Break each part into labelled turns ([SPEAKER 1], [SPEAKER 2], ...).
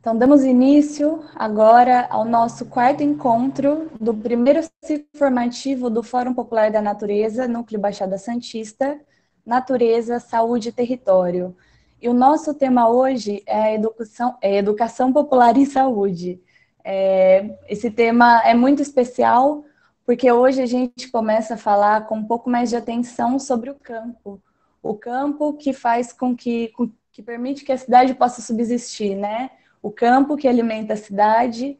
[SPEAKER 1] Então, damos início agora ao nosso quarto encontro do primeiro ciclo formativo do Fórum Popular da Natureza, Núcleo Baixada Santista, Natureza, Saúde e Território. E o nosso tema hoje é educação, é educação popular em saúde. É, esse tema é muito especial porque hoje a gente começa a falar com um pouco mais de atenção sobre o campo, o campo que faz com que, com, que permite que a cidade possa subsistir, né? O campo que alimenta a cidade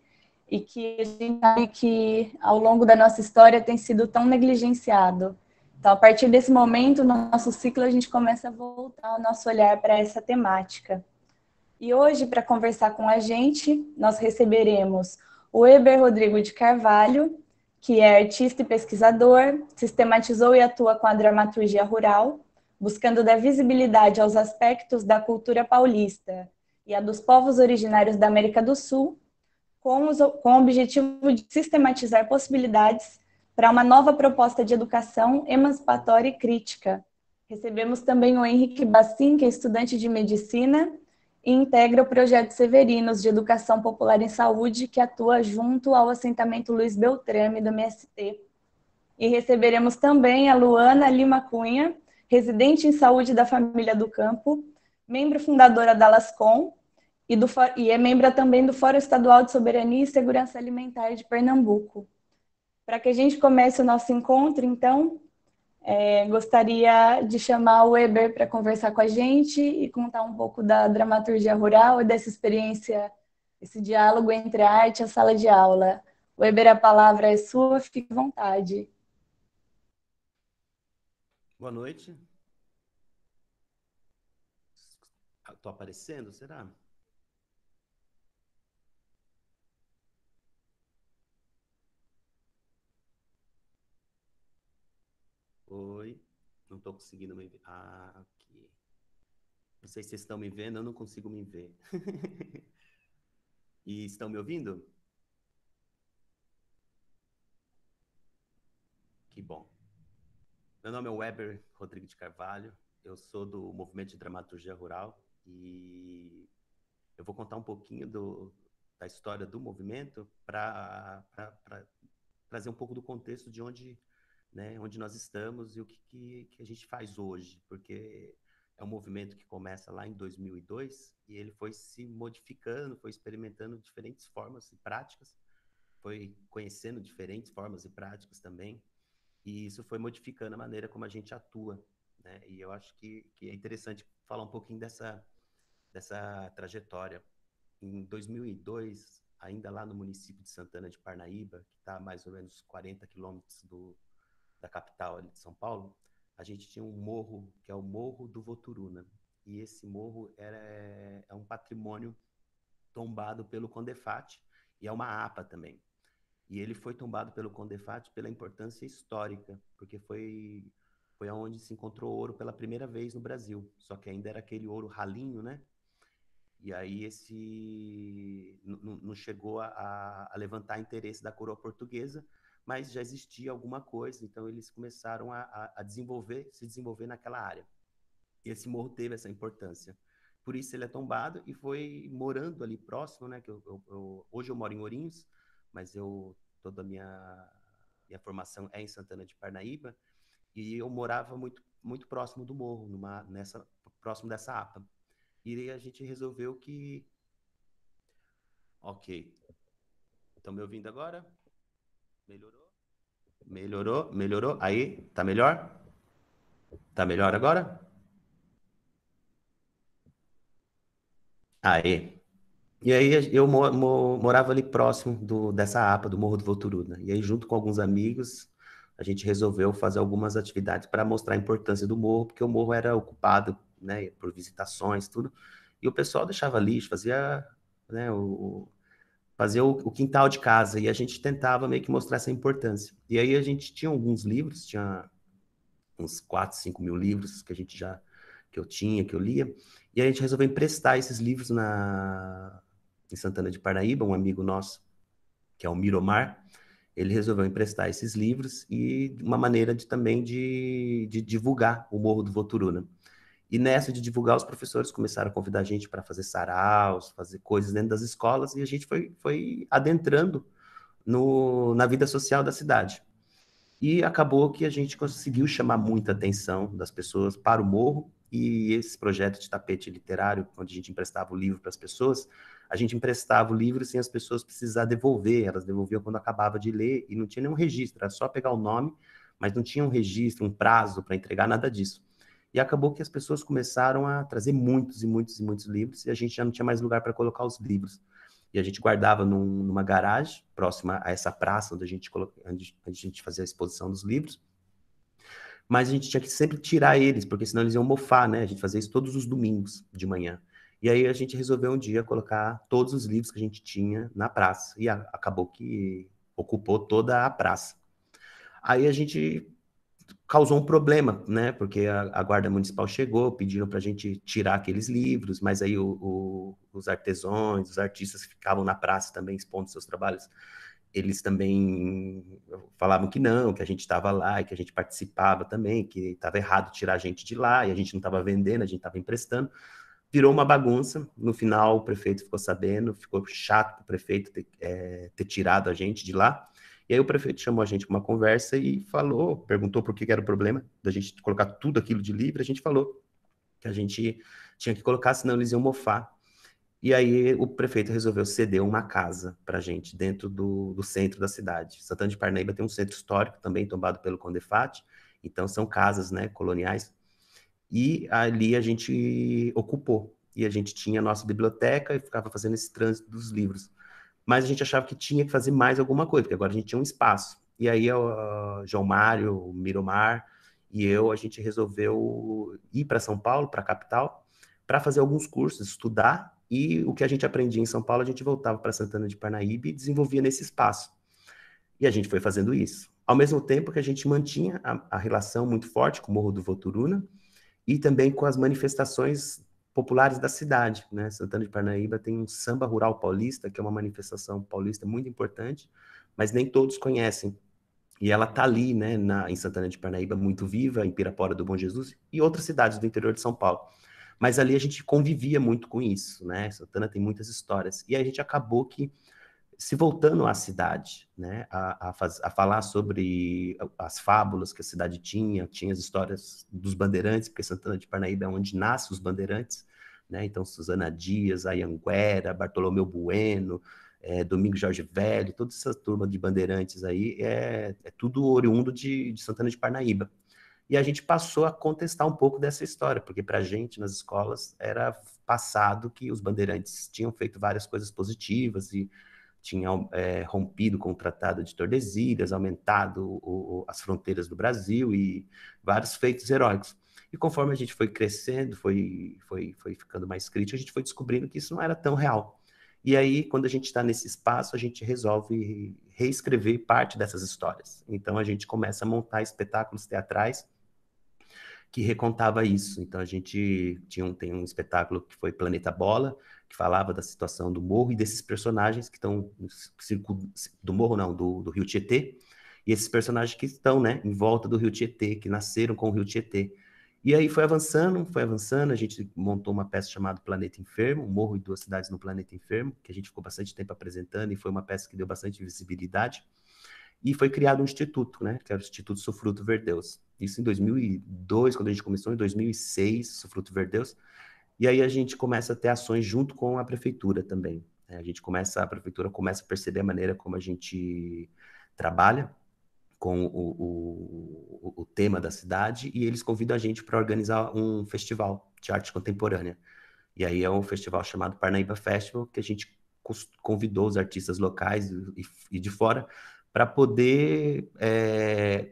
[SPEAKER 1] e que a gente sabe que ao longo da nossa história tem sido tão negligenciado. Então, a partir desse momento, no nosso ciclo, a gente começa a voltar o nosso olhar para essa temática. E hoje, para conversar com a gente, nós receberemos o Eber Rodrigo de Carvalho, que é artista e pesquisador, sistematizou e atua com a dramaturgia rural, buscando dar visibilidade aos aspectos da cultura paulista, e a dos povos originários da América do Sul, com, os, com o objetivo de sistematizar possibilidades para uma nova proposta de educação emancipatória e crítica. Recebemos também o Henrique Bassin, que é estudante de medicina e integra o projeto Severinos de Educação Popular em Saúde, que atua junto ao assentamento Luiz Beltrame, do MST. E receberemos também a Luana Lima Cunha, residente em saúde da família do campo, membro fundadora da LASCOM e, do, e é membro também do Fórum Estadual de Soberania e Segurança Alimentar de Pernambuco. Para que a gente comece o nosso encontro, então, é, gostaria de chamar o Weber para conversar com a gente e contar um pouco da dramaturgia rural e dessa experiência, esse diálogo entre a arte e a sala de aula. Weber, a palavra é sua, fique à vontade.
[SPEAKER 2] Boa noite. Estou aparecendo, será? Oi. Não estou conseguindo me ver. Ah, aqui. Não sei se vocês estão me vendo, eu não consigo me ver. e estão me ouvindo? Que bom. Meu nome é Weber Rodrigo de Carvalho. Eu sou do Movimento de Dramaturgia Rural e eu vou contar um pouquinho do, da história do movimento para trazer um pouco do contexto de onde né, onde nós estamos e o que, que, que, a gente faz hoje, porque é um movimento que começa lá em 2002 e ele foi se modificando, foi experimentando diferentes formas e práticas, foi conhecendo diferentes formas e práticas também, e isso foi modificando a maneira como a gente atua, né? E eu acho que, que é interessante falar um pouquinho dessa, dessa trajetória. Em 2002, ainda lá no município de Santana de Parnaíba, que está a mais ou menos 40 quilômetros do, da capital de São Paulo, a gente tinha um morro que é o Morro do Voturuna. E esse morro era, é um patrimônio tombado pelo Condefat e é uma APA também. E ele foi tombado pelo Condefat pela importância histórica, porque foi foi onde se encontrou ouro pela primeira vez no Brasil. Só que ainda era aquele ouro ralinho, né? E aí esse não chegou a, a, levantar interesse da coroa portuguesa, mas já existia alguma coisa, então eles começaram a, a desenvolver, se desenvolver naquela área. E esse morro teve essa importância. Por isso ele é tombado e foi morando ali próximo, né? Que eu, eu, eu, hoje eu moro em Ourinhos, mas eu toda a minha minha formação é em Santana de Parnaíba e eu morava muito muito próximo do morro, numa nessa próximo dessa APA. E a gente resolveu que OK. Estão me ouvindo agora? Melhorou? Melhorou? Melhorou? Aí, tá melhor? Tá melhor agora? Aí. E aí eu morava ali próximo do, dessa APA, do Morro do Voturuna. E aí, junto com alguns amigos, a gente resolveu fazer algumas atividades para mostrar a importância do morro, porque o morro era ocupado né, por visitações, tudo. E o pessoal deixava lixo, fazia né, o, fazer o, o, quintal de casa e a gente tentava meio que mostrar essa importância. E aí a gente tinha alguns livros, tinha uns 4, 5 mil livros que a gente já que eu tinha, que eu lia, e a gente resolveu emprestar esses livros na em Santana de Parnaíba, um amigo nosso, que é o Miromar, ele resolveu emprestar esses livros e uma maneira de também de, de divulgar o Morro do Voturuna. E nessa de divulgar, os professores começaram a convidar a gente para fazer saraus, fazer coisas dentro das escolas, e a gente foi, foi adentrando no, na vida social da cidade. E acabou que a gente conseguiu chamar muita atenção das pessoas para o morro, e esse projeto de tapete literário, onde a gente emprestava o livro para as pessoas, a gente emprestava o livro sem as pessoas precisar devolver, elas devolviam quando acabava de ler, e não tinha nenhum registro, era só pegar o nome, mas não tinha um registro, um prazo para entregar, nada disso. E acabou que as pessoas começaram a trazer muitos e muitos e muitos livros, e a gente já não tinha mais lugar para colocar os livros. E a gente guardava num, numa garagem, próxima a essa praça onde a, gente onde a gente fazia a exposição dos livros. Mas a gente tinha que sempre tirar eles, porque senão eles iam mofar, né? A gente fazia isso todos os domingos de manhã. E aí a gente resolveu um dia colocar todos os livros que a gente tinha na praça. E a, acabou que ocupou toda a praça. Aí a gente causou um problema, né? Porque a, a guarda municipal chegou, pediram para a gente tirar aqueles livros, mas aí o, o, os artesãos, os artistas que ficavam na praça também expondo seus trabalhos, eles também falavam que não, que a gente estava lá e que a gente participava também, que estava errado tirar a gente de lá e a gente não estava vendendo, a gente estava emprestando. Virou uma bagunça. No final, o prefeito ficou sabendo, ficou chato o prefeito ter, é, ter tirado a gente de lá. E aí o prefeito chamou a gente para uma conversa e falou, perguntou por que era o problema da gente colocar tudo aquilo de livre. A gente falou que a gente tinha que colocar, senão eles iam mofar. E aí o prefeito resolveu ceder uma casa para a gente dentro do, do, centro da cidade. Santana de Parnaíba tem um centro histórico também tombado pelo Condefat, então são casas né, coloniais. E ali a gente ocupou. E a gente tinha a nossa biblioteca e ficava fazendo esse trânsito dos livros mas a gente achava que tinha que fazer mais alguma coisa, porque agora a gente tinha um espaço. E aí o João Mário, o Miromar e eu, a gente resolveu ir para São Paulo, para a capital, para fazer alguns cursos, estudar, e o que a gente aprendia em São Paulo, a gente voltava para Santana de Parnaíba e desenvolvia nesse espaço. E a gente foi fazendo isso. Ao mesmo tempo que a gente mantinha a, a relação muito forte com o Morro do Voturuna e também com as manifestações populares da cidade. Né? Santana de Parnaíba tem um samba rural paulista, que é uma manifestação paulista muito importante, mas nem todos conhecem. E ela está ali, né, na, em Santana de Parnaíba, muito viva, em Pirapora do Bom Jesus e outras cidades do interior de São Paulo. Mas ali a gente convivia muito com isso, né? Santana tem muitas histórias. E a gente acabou que se voltando à cidade, né, a, a, faz, a, falar sobre as fábulas que a cidade tinha, tinha as histórias dos bandeirantes, porque Santana de Parnaíba é onde nascem os bandeirantes, né? Então, Suzana Dias, Ayanguera, Bartolomeu Bueno, é, Domingo Jorge Velho, toda essa turma de bandeirantes aí, é, é tudo oriundo de, de, Santana de Parnaíba. E a gente passou a contestar um pouco dessa história, porque para a gente, nas escolas, era passado que os bandeirantes tinham feito várias coisas positivas e tinham é, rompido com o Tratado de Tordesilhas, aumentado o, o, as fronteiras do Brasil e vários feitos heróicos. E conforme a gente foi crescendo, foi, foi, foi ficando mais crítico, a gente foi descobrindo que isso não era tão real. E aí, quando a gente está nesse espaço, a gente resolve reescrever parte dessas histórias. Então, a gente começa a montar espetáculos teatrais que recontava isso. Então, a gente tinha um, tem um espetáculo que foi Planeta Bola, que falava da situação do morro e desses personagens que estão do morro, não, do, do Rio Tietê, e esses personagens que estão, né, em volta do Rio Tietê, que nasceram com o Rio Tietê. E aí foi avançando, foi avançando, a gente montou uma peça chamada Planeta Enfermo, um morro e duas cidades no Planeta Enfermo, que a gente ficou bastante tempo apresentando e foi uma peça que deu bastante visibilidade. E foi criado um instituto, né, que era o Instituto Sofruto Verdeus. Isso em 2002, quando a gente começou, em 2006, Sofruto Verdeus. E aí a gente começa a ter ações junto com a prefeitura também. Né? A gente começa, a prefeitura começa a perceber a maneira como a gente trabalha, com o, o, o, tema da cidade e eles convidam a gente para organizar um festival de arte contemporânea. E aí é um festival chamado Parnaíba Festival, que a gente convidou os artistas locais e, e de fora para poder é,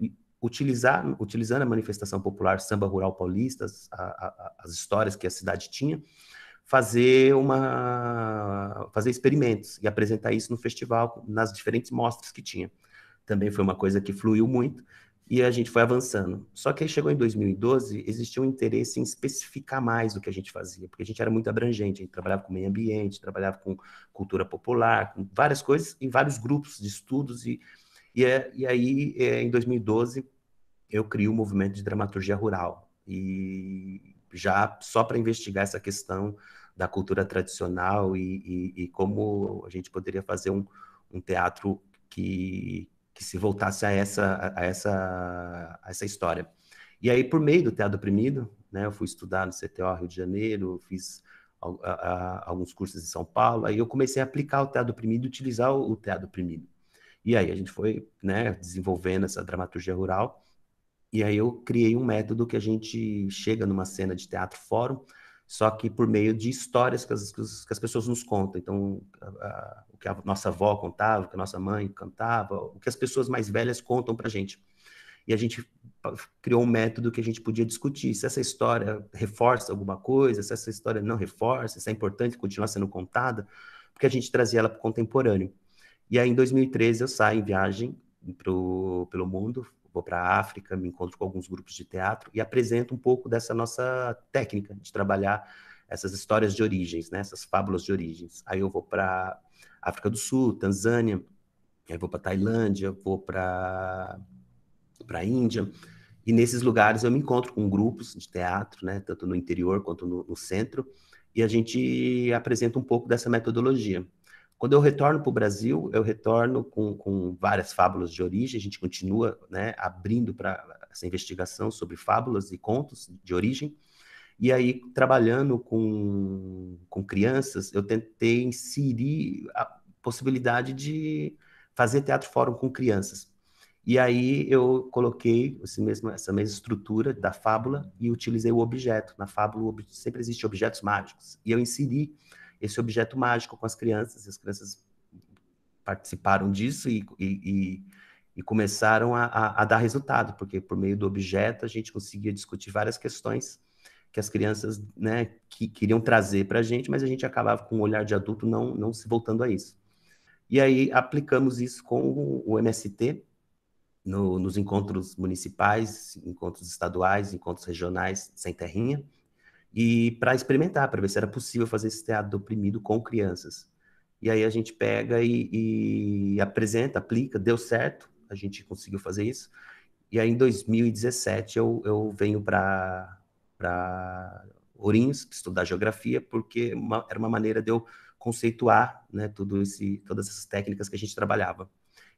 [SPEAKER 2] utilizar, utilizando a manifestação popular samba rural paulista, as, a, as histórias que a cidade tinha, fazer uma fazer experimentos e apresentar isso no festival nas diferentes mostras que tinha também foi uma coisa que fluiu muito e a gente foi avançando. Só que aí chegou em 2012, existia um interesse em especificar mais o que a gente fazia, porque a gente era muito abrangente, a gente trabalhava com meio ambiente, trabalhava com cultura popular, com várias coisas, em vários grupos de estudos, e, e, é, e aí, é, em 2012, eu criei o um movimento de dramaturgia rural, e já só para investigar essa questão da cultura tradicional e, e, e, como a gente poderia fazer um, um teatro que, que se voltasse a essa, a, essa, a essa história. E aí, por meio do Teatro Oprimido, né, eu fui estudar no CTO Rio de Janeiro, fiz a, a, alguns cursos em São Paulo, aí eu comecei a aplicar o Teatro Oprimido utilizar o, o Teatro Oprimido. E aí a gente foi né, desenvolvendo essa dramaturgia rural, e aí eu criei um método que a gente chega numa cena de teatro fórum, só que por meio de histórias que as, que as pessoas nos contam. Então, a, a, o que a nossa avó contava, o que a nossa mãe cantava, o que as pessoas mais velhas contam para gente. E a gente criou um método que a gente podia discutir se essa história reforça alguma coisa, se essa história não reforça, se é importante continuar sendo contada, porque a gente trazia ela para o contemporâneo. E aí, em 2013, eu saio em viagem pro, pelo mundo, vou para a África, me encontro com alguns grupos de teatro e apresento um pouco dessa nossa técnica de trabalhar essas histórias de origens, né? essas fábulas de origens. Aí eu vou para África do Sul, Tanzânia, aí vou para Tailândia, vou para para Índia, e nesses lugares eu me encontro com grupos de teatro, né, tanto no interior quanto no, no centro, e a gente apresenta um pouco dessa metodologia. Quando eu retorno para o Brasil, eu retorno com, com várias fábulas de origem, a gente continua né, abrindo para essa investigação sobre fábulas e contos de origem. E aí, trabalhando com, com crianças, eu tentei inserir a possibilidade de fazer teatro fórum com crianças. E aí eu coloquei mesmo, essa mesma estrutura da fábula e utilizei o objeto. Na fábula sempre existem objetos mágicos. E eu inseri esse objeto mágico com as crianças, e as crianças participaram disso e, e, e começaram a, a, a, dar resultado, porque por meio do objeto a gente conseguia discutir várias questões que as crianças né, que queriam trazer para a gente, mas a gente acabava com um olhar de adulto não, não se voltando a isso. E aí aplicamos isso com o MST, no, nos encontros municipais, encontros estaduais, encontros regionais sem terrinha, e para experimentar, para ver se era possível fazer esse teatro oprimido com crianças. E aí a gente pega e, e apresenta, aplica, deu certo, a gente conseguiu fazer isso. E aí em 2017 eu, eu venho para Ourinhos estudar geografia, porque uma, era uma maneira de eu conceituar né, tudo esse, todas essas técnicas que a gente trabalhava.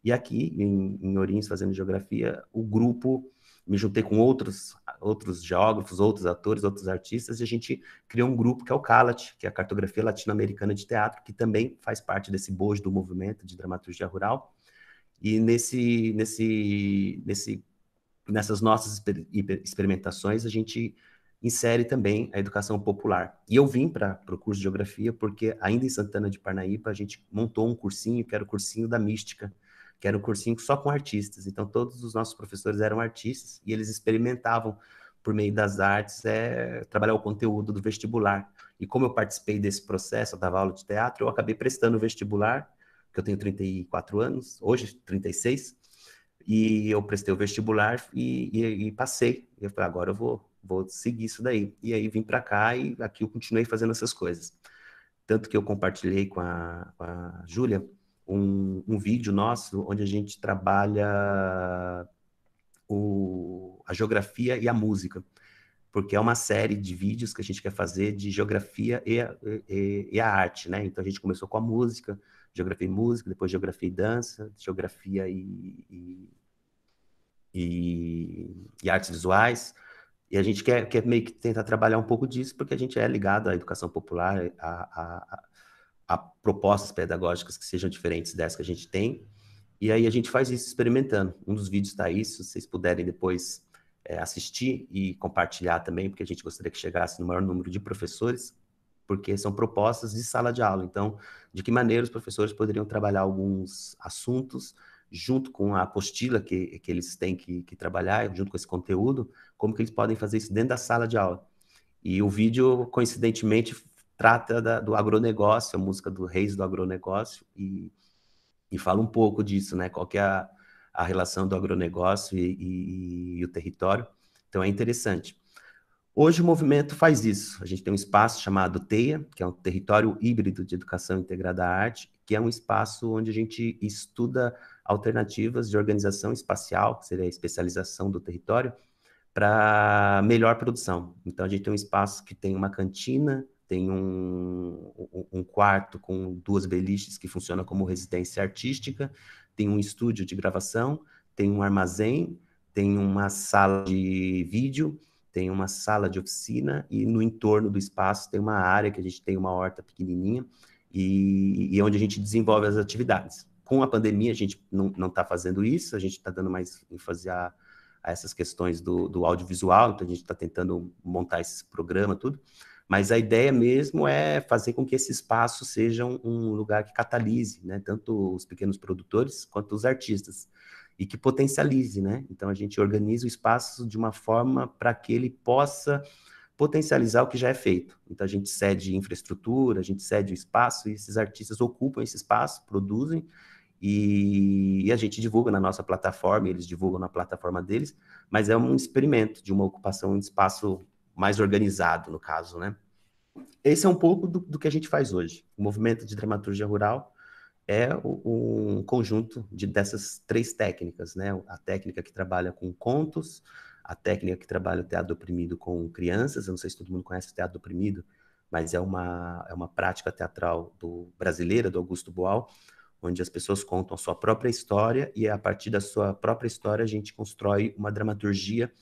[SPEAKER 2] E aqui, em, em Ourinhos, fazendo geografia, o grupo me juntei com outros, outros geógrafos, outros atores, outros artistas, e a gente criou um grupo que é o CALAT, que é a Cartografia Latino-Americana de Teatro, que também faz parte desse bojo do movimento de dramaturgia rural. E nesse, nesse, nesse, nessas nossas experimentações, a gente insere também a educação popular. E eu vim para o curso de Geografia porque, ainda em Santana de Parnaíba, a gente montou um cursinho, que era o cursinho da Mística, que era um cursinho só com artistas. Então, todos os nossos professores eram artistas e eles experimentavam, por meio das artes, é, trabalhar o conteúdo do vestibular. E como eu participei desse processo, eu dava aula de teatro, eu acabei prestando o vestibular, que eu tenho 34 anos, hoje 36, e eu prestei o vestibular e, e, e passei. Eu falei, agora eu vou, vou seguir isso daí. E aí vim para cá e aqui eu continuei fazendo essas coisas. Tanto que eu compartilhei com a, com a Júlia, um, um vídeo nosso onde a gente trabalha o, a geografia e a música, porque é uma série de vídeos que a gente quer fazer de geografia e, e, e a arte, né? Então a gente começou com a música, geografia e música, depois geografia e dança, geografia e, e, e, artes visuais. E a gente quer, quer meio que tentar trabalhar um pouco disso, porque a gente é ligado à educação popular, a, a propostas pedagógicas que sejam diferentes dessas que a gente tem. E aí a gente faz isso experimentando. Um dos vídeos está aí, se vocês puderem depois é, assistir e compartilhar também, porque a gente gostaria que chegasse no maior número de professores, porque são propostas de sala de aula. Então, de que maneira os professores poderiam trabalhar alguns assuntos junto com a apostila que, que eles têm que, que trabalhar, junto com esse conteúdo, como que eles podem fazer isso dentro da sala de aula. E o vídeo, coincidentemente, trata da, do agronegócio, a música do Reis do Agronegócio, e, e fala um pouco disso, né? Qual que é a, a relação do agronegócio e, e, e, o território. Então é interessante. Hoje o movimento faz isso. A gente tem um espaço chamado TEIA, que é um território híbrido de educação integrada à arte, que é um espaço onde a gente estuda alternativas de organização espacial, que seria a especialização do território, para melhor produção. Então, a gente tem um espaço que tem uma cantina, tem um, um, quarto com duas beliches que funciona como residência artística, tem um estúdio de gravação, tem um armazém, tem uma sala de vídeo, tem uma sala de oficina e no entorno do espaço tem uma área que a gente tem uma horta pequenininha e, e onde a gente desenvolve as atividades. Com a pandemia, a gente não está fazendo isso, a gente está dando mais ênfase a, a essas questões do, do audiovisual, então a gente está tentando montar esse programa, tudo. Mas a ideia mesmo é fazer com que esse espaço seja um lugar que catalise, né, tanto os pequenos produtores quanto os artistas, e que potencialize, né? Então a gente organiza o espaço de uma forma para que ele possa potencializar o que já é feito. Então a gente cede infraestrutura, a gente cede o espaço e esses artistas ocupam esse espaço, produzem e, e, a gente divulga na nossa plataforma, eles divulgam na plataforma deles, mas é um experimento de uma ocupação de espaço mais organizado, no caso, né? Esse é um pouco do, do que a gente faz hoje. O movimento de dramaturgia rural é um conjunto de, dessas três técnicas, né? A técnica que trabalha com contos, a técnica que trabalha o teatro oprimido com crianças, eu não sei se todo mundo conhece o teatro oprimido, mas é uma, é uma prática teatral do, brasileira, do Augusto Boal, onde as pessoas contam a sua própria história e a partir da sua própria história a gente constrói uma dramaturgia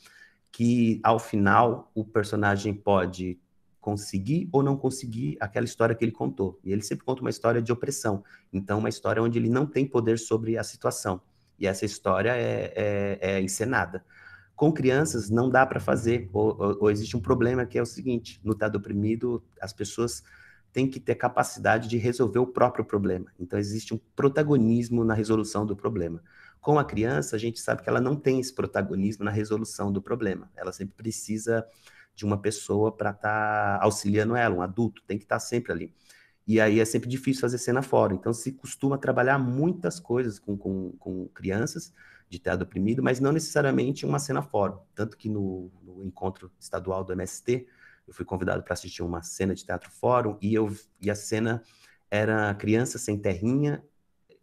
[SPEAKER 2] que, ao final, o personagem pode conseguir ou não conseguir aquela história que ele contou. E ele sempre conta uma história de opressão, então uma história onde ele não tem poder sobre a situação. E essa história é, é, é encenada. Com crianças não dá para fazer, ou, ou, ou, existe um problema que é o seguinte: no Estado oprimido, as pessoas têm que ter capacidade de resolver o próprio problema. Então existe um protagonismo na resolução do problema. Com a criança, a gente sabe que ela não tem esse protagonismo na resolução do problema. Ela sempre precisa de uma pessoa para estar tá auxiliando ela, um adulto, tem que estar tá sempre ali. E aí é sempre difícil fazer cena fora. Então se costuma trabalhar muitas coisas com, com, com crianças de teatro oprimido, mas não necessariamente uma cena fora. Tanto que no, no encontro estadual do MST, eu fui convidado para assistir uma cena de teatro fórum e, eu, e a cena era criança sem terrinha,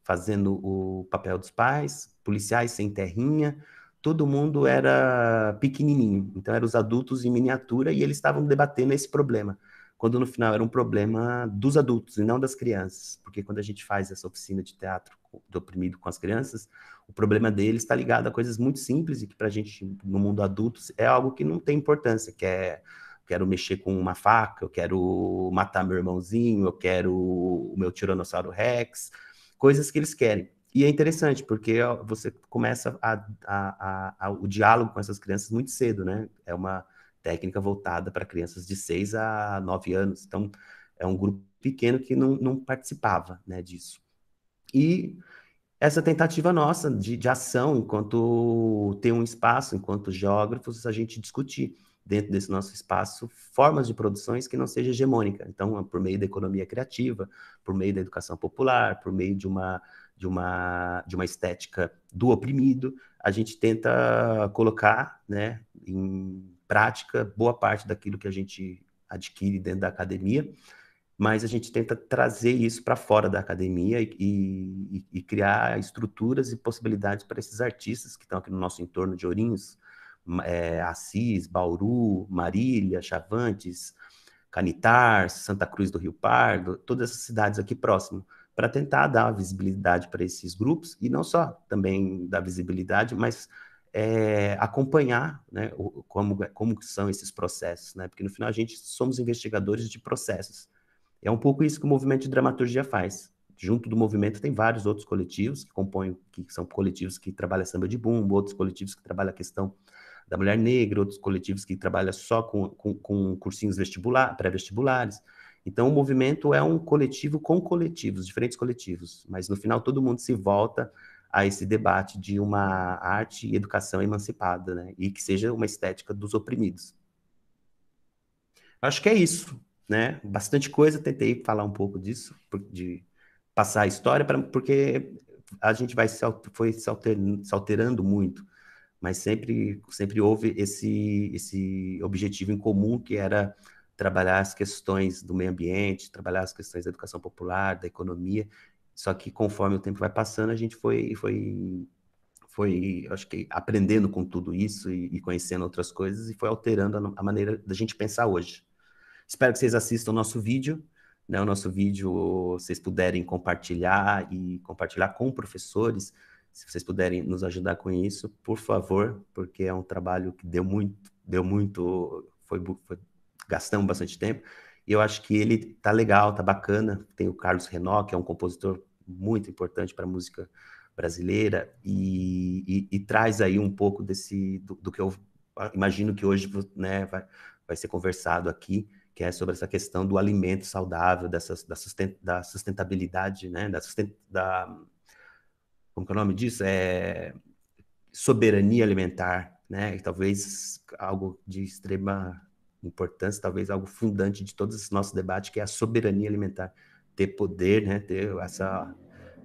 [SPEAKER 2] fazendo o papel dos pais, policiais sem terrinha, todo mundo era pequenininho. Então eram os adultos em miniatura e eles estavam debatendo esse problema quando no final era um problema dos adultos e não das crianças, porque quando a gente faz essa oficina de teatro do oprimido com as crianças, o problema deles está ligado a coisas muito simples e que para a gente, no mundo adulto, é algo que não tem importância, que é quero mexer com uma faca, eu quero matar meu irmãozinho, eu quero o meu tiranossauro rex, coisas que eles querem. E é interessante, porque você começa a, a, a, o diálogo com essas crianças muito cedo, né? É uma técnica voltada para crianças de 6 a 9 anos. Então, é um grupo pequeno que não, não participava né, disso. E essa tentativa nossa de, de ação, enquanto ter um espaço, enquanto geógrafos, a gente discutir dentro desse nosso espaço formas de produções que não seja hegemônica. Então, por meio da economia criativa, por meio da educação popular, por meio de uma de uma de uma estética do oprimido, a gente tenta colocar, né, em prática boa parte daquilo que a gente adquire dentro da academia, mas a gente tenta trazer isso para fora da academia e, e, e, criar estruturas e possibilidades para esses artistas que estão aqui no nosso entorno de Ourinhos, é, Assis, Bauru, Marília, Chavantes, Canitar, Santa Cruz do Rio Pardo, todas essas cidades aqui próximo, para tentar dar visibilidade para esses grupos e não só também dar visibilidade, mas é, acompanhar né, como, como são esses processos, né? porque no final a gente somos investigadores de processos. É um pouco isso que o movimento de dramaturgia faz. Junto do movimento tem vários outros coletivos que compõem, que são coletivos que trabalham samba de bumbo, outros coletivos que trabalham a questão da mulher negra, outros coletivos que trabalham só com, com, com cursinhos vestibular, pré-vestibulares. Então, o movimento é um coletivo com coletivos, diferentes coletivos, mas no final todo mundo se volta a esse debate de uma arte e educação emancipada, né? E que seja uma estética dos oprimidos. Acho que é isso, né? Bastante coisa, tentei falar um pouco disso, de passar a história, pra, porque a gente vai se, foi se se alterando muito, mas sempre, sempre houve esse, esse objetivo em comum, que era trabalhar as questões do meio ambiente, trabalhar as questões da educação popular, da economia, só que conforme o tempo vai passando, a gente foi, foi, foi, acho que, aprendendo com tudo isso e, e conhecendo outras coisas e foi alterando a, a, maneira da gente pensar hoje. Espero que vocês assistam o nosso vídeo, né? O nosso vídeo, vocês puderem compartilhar e compartilhar com professores, se vocês puderem nos ajudar com isso, por favor, porque é um trabalho que deu muito, deu muito, foi, foi gastamos bastante tempo, e eu acho que ele tá legal, tá bacana. Tem o Carlos Renó, que é um compositor muito importante para a música brasileira, e, e, e, traz aí um pouco desse do, do, que eu imagino que hoje né, vai, vai ser conversado aqui, que é sobre essa questão do alimento saudável, dessas, da, da sustentabilidade, né, da, sustent, da como é o nome disso? É soberania alimentar, né? Talvez algo de extrema importância, talvez algo fundante de todos os nossos debates, que é a soberania alimentar, ter poder, né? Ter essa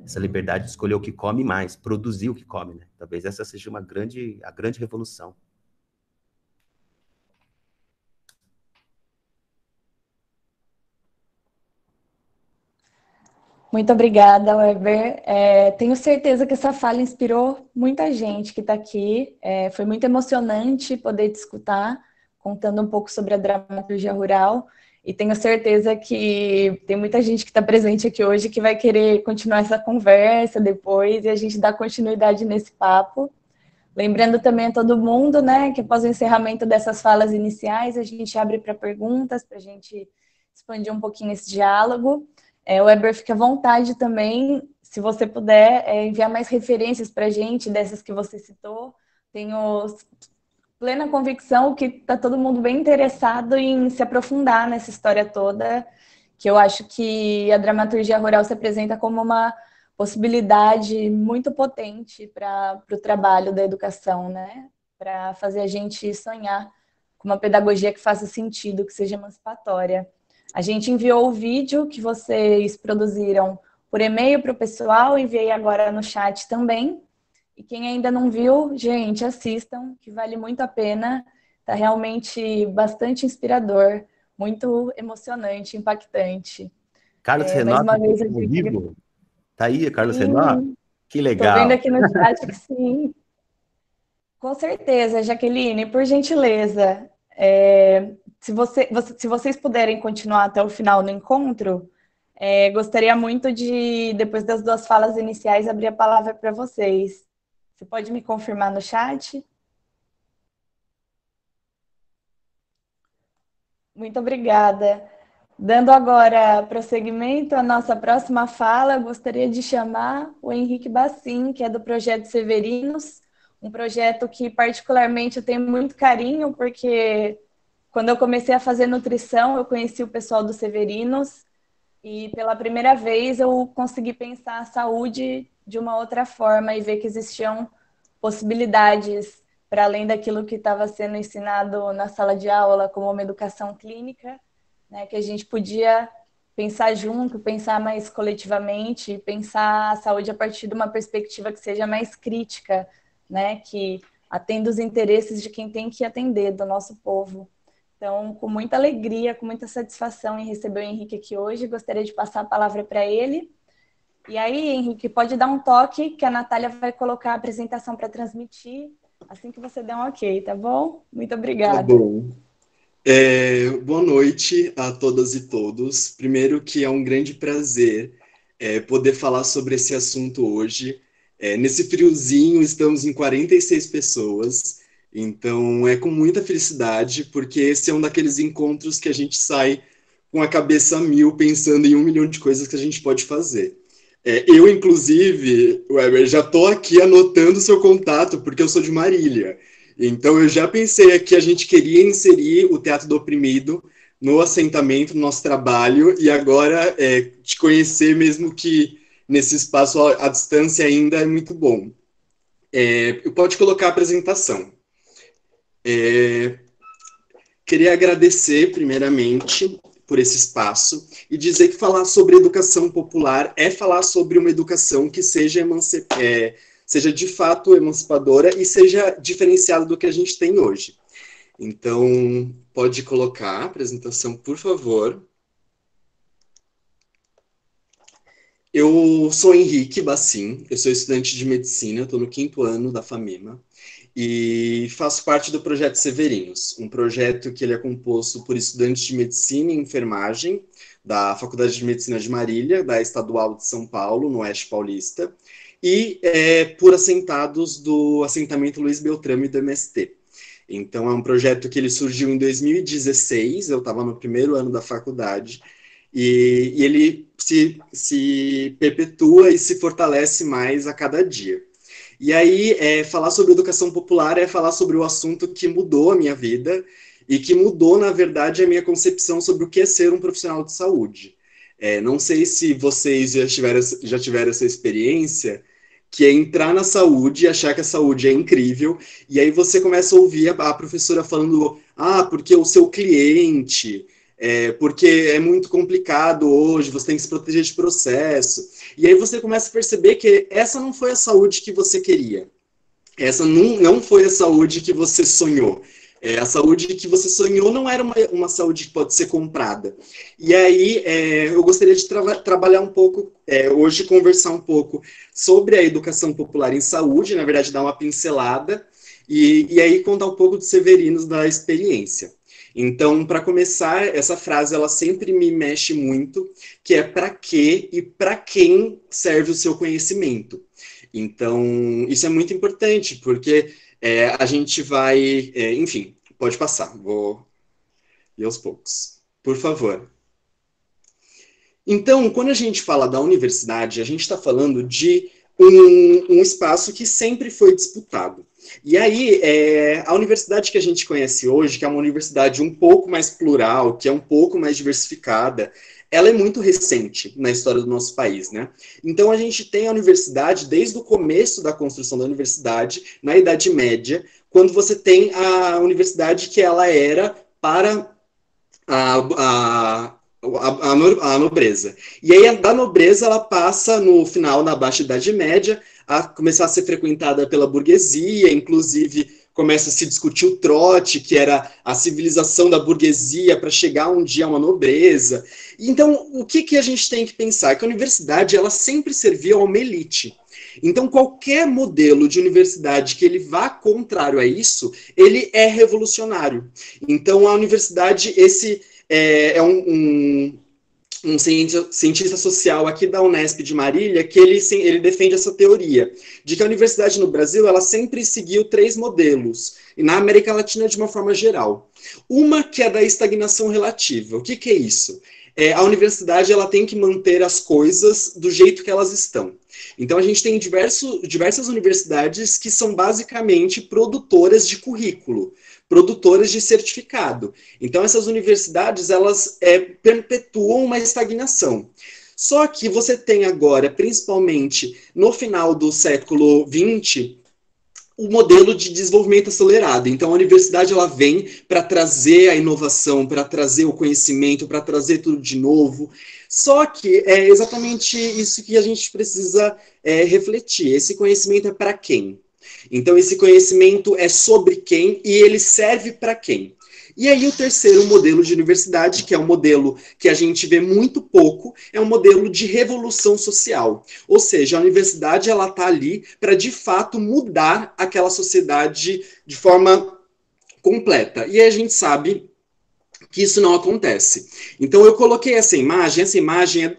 [SPEAKER 2] essa liberdade de escolher o que come mais, produzir o que come, né? Talvez essa seja uma grande a grande revolução.
[SPEAKER 1] Muito obrigada, Weber. É, tenho certeza que essa fala inspirou muita gente que está aqui. É, foi muito emocionante poder te escutar, contando um pouco sobre a dramaturgia rural. E tenho certeza que tem muita gente que está presente aqui hoje que vai querer continuar essa conversa depois e a gente dar continuidade nesse papo. Lembrando também a todo mundo, né, que após o encerramento dessas falas iniciais, a gente abre para perguntas, para a gente expandir um pouquinho esse diálogo. É, o Weber fica à vontade também, se você puder, é, enviar mais referências para a gente, dessas que você citou. Tenho plena convicção que está todo mundo bem interessado em se aprofundar nessa história toda, que eu acho que a dramaturgia rural se apresenta como uma possibilidade muito potente para o trabalho da educação, né? Para fazer a gente sonhar com uma pedagogia que faça sentido, que seja emancipatória. A gente enviou o vídeo que vocês produziram por e-mail para o pessoal, enviei agora no chat também. E quem ainda não viu, gente, assistam, que vale muito a pena. Está realmente bastante inspirador, muito emocionante, impactante.
[SPEAKER 2] Carlos é, Renato, uma vez vivo? Tá aí, Carlos sim, Renato? Que legal.
[SPEAKER 1] Estou vendo aqui no chat que sim. Com certeza, Jaqueline, por gentileza. É, se, você, se vocês puderem continuar até o final do encontro, é, gostaria muito de, depois das duas falas iniciais, abrir a palavra para vocês. Você pode me confirmar no chat? Muito obrigada. Dando agora prosseguimento à nossa próxima fala, gostaria de chamar o Henrique Bassim, que é do Projeto Severinos, um projeto que particularmente eu tenho muito carinho, porque quando eu comecei a fazer nutrição, eu conheci o pessoal do Severinos e pela primeira vez eu consegui pensar a saúde de uma outra forma e ver que existiam possibilidades para além daquilo que estava sendo ensinado na sala de aula, como uma educação clínica, né, que a gente podia pensar junto, pensar mais coletivamente, pensar a saúde a partir de uma perspectiva que seja mais crítica, né, que atenda os interesses de quem tem que atender, do nosso povo. Então, com muita alegria, com muita satisfação em receber o Henrique aqui hoje, gostaria de passar a palavra para ele. E aí, Henrique, pode dar um toque que a Natália vai colocar a apresentação para transmitir assim que você der um ok, tá bom? Muito obrigada. Tá
[SPEAKER 3] bom. É, boa noite a todas e todos. Primeiro que é um grande prazer é, poder falar sobre esse assunto hoje. É, nesse friozinho, estamos em 46 pessoas. Então, é com muita felicidade, porque esse é um daqueles encontros que a gente sai com a cabeça mil, pensando em um milhão de coisas que a gente pode fazer. É, eu, inclusive, Weber, já estou aqui anotando seu contato, porque eu sou de Marília. Então, eu já pensei aqui, a gente queria inserir o Teatro do Oprimido no assentamento, no nosso trabalho, e agora é, te conhecer, mesmo que nesse espaço à distância ainda, é muito bom. É, pode colocar a apresentação. É, queria agradecer, primeiramente, por esse espaço e dizer que falar sobre educação popular é falar sobre uma educação que seja, é, seja de fato emancipadora e seja diferenciada do que a gente tem hoje. Então, pode colocar a apresentação, por favor. eu sou Henrique Bassim, eu sou estudante de medicina, estou no quinto ano da FAMIMA e faço parte do projeto Severinos, um projeto que ele é composto por estudantes de medicina e enfermagem da Faculdade de Medicina de Marília, da Estadual de São Paulo, no Oeste Paulista, e é, por assentados do assentamento Luiz Beltrame do MST. Então, é um projeto que ele surgiu em 2016, eu estava no primeiro ano da faculdade, e, e ele se, se perpetua e se fortalece mais a cada dia. E aí, é, falar sobre educação popular é falar sobre o assunto que mudou a minha vida e que mudou, na verdade, a minha concepção sobre o que é ser um profissional de saúde. É, não sei se vocês já tiveram, já tiveram essa experiência, que é entrar na saúde e achar que a saúde é incrível, e aí você começa a ouvir a, a professora falando, ah, porque o seu cliente, é, porque é muito complicado hoje, você tem que se proteger de processo. E aí você começa a perceber que essa não foi a saúde que você queria. Essa não, não foi a saúde que você sonhou. É, a saúde que você sonhou não era uma, uma saúde que pode ser comprada. E aí é, eu gostaria de tra trabalhar um pouco, é, hoje conversar um pouco sobre a educação popular em saúde, na verdade dar uma pincelada, e, e aí contar um pouco dos severinos da experiência. Então, para começar, essa frase ela sempre me mexe muito, que é para que e para quem serve o seu conhecimento. Então, isso é muito importante, porque é, a gente vai. É, enfim, pode passar, vou ir aos poucos. Por favor. Então, quando a gente fala da universidade, a gente está falando de um, um, espaço que sempre foi disputado. E aí, é, a universidade que a gente conhece hoje, que é uma universidade um pouco mais plural, que é um pouco mais diversificada, ela é muito recente na história do nosso país, né? Então a gente tem a universidade desde o começo da construção da universidade, na Idade Média, quando você tem a universidade que ela era para a, a, a, a nobreza. E aí da nobreza ela passa no final, na Baixa Idade Média, a começar a ser frequentada pela burguesia, inclusive começa a se discutir o trote, que era a civilização da burguesia para chegar um dia a uma nobreza. Então, o que, que a gente tem que pensar? Que a universidade ela sempre servia a uma elite. Então, qualquer modelo de universidade que ele vá contrário a isso, ele é revolucionário. Então, a universidade, esse é, é um, um um cientista social aqui da Unesp de Marília, que ele, ele defende essa teoria, de que a universidade no Brasil, ela sempre seguiu três modelos, e na América Latina de uma forma geral. Uma que é da estagnação relativa. O que, que é isso? É, a universidade ela tem que manter as coisas do jeito que elas estão. Então a gente tem diverso, diversas universidades que são basicamente produtoras de currículo produtoras de certificado. Então, essas universidades, elas é, perpetuam uma estagnação. Só que você tem agora, principalmente no final do século XX, o modelo de desenvolvimento acelerado. Então, a universidade ela vem para trazer a inovação, para trazer o conhecimento, para trazer tudo de novo. Só que é exatamente isso que a gente precisa é, refletir. Esse conhecimento é para quem? Então, esse conhecimento é sobre quem e ele serve para quem. E aí, o terceiro modelo de universidade, que é um modelo que a gente vê muito pouco, é um modelo de revolução social. Ou seja, a universidade ela está ali para, de fato, mudar aquela sociedade de forma completa. E a gente sabe que isso não acontece. Então, eu coloquei essa imagem, essa imagem é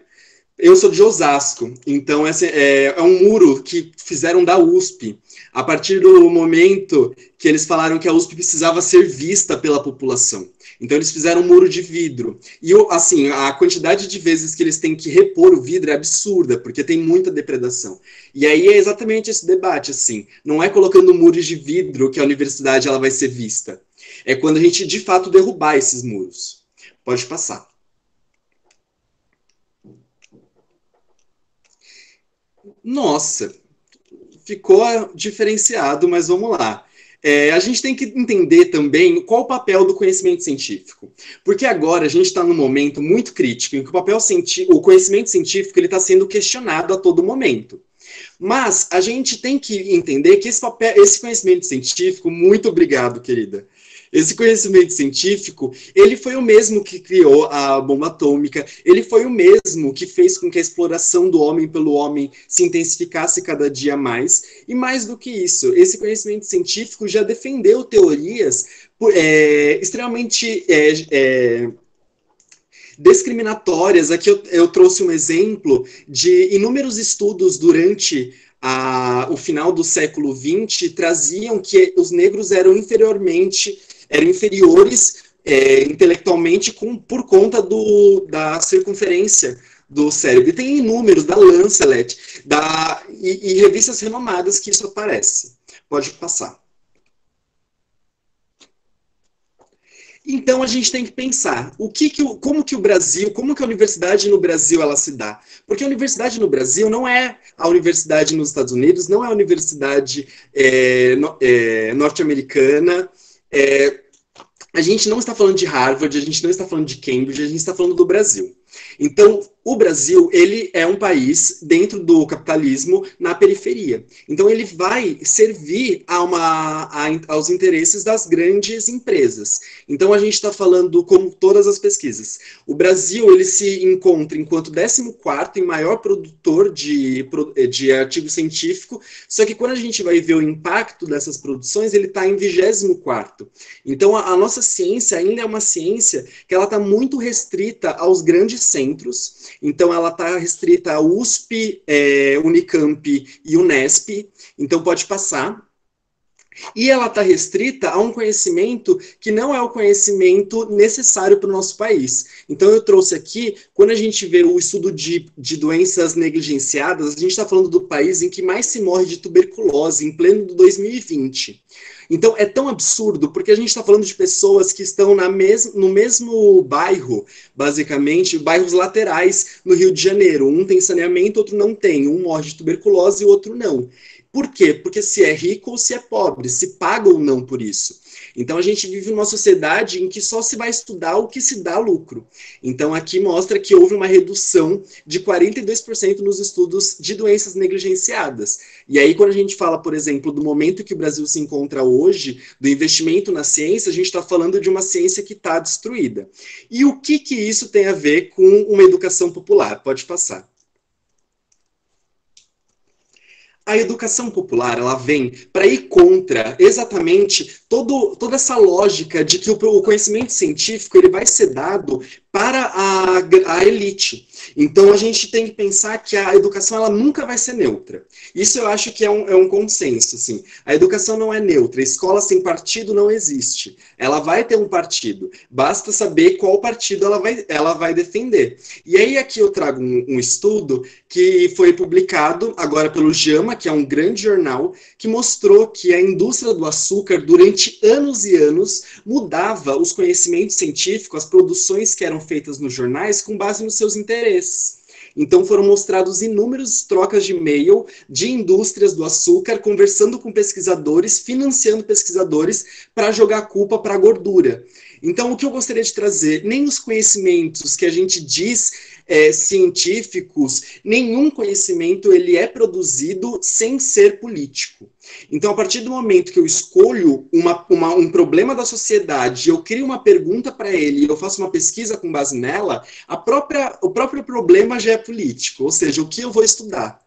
[SPEAKER 3] eu sou de Osasco, então é, é, um muro que fizeram da USP. A partir do momento que eles falaram que a USP precisava ser vista pela população. Então eles fizeram um muro de vidro. E assim, a quantidade de vezes que eles têm que repor o vidro é absurda, porque tem muita depredação. E aí é exatamente esse debate, assim. Não é colocando muros de vidro que a universidade ela vai ser vista. É quando a gente de fato derrubar esses muros. Pode passar. Nossa, ficou diferenciado, mas vamos lá. É, a gente tem que entender também qual o papel do conhecimento científico, porque agora a gente está num momento muito crítico em que o papel o conhecimento científico ele está sendo questionado a todo momento. Mas a gente tem que entender que esse papel, esse conhecimento científico, muito obrigado, querida. Esse conhecimento científico, ele foi o mesmo que criou a bomba atômica, ele foi o mesmo que fez com que a exploração do homem pelo homem se intensificasse cada dia mais, e mais do que isso, esse conhecimento científico já defendeu teorias é, extremamente é, é, discriminatórias. Aqui eu, eu, trouxe um exemplo de inúmeros estudos durante a, o final do século XX traziam que os negros eram inferiormente, eram inferiores é, intelectualmente com, por conta do, da circunferência do cérebro. E tem inúmeros da Lancelet da, e, e revistas renomadas que isso aparece. Pode passar. Então a gente tem que pensar o que, que como que o Brasil, como que a universidade no Brasil ela se dá? Porque a universidade no Brasil não é a universidade nos Estados Unidos, não é a universidade é, no, é, norte-americana. É, a gente não está falando de Harvard, a gente não está falando de Cambridge, a gente está falando do Brasil. Então, o Brasil, ele é um país dentro do capitalismo na periferia. Então, ele vai servir a uma, a, aos interesses das grandes empresas. Então, a gente está falando, como todas as pesquisas, o Brasil, ele se encontra enquanto 14º em maior produtor de, de artigo científico, só que quando a gente vai ver o impacto dessas produções, ele está em 24º. Então, a, a nossa ciência ainda é uma ciência que ela está muito restrita aos grandes centros, então ela está restrita a USP, é, Unicamp e Unesp, então pode passar. E ela está restrita a um conhecimento que não é o conhecimento necessário para o nosso país. Então, eu trouxe aqui, quando a gente vê o estudo de, de doenças negligenciadas, a gente está falando do país em que mais se morre de tuberculose, em pleno 2020. Então é tão absurdo, porque a gente está falando de pessoas que estão na mes no mesmo bairro, basicamente, bairros laterais no Rio de Janeiro. Um tem saneamento, outro não tem. Um morre de tuberculose e o outro não. Por quê? Porque se é rico ou se é pobre, se paga ou não por isso. Então a gente vive numa sociedade em que só se vai estudar o que se dá lucro. Então aqui mostra que houve uma redução de 42% nos estudos de doenças negligenciadas. E aí quando a gente fala, por exemplo, do momento que o Brasil se encontra hoje, do investimento na ciência, a gente está falando de uma ciência que está destruída. E o que que isso tem a ver com uma educação popular? Pode passar. A educação popular ela vem para ir contra exatamente todo, toda essa lógica de que o, o conhecimento científico ele vai ser dado para a, a elite. Então a gente tem que pensar que a educação ela nunca vai ser neutra. Isso eu acho que é um, é um consenso. Assim. A educação não é neutra. Escola sem partido não existe. Ela vai ter um partido. Basta saber qual partido ela vai, ela vai defender. E aí aqui eu trago um, um estudo que foi publicado agora pelo JAMA, que é um grande jornal, que mostrou que a indústria do açúcar, durante anos e anos, mudava os conhecimentos científicos, as produções que eram feitas nos jornais com base nos seus interesses. Então foram mostrados inúmeras trocas de e-mail de indústrias do açúcar, conversando com pesquisadores, financiando pesquisadores para jogar culpa para a gordura. Então, o que eu gostaria de trazer, nem os conhecimentos que a gente diz é, científicos, nenhum conhecimento ele é produzido sem ser político. Então, a partir do momento que eu escolho uma, uma, um problema da sociedade, eu crio uma pergunta para ele, eu faço uma pesquisa com base nela, a própria, o próprio problema já é político, ou seja, o que eu vou estudar.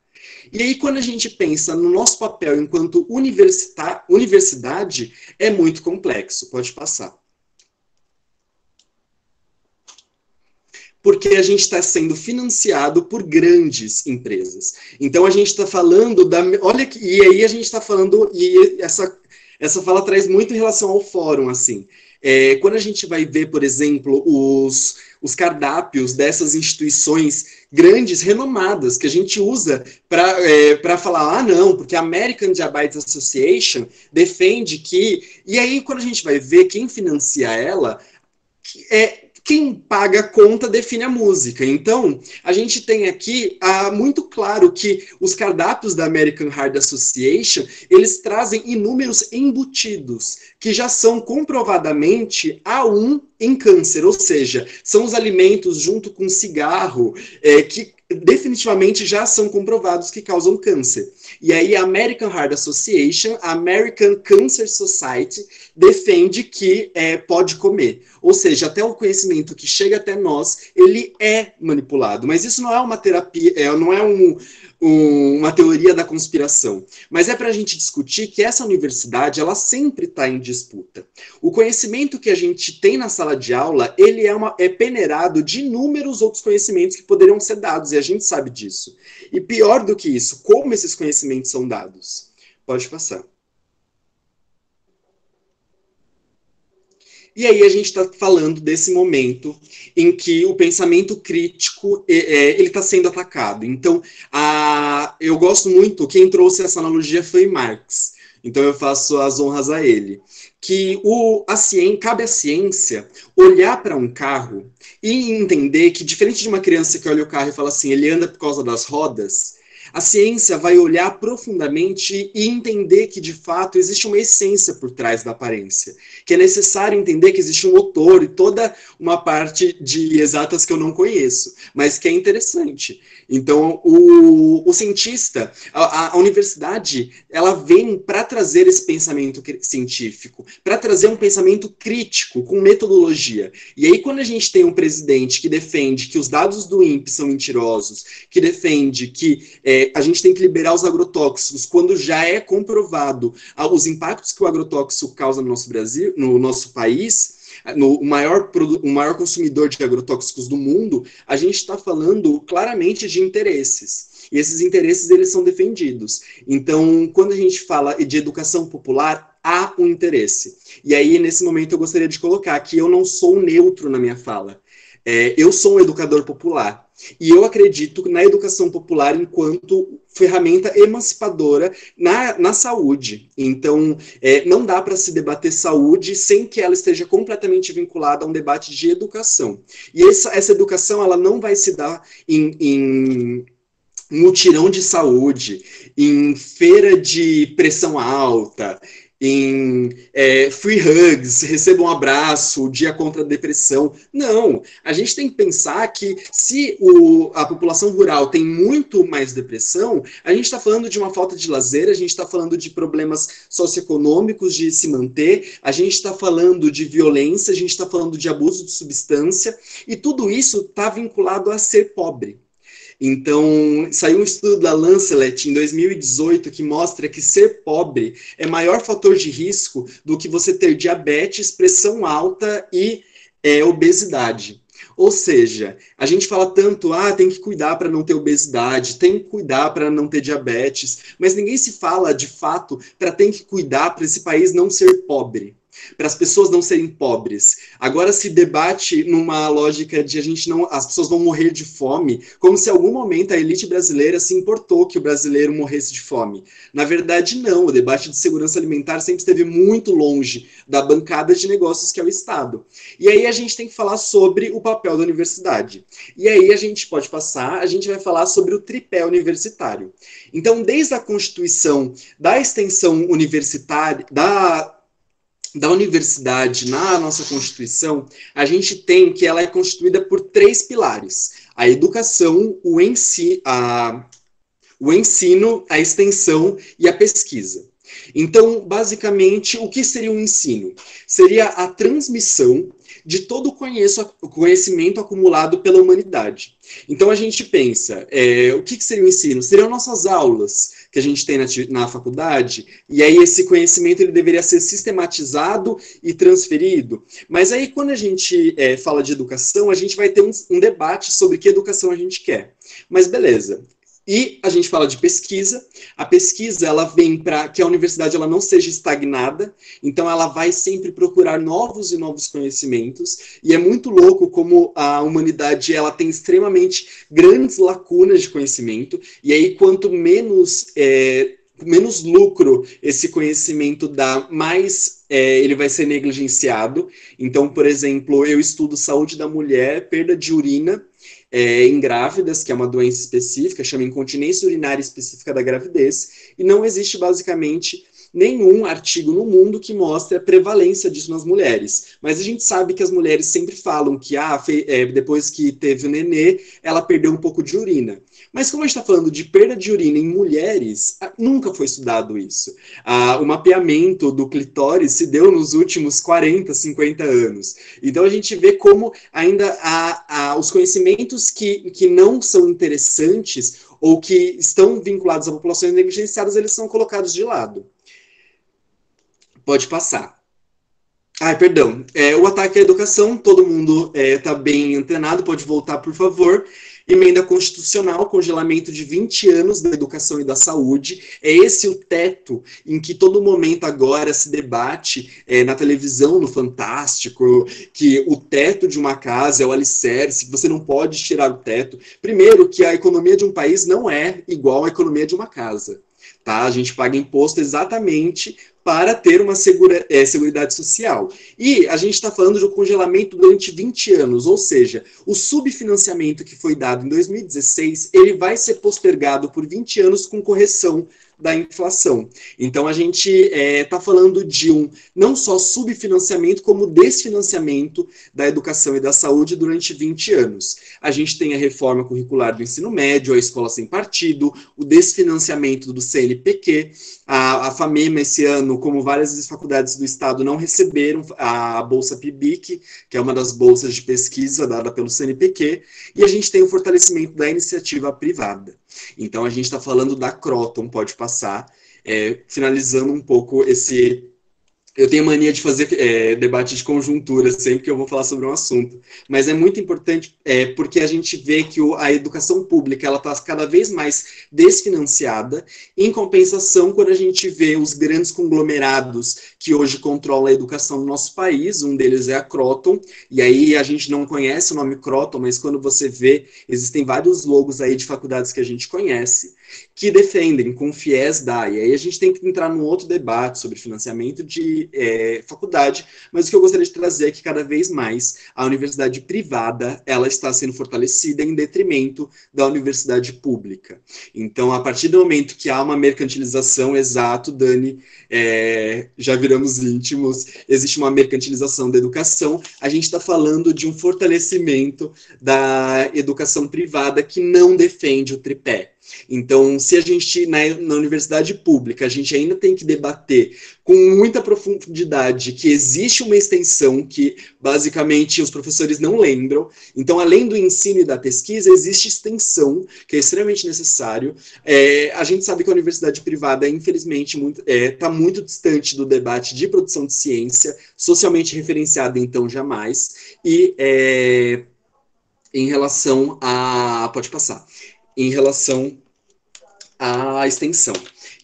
[SPEAKER 3] E aí, quando a gente pensa no nosso papel enquanto universidade, é muito complexo. Pode passar. Porque a gente está sendo financiado por grandes empresas. Então a gente está falando da. Olha, e aí a gente está falando, e essa, essa fala traz muito em relação ao fórum, assim. É, quando a gente vai ver, por exemplo, os, os cardápios dessas instituições grandes, renomadas, que a gente usa para é, falar, ah, não, porque a American Diabetes Association defende que. E aí, quando a gente vai ver quem financia ela, é, quem paga a conta define a música. Então, a gente tem aqui ah, muito claro que os cardápios da American Heart Association, eles trazem inúmeros embutidos, que já são comprovadamente A1 em câncer, ou seja, são os alimentos junto com cigarro é, que definitivamente já são comprovados que causam câncer. E aí a American Heart Association, a American Cancer Society, defende que é, pode comer. Ou seja, até o conhecimento que chega até nós, ele é manipulado. Mas isso não é uma terapia, é, não é um, um, uma teoria da conspiração. Mas é para a gente discutir que essa universidade, ela sempre está em disputa. O conhecimento que a gente tem na sala de aula, ele é, uma, é peneirado de inúmeros outros conhecimentos que poderiam ser dados, e a gente sabe disso. E pior do que isso, como esses conhecimentos são dados? Pode passar. E aí a gente está falando desse momento em que o pensamento crítico é, ele está sendo atacado. Então, a, eu gosto muito, quem trouxe essa analogia foi Marx. Então eu faço as honras a ele. Que o, a ciência, cabe à ciência olhar para um carro e entender que, diferente de uma criança que olha o carro e fala assim, ele anda por causa das rodas, a ciência vai olhar profundamente e entender que, de fato, existe uma essência por trás da aparência. Que é necessário entender que existe um motor e toda uma parte de exatas que eu não conheço, mas que é interessante. Então, o, o cientista, a, a universidade, ela vem para trazer esse pensamento científico, para trazer um pensamento crítico, com metodologia. E aí, quando a gente tem um presidente que defende que os dados do INPE são mentirosos, que defende que é, a gente tem que liberar os agrotóxicos, quando já é comprovado os impactos que o agrotóxico causa no nosso Brasil, no nosso país, no o maior, o maior consumidor de agrotóxicos do mundo, a gente está falando claramente de interesses. E esses interesses eles são defendidos. Então, quando a gente fala de educação popular, há um interesse. E aí, nesse momento, eu gostaria de colocar que eu não sou neutro na minha fala. É, eu sou um educador popular. E eu acredito na educação popular enquanto ferramenta emancipadora na, na saúde. Então, é, não dá para se debater saúde sem que ela esteja completamente vinculada a um debate de educação. E essa, essa educação ela não vai se dar em, em mutirão de saúde, em feira de pressão alta, em é, free hugs, receba um abraço, dia contra a depressão. Não, a gente tem que pensar que se o, a população rural tem muito mais depressão, a gente está falando de uma falta de lazer, a gente está falando de problemas socioeconômicos de se manter, a gente está falando de violência, a gente está falando de abuso de substância, e tudo isso está vinculado a ser pobre. Então, saiu um estudo da Lancet em 2018 que mostra que ser pobre é maior fator de risco do que você ter diabetes, pressão alta e é, obesidade. Ou seja, a gente fala tanto, ah, tem que cuidar para não ter obesidade, tem que cuidar para não ter diabetes, mas ninguém se fala de fato para tem que cuidar para esse país não ser pobre para as pessoas não serem pobres. Agora se debate numa lógica de a gente não, as pessoas vão morrer de fome, como se em algum momento a elite brasileira se importou que o brasileiro morresse de fome. Na verdade, não. O debate de segurança alimentar sempre esteve muito longe da bancada de negócios que é o Estado. E aí a gente tem que falar sobre o papel da universidade. E aí a gente pode passar, a gente vai falar sobre o tripé universitário. Então, desde a constituição da extensão universitária, da da universidade na nossa Constituição, a gente tem que ela é constituída por três pilares: a educação, o, ensi a, o ensino, a extensão e a pesquisa. Então, basicamente, o que seria o um ensino? Seria a transmissão de todo o conhecimento acumulado pela humanidade. Então a gente pensa, é, o que, que seria o ensino? Seriam nossas aulas que a gente tem na, na faculdade, e aí esse conhecimento ele deveria ser sistematizado e transferido. Mas aí quando a gente é, fala de educação, a gente vai ter um, um debate sobre que educação a gente quer. Mas beleza, e a gente fala de pesquisa. A pesquisa ela vem para que a universidade ela não seja estagnada, então ela vai sempre procurar novos e novos conhecimentos. E é muito louco como a humanidade ela tem extremamente grandes lacunas de conhecimento. E aí quanto menos é, menos lucro esse conhecimento dá, mais é, ele vai ser negligenciado. Então, por exemplo, eu estudo saúde da mulher, perda de urina é, em grávidas, que é uma doença específica, chama incontinência urinária específica da gravidez, e não existe basicamente nenhum artigo no mundo que mostre a prevalência disso nas mulheres. Mas a gente sabe que as mulheres sempre falam que ah, é, depois que teve o nenê, ela perdeu um pouco de urina. Mas como a gente está falando de perda de urina em mulheres, ah, nunca foi estudado isso. Ah, o mapeamento do clitóris se deu nos últimos 40, 50 anos. Então a gente vê como ainda há, há os conhecimentos que, que não são interessantes ou que estão vinculados a populações negligenciadas, eles são colocados de lado. Pode passar. Ai, perdão. É, o ataque à educação, todo mundo está é, tá bem antenado, pode voltar, por favor. Emenda constitucional, congelamento de 20 anos da educação e da saúde. É esse o teto em que todo momento agora se debate é, na televisão, no Fantástico, que o teto de uma casa é o alicerce, que você não pode tirar o teto. Primeiro, que a economia de um país não é igual à economia de uma casa. Tá? A gente paga imposto exatamente para ter uma segura, é, seguridade social. E a gente está falando de um congelamento durante 20 anos, ou seja, o subfinanciamento que foi dado em 2016, ele vai ser postergado por 20 anos com correção da inflação. Então a gente está é, tá falando de um não só subfinanciamento, como desfinanciamento da educação e da saúde durante 20 anos. A gente tem a reforma curricular do ensino médio, a escola sem partido, o desfinanciamento do CNPq, a, a FAMEMA esse ano, como várias faculdades do estado não receberam a Bolsa PIBIC, que é uma das bolsas de pesquisa dada pelo CNPq, e a gente tem o fortalecimento da iniciativa privada. Então a gente está falando da Croton, pode passar, é, finalizando um pouco esse eu tenho mania de fazer é, debate de conjuntura sempre que eu vou falar sobre um assunto, mas é muito importante é, porque a gente vê que o, a educação pública ela está cada vez mais desfinanciada. Em compensação, quando a gente vê os grandes conglomerados que hoje controlam a educação no nosso país, um deles é a Croton, e aí a gente não conhece o nome Croton, mas quando você vê, existem vários logos aí de faculdades que a gente conhece que defendem com fiéis da. E aí a gente tem que entrar num outro debate sobre financiamento de é, faculdade, mas o que eu gostaria de trazer é que cada vez mais a universidade privada ela está sendo fortalecida em detrimento da universidade pública. Então, a partir do momento que há uma mercantilização, exato, Dani, é, já viramos íntimos, existe uma mercantilização da educação, a gente está falando de um fortalecimento da educação privada que não defende o tripé então, se a gente, na, na, universidade pública, a gente ainda tem que debater com muita profundidade que existe uma extensão que, basicamente, os professores não lembram. Então, além do ensino e da pesquisa, existe extensão, que é extremamente necessário. É, a gente sabe que a universidade privada, infelizmente, está muito, é, tá muito distante do debate de produção de ciência, socialmente referenciada, então, jamais. E é, em relação a. Pode passar em relação à extensão.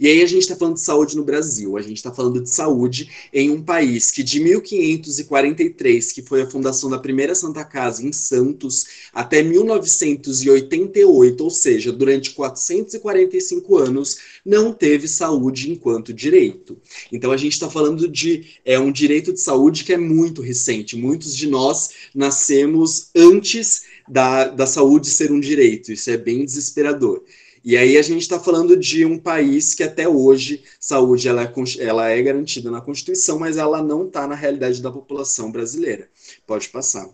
[SPEAKER 3] E aí a gente está falando de saúde no Brasil, a gente está falando de saúde em um país que de 1543, que foi a fundação da primeira Santa Casa em Santos, até 1988, ou seja, durante 445 anos, não teve saúde enquanto direito. Então a gente está falando de é, um direito de saúde que é muito recente. Muitos de nós nascemos antes da, da saúde ser um direito. Isso é bem desesperador. E aí a gente está falando de um país que até hoje saúde ela é, ela é garantida na Constituição, mas ela não está na realidade da população brasileira. Pode passar.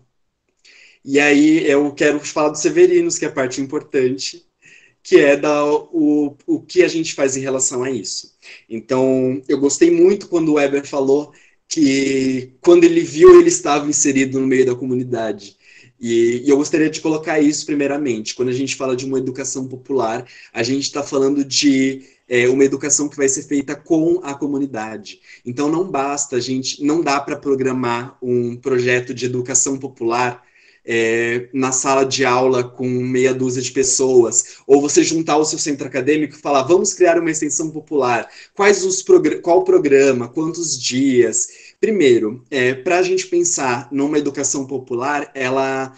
[SPEAKER 3] E aí eu quero falar dos Severinos, que é a parte importante, que é da, o, o que a gente faz em relação a isso. Então, eu gostei muito quando o Weber falou que quando ele viu, ele estava inserido no meio da comunidade. E, e, eu gostaria de colocar isso primeiramente. Quando a gente fala de uma educação popular, a gente está falando de é, uma educação que vai ser feita com a comunidade. Então não basta a gente, não dá para programar um projeto de educação popular é, na sala de aula com meia dúzia de pessoas, ou você juntar o seu centro acadêmico e falar, vamos criar uma extensão popular, quais os qual o programa, quantos dias, Primeiro, é, para a gente pensar numa educação popular, ela,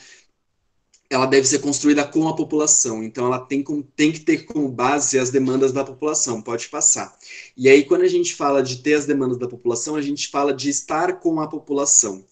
[SPEAKER 3] ela deve ser construída com a população. Então, ela tem, com, tem que ter como base as demandas da população. Pode passar. E aí, quando a gente fala de ter as demandas da população, a gente fala de estar com a população.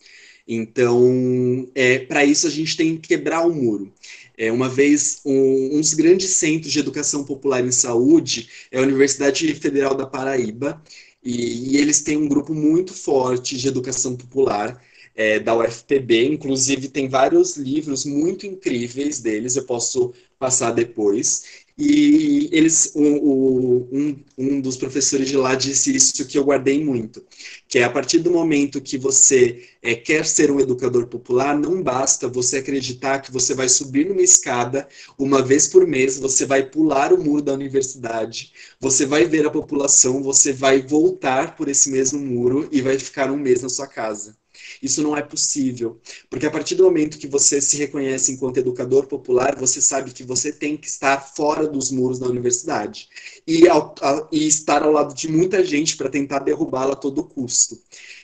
[SPEAKER 3] Então, é, para isso, a gente tem que quebrar o muro. É, uma vez, um, um, dos grandes centros de educação popular em saúde é a Universidade Federal da Paraíba, e, e eles têm um grupo muito forte de educação popular é, da UFPB, inclusive tem vários livros muito incríveis deles, eu posso passar depois. E eles, um, um, dos professores de lá disse isso que eu guardei muito, que é a partir do momento que você é, quer ser um educador popular, não basta você acreditar que você vai subir numa escada uma vez por mês, você vai pular o muro da universidade, você vai ver a população, você vai voltar por esse mesmo muro e vai ficar um mês na sua casa. Isso não é possível, porque a partir do momento que você se reconhece enquanto educador popular, você sabe que você tem que estar fora dos muros da universidade e, ao, a, e estar ao lado de muita gente para tentar derrubá-la a todo custo.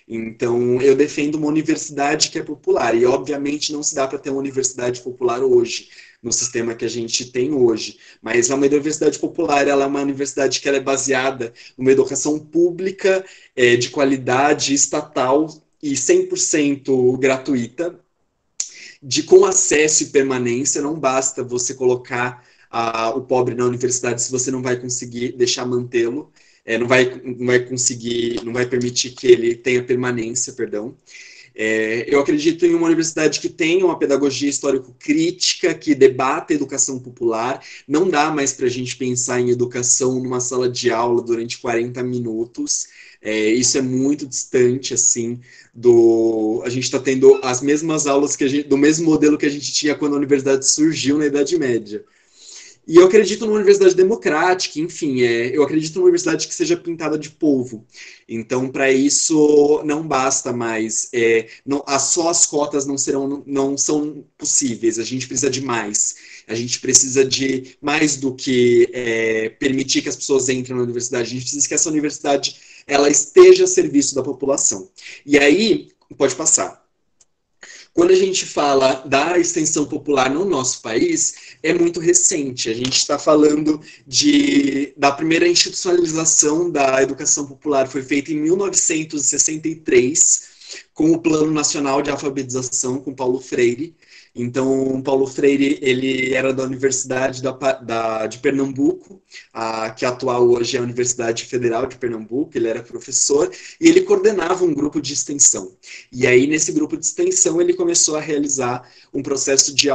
[SPEAKER 3] Então, eu defendo uma universidade que é popular, e obviamente não se dá para ter uma universidade popular hoje, no sistema que a gente tem hoje. Mas a uma universidade popular, ela é uma universidade que é baseada numa educação pública, é, de qualidade, estatal, e 100% gratuita, de com acesso e permanência, não basta você colocar o pobre na universidade se você não vai conseguir deixar mantê-lo, é, não, vai, não vai conseguir, não vai permitir que ele tenha permanência, perdão. É, eu acredito em uma universidade que tenha uma pedagogia histórico-crítica, que debata a educação popular. Não dá mais para a gente pensar em educação numa sala de aula durante 40 minutos. É, isso é muito distante, assim, do... A gente está tendo as mesmas aulas que a gente, do mesmo modelo que a gente tinha quando a universidade surgiu na Idade Média. E eu acredito numa universidade democrática, enfim, é, eu acredito numa universidade que seja pintada de povo. Então, para isso, não basta mais. É, não, as, só as cotas não serão, não, são possíveis. A gente precisa de mais. A gente precisa de mais do que é, permitir que as pessoas entrem na universidade. A gente precisa que essa universidade ela esteja a serviço da população. E aí, pode passar. Quando a gente fala da extensão popular no nosso país, é muito recente. A gente está falando de, da primeira institucionalização da educação popular, foi feita em 1963, com o Plano Nacional de Alfabetização, com Paulo Freire. Então, Paulo Freire, ele era da Universidade da, da, de Pernambuco, a, que atual hoje é a Universidade Federal de Pernambuco, ele era professor, e ele coordenava um grupo de extensão. E aí, nesse grupo de extensão, ele começou a realizar um processo de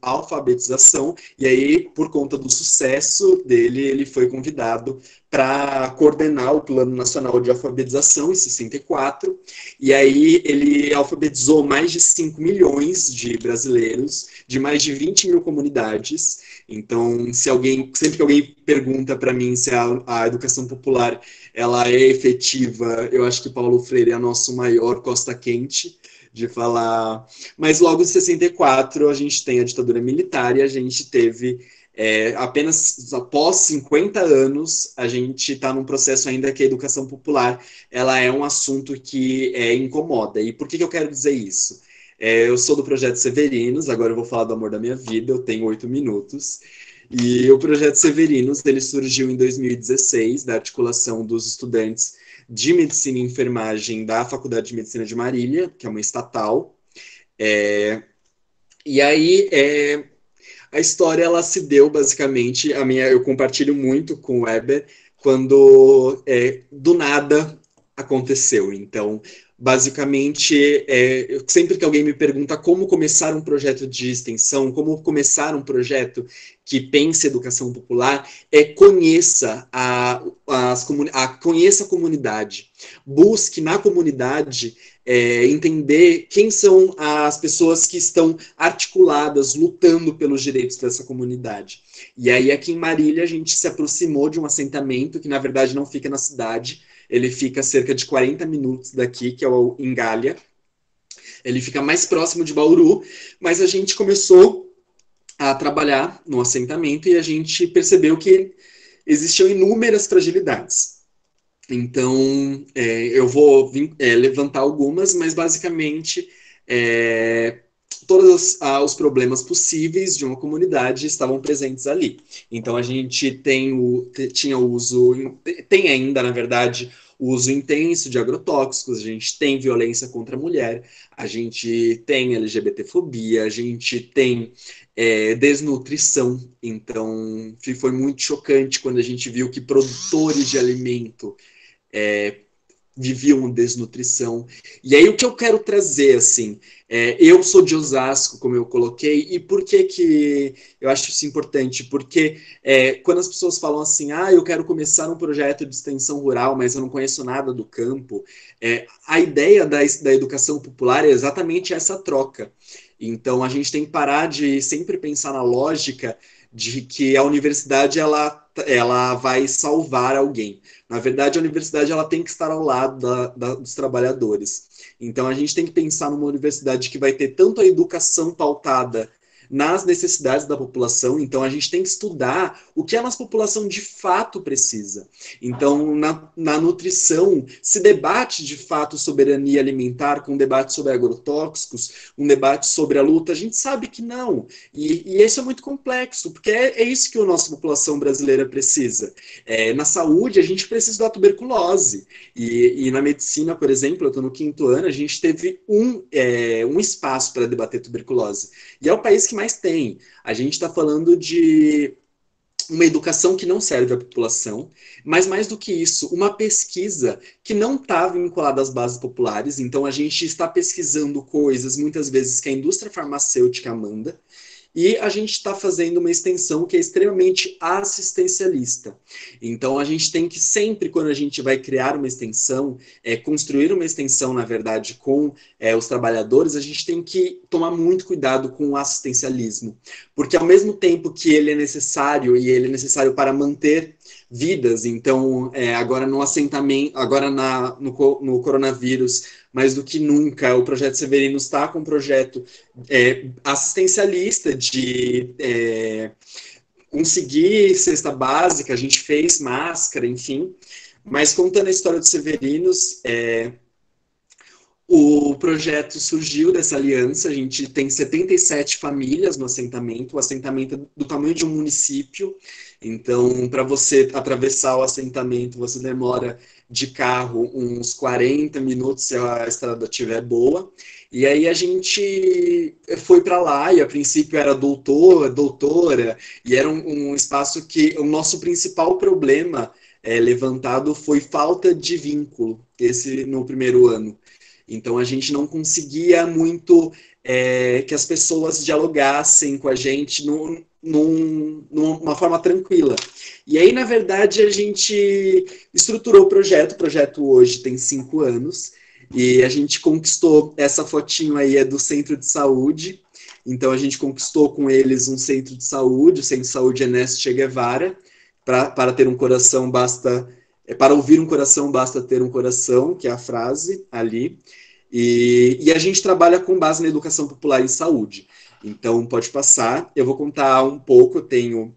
[SPEAKER 3] alfabetização, e aí, por conta do sucesso dele, ele foi convidado para coordenar o Plano Nacional de Alfabetização em 64, e aí ele alfabetizou mais de 5 milhões de brasileiros, de mais de 20 mil comunidades. Então, se alguém, sempre que alguém pergunta para mim se a, a, educação popular ela é efetiva, eu acho que Paulo Freire é nosso maior costa quente de falar. Mas logo em 64 a gente tem a ditadura militar e a gente teve é, apenas após 50 anos, a gente está num processo ainda que a educação popular ela é um assunto que é, incomoda. E por que, que eu quero dizer isso? É, eu sou do Projeto Severinos, agora eu vou falar do amor da minha vida, eu tenho oito minutos. E o Projeto Severinos ele surgiu em 2016, da articulação dos estudantes de Medicina e Enfermagem da Faculdade de Medicina de Marília, que é uma estatal. É, e aí, é, a história ela se deu basicamente, a minha eu compartilho muito com o Weber quando é, do nada aconteceu. Então, basicamente, é, sempre que alguém me pergunta como começar um projeto de extensão, como começar um projeto que pense educação popular, é conheça a, as, a, conheça a comunidade. Busque na comunidade é, entender quem são as pessoas que estão articuladas, lutando pelos direitos dessa comunidade. E aí, aqui em Marília, a gente se aproximou de um assentamento que, na verdade, não fica na cidade, ele fica cerca de 40 minutos daqui, que é o Engalha. Ele fica mais próximo de Bauru, mas a gente começou a trabalhar no assentamento e a gente percebeu que existiam inúmeras fragilidades. Então, é, eu vou é, levantar algumas, mas basicamente é, todos ah, os problemas possíveis de uma comunidade estavam presentes ali. Então, a gente tem o, tinha o uso, tem ainda, na verdade, o uso intenso de agrotóxicos, a gente tem violência contra a mulher, a gente tem LGBTfobia, a gente tem é, desnutrição. Então, foi muito chocante quando a gente viu que produtores de alimento é, viviam desnutrição. E aí o que eu quero trazer, assim, é, eu sou de Osasco, como eu coloquei, e por que que eu acho isso importante? Porque é, quando as pessoas falam assim, ah, eu quero começar um projeto de extensão rural, mas eu não conheço nada do campo, é, a ideia da, da educação popular é exatamente essa troca. Então a gente tem que parar de sempre pensar na lógica de que a universidade ela, ela vai salvar alguém. Na verdade, a universidade ela tem que estar ao lado da, da, dos trabalhadores. Então, a gente tem que pensar numa universidade que vai ter tanto a educação pautada nas necessidades da população. Então, a gente tem que estudar o que a nossa população de fato precisa. Então, na, na nutrição, se debate de fato soberania alimentar, com um debate sobre agrotóxicos, um debate sobre a luta, a gente sabe que não. E, e isso é muito complexo, porque é, é, isso que a nossa população brasileira precisa. É, na saúde, a gente precisa da tuberculose. E, e na medicina, por exemplo, eu estou no quinto ano, a gente teve um, é, um espaço para debater tuberculose. E é o país que mais tem. A gente está falando de uma educação que não serve à população, mas mais do que isso, uma pesquisa que não está vinculada às bases populares. Então, a gente está pesquisando coisas, muitas vezes, que a indústria farmacêutica manda, e a gente está fazendo uma extensão que é extremamente assistencialista. Então, a gente tem que sempre, quando a gente vai criar uma extensão, é, construir uma extensão, na verdade, com é, os trabalhadores, a gente tem que tomar muito cuidado com o assistencialismo. Porque, ao mesmo tempo que ele é necessário, e ele é necessário para manter vidas. Então, é, agora no assentamento, agora na, no, no, coronavírus, mais do que nunca, o Projeto Severino está com um projeto é, assistencialista de é, conseguir cesta básica, a gente fez máscara, enfim. Mas contando a história dos Severinos, é, o projeto surgiu dessa aliança, a gente tem 77 famílias no assentamento, o assentamento é do tamanho de um município, então para você atravessar o assentamento, você demora de carro uns 40 minutos se a estrada estiver boa. E aí a gente foi para lá e a princípio era doutor, doutora, e era um, um espaço que o nosso principal problema é, levantado foi falta de vínculo, esse no primeiro ano. Então a gente não conseguia muito é, que as pessoas dialogassem com a gente num, num, numa forma tranquila. E aí, na verdade, a gente estruturou o projeto. O projeto hoje tem cinco anos. E a gente conquistou, essa fotinho aí é do centro de saúde. Então a gente conquistou com eles um centro de saúde, o centro de saúde Ernesto Che Guevara. Pra, para ter um coração basta é, para ouvir um coração basta ter um coração, que é a frase ali. E, e, a gente trabalha com base na educação popular em saúde. Então, pode passar. Eu vou contar um pouco, tenho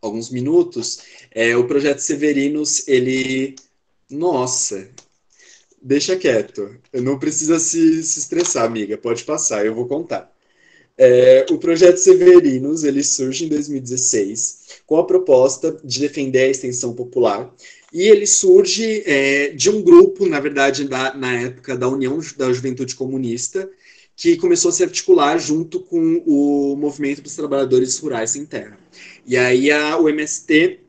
[SPEAKER 3] alguns minutos. É, o projeto Severinos, ele. Nossa, deixa quieto. Não precisa se, se estressar, amiga. Pode passar, eu vou contar. É, o projeto Severinos ele surge em 2016 com a proposta de defender a extensão popular e ele surge é, de um grupo, na verdade, da, na época da União da Juventude Comunista, que começou a se articular junto com o Movimento dos Trabalhadores Rurais Sem Terra. E aí a, o MST,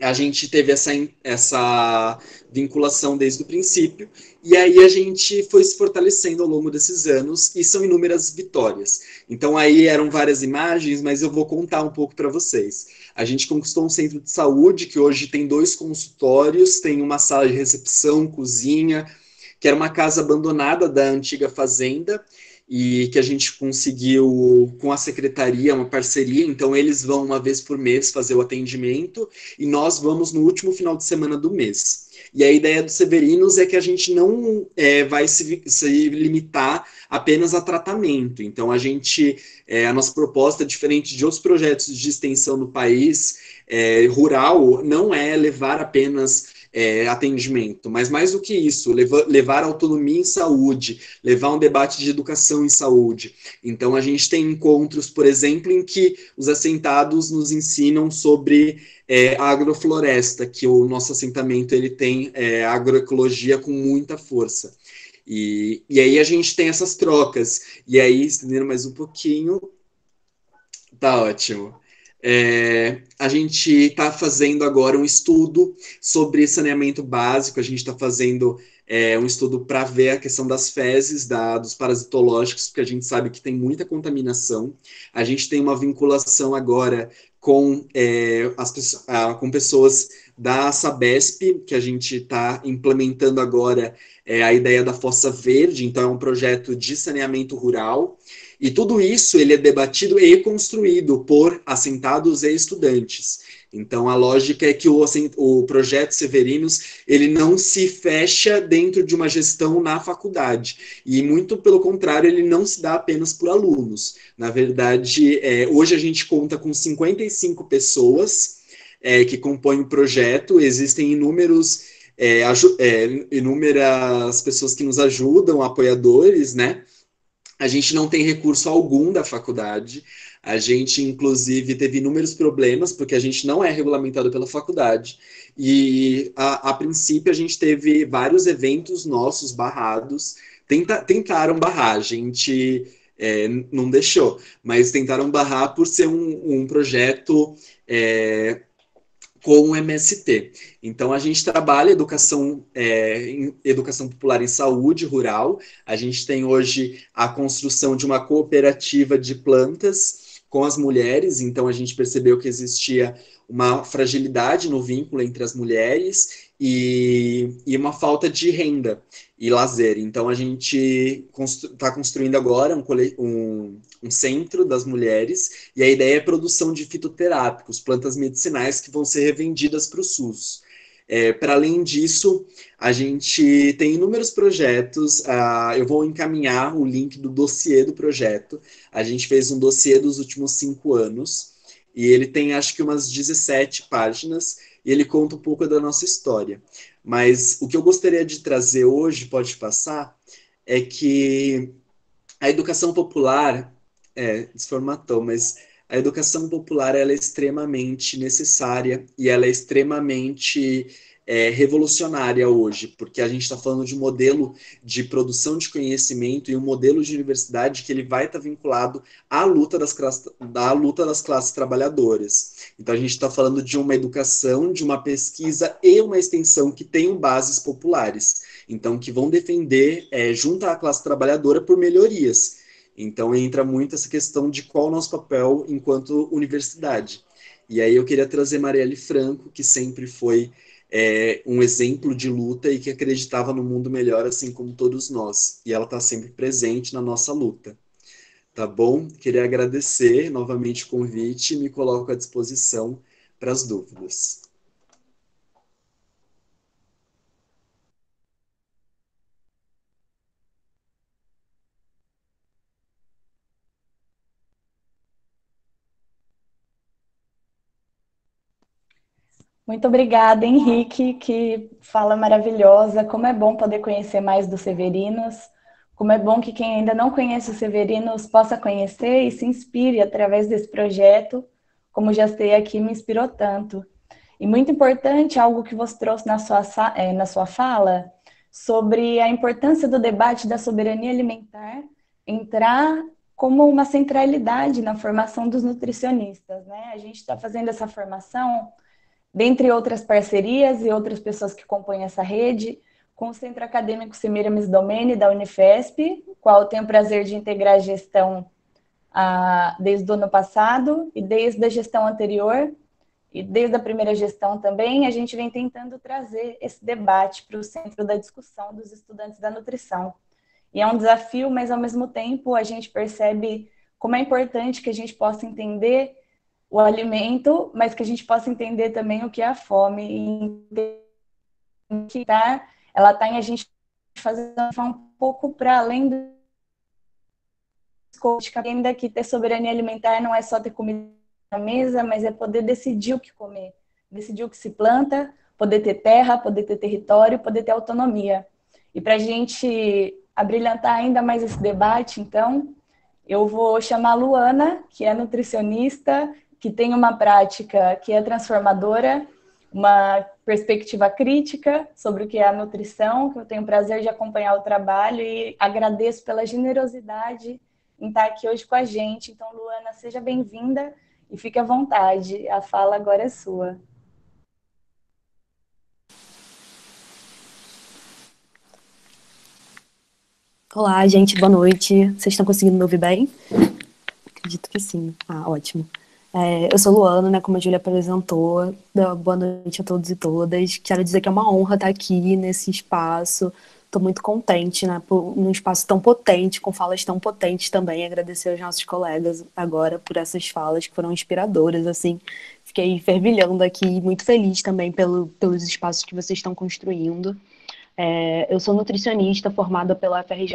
[SPEAKER 3] a gente teve essa, essa vinculação desde o princípio, e aí a gente foi se fortalecendo ao longo desses anos, e são inúmeras vitórias. Então aí eram várias imagens, mas eu vou contar um pouco para vocês. A gente conquistou um centro de saúde que hoje tem dois consultórios, tem uma sala de recepção, cozinha, que era uma casa abandonada da antiga fazenda e que a gente conseguiu com a secretaria uma parceria. Então eles vão uma vez por mês fazer o atendimento e nós vamos no último final de semana do mês. E a ideia do Severinos é que a gente não é, vai se, se, limitar apenas a tratamento. Então, a gente, é, a nossa proposta, diferente de outros projetos de extensão no país é, rural, não é levar apenas é, atendimento, mas mais do que isso, levar, levar autonomia em saúde, levar um debate de educação em saúde. Então, a gente tem encontros, por exemplo, em que os assentados nos ensinam sobre é, agrofloresta, que o nosso assentamento ele tem é, agroecologia com muita força. E, e aí a gente tem essas trocas. E aí, estendendo mais um pouquinho, tá ótimo. É, a gente está fazendo agora um estudo sobre saneamento básico, a gente está fazendo é, um estudo para ver a questão das fezes, da, dos parasitológicos, porque a gente sabe que tem muita contaminação. A gente tem uma vinculação agora com, é, as, com pessoas da Sabesp, que a gente está implementando agora é, a ideia da Fossa Verde, então é um projeto de saneamento rural. E tudo isso ele é debatido e construído por assentados e estudantes. Então a lógica é que o, o projeto Severinos ele não se fecha dentro de uma gestão na faculdade e muito pelo contrário ele não se dá apenas por alunos. Na verdade, é, hoje a gente conta com 55 pessoas é, que compõem o projeto. Existem inúmeros é, é, inúmeras pessoas que nos ajudam, apoiadores, né? A gente não tem recurso algum da faculdade. A gente, inclusive, teve inúmeros problemas, porque a gente não é regulamentado pela faculdade. E, a, a princípio, a gente teve vários eventos nossos barrados. Tenta, tentaram barrar, a gente é, não deixou, mas tentaram barrar por ser um, um projeto é, com o MST. Então, a gente trabalha educação, é, educação popular em saúde rural. A gente tem hoje a construção de uma cooperativa de plantas com as mulheres. Então, a gente percebeu que existia uma fragilidade no vínculo entre as mulheres e, e uma falta de renda e lazer. Então, a gente está constru tá construindo agora um, um, um, centro das mulheres, e a ideia é a produção de fitoterápicos, plantas medicinais que vão ser revendidas para o SUS. É, para além disso, a gente tem inúmeros projetos. Uh, eu vou encaminhar o link do dossiê do projeto. A gente fez um dossiê dos últimos cinco anos, e ele tem acho que umas 17 páginas e ele conta um pouco da nossa história. Mas o que eu gostaria de trazer hoje, pode passar, é que a educação popular, é, desformatou, mas a educação popular ela é extremamente necessária e ela é extremamente é, revolucionária hoje, porque a gente está falando de um modelo de produção de conhecimento e um modelo de universidade que ele vai estar tá vinculado à luta das classes, luta das classes trabalhadoras. Então a gente está falando de uma educação, de uma pesquisa e uma extensão que tenham bases populares, então que vão defender é, junto à classe trabalhadora por melhorias. Então entra muito essa questão de qual o nosso papel enquanto universidade. E aí eu queria trazer Marielle Franco, que sempre foi é, um exemplo de luta e que acreditava no mundo melhor, assim como todos nós. E ela está sempre presente na nossa luta. Tá bom? Queria agradecer novamente o convite e me coloco à disposição para as dúvidas.
[SPEAKER 1] Muito obrigada, Henrique, que fala maravilhosa. Como é bom poder conhecer mais dos Severinos. Como é bom que quem ainda não conhece os Severinos possa conhecer e se inspire através desse projeto, como já sei aqui, me inspirou tanto. E muito importante, algo que você trouxe na sua, é, na sua fala, sobre a importância do debate da soberania alimentar entrar como uma centralidade na formação dos nutricionistas. Né? A gente está fazendo essa formação dentre outras parcerias e outras pessoas que compõem essa rede, com o Centro Acadêmico Semiramis Domene, da Unifesp, qual tenho o prazer de integrar a gestão ah, desde o ano passado e desde a gestão anterior, e desde a primeira gestão também, a gente vem tentando trazer esse debate para o centro da discussão dos estudantes da nutrição. E é um desafio, mas ao mesmo tempo a gente percebe como é importante que a gente possa entender o alimento, mas que a gente possa entender também o que é a fome e que tá, ela está em a gente fazer um pouco para além do ainda que ter soberania alimentar não é só ter comida na mesa, mas é poder decidir o que comer, decidir o que se planta, poder ter terra, poder ter território, poder ter autonomia. E para a gente abrilhantar ainda mais esse debate, então, eu vou chamar a Luana, que é nutricionista, que tem uma prática que é transformadora, uma perspectiva crítica sobre o que é a nutrição, que eu tenho o prazer de acompanhar o trabalho e agradeço pela generosidade em estar aqui hoje com a gente. Então, Luana, seja bem-vinda E fique à vontade, a fala agora é sua.
[SPEAKER 4] Olá, gente, boa noite. Vocês estão conseguindo me ouvir bem? Acredito que sim. Ah, ótimo. É, eu sou Luana, né, como a Júlia apresentou. Boa noite a todos e todas. Quero dizer que é uma honra estar aqui nesse espaço. Estou muito contente, né, por num espaço tão potente, com falas tão potentes também. Agradecer aos nossos colegas agora por essas falas que foram inspiradoras, assim. Fiquei fervilhando aqui, muito feliz também pelo, pelos espaços que vocês estão construindo. É, eu sou nutricionista formada pela FRJ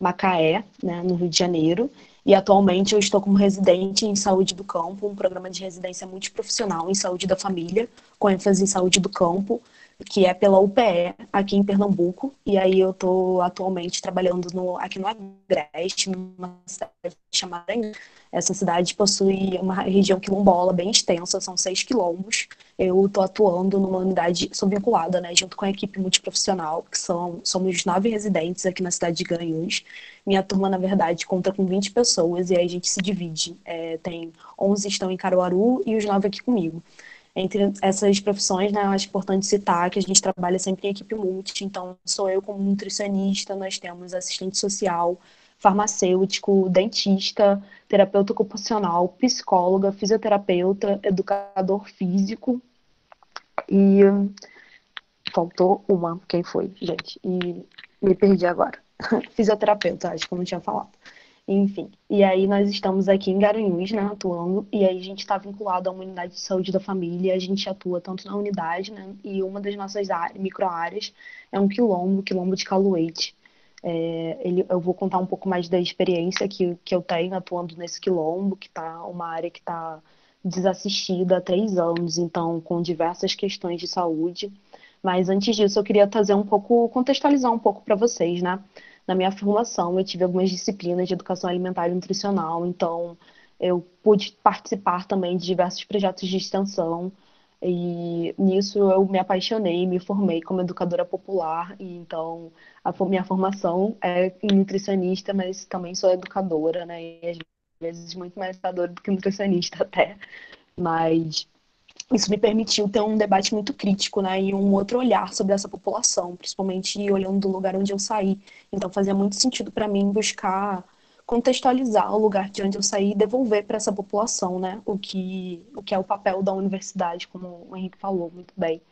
[SPEAKER 4] Macaé, né, no Rio de Janeiro, e atualmente eu estou como residente em saúde do campo, um programa de residência multiprofissional em saúde da família, com ênfase em saúde do campo, que é pela UPE, aqui em Pernambuco. E aí eu estou atualmente trabalhando no, aqui no Agreste, numa cidade chamada essa cidade possui uma região quilombola bem extensa, são seis quilombos. Eu estou atuando numa unidade, sou vinculada, né, junto com a equipe multiprofissional, que são, somos nove residentes aqui na cidade de Garanhuns. Minha turma, na verdade, conta com 20 pessoas e aí a gente se divide. É, tem 11 estão em Caruaru e os nove aqui comigo. Entre essas profissões, né, eu acho importante citar que a gente trabalha sempre em equipe multi, então sou eu como nutricionista, nós temos assistente social, farmacêutico, dentista, terapeuta ocupacional, psicóloga, fisioterapeuta, educador físico e faltou uma, quem foi, gente? E me perdi agora. Fisioterapeuta, acho que eu não tinha falado. Enfim, e aí nós estamos aqui em Garanhuns, né, atuando, e aí a gente está vinculado à uma unidade de saúde da família, a gente atua tanto na unidade, né, e uma das nossas micro-áreas é um quilombo, quilombo de Caluete, é, ele, eu vou contar um pouco mais da experiência que, que eu tenho atuando nesse quilombo, que está uma área que está desassistida há três anos, então com diversas questões de saúde. Mas antes disso, eu queria trazer um pouco, contextualizar um pouco para vocês, né? Na minha formação, eu tive algumas disciplinas de educação alimentar e nutricional, então eu pude participar também de diversos projetos de extensão e nisso eu me apaixonei, me formei como educadora popular, e então a minha formação é nutricionista, mas também sou educadora, né? E às vezes muito mais educadora do que nutricionista até. Mas isso me permitiu ter um debate muito crítico, né? E um outro olhar sobre essa população, principalmente olhando do lugar onde eu saí. Então fazia muito sentido para mim buscar contextualizar o lugar de onde eu saí e devolver para essa população, né? O que, o que é o papel da universidade, como o Henrique falou muito bem.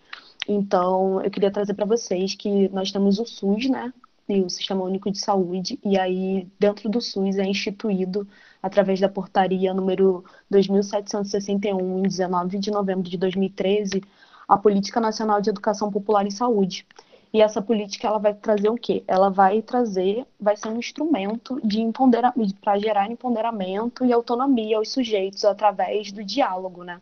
[SPEAKER 4] Então, eu queria trazer para vocês que nós temos o SUS, né? E o Sistema Único de Saúde, e aí dentro do SUS é instituído, através da portaria número 2761, em 19 de novembro de 2013, a Política Nacional de Educação Popular em Saúde, e essa política ela vai trazer o quê? Ela vai trazer, vai ser um instrumento de para gerar empoderamento e autonomia aos sujeitos através do diálogo, né?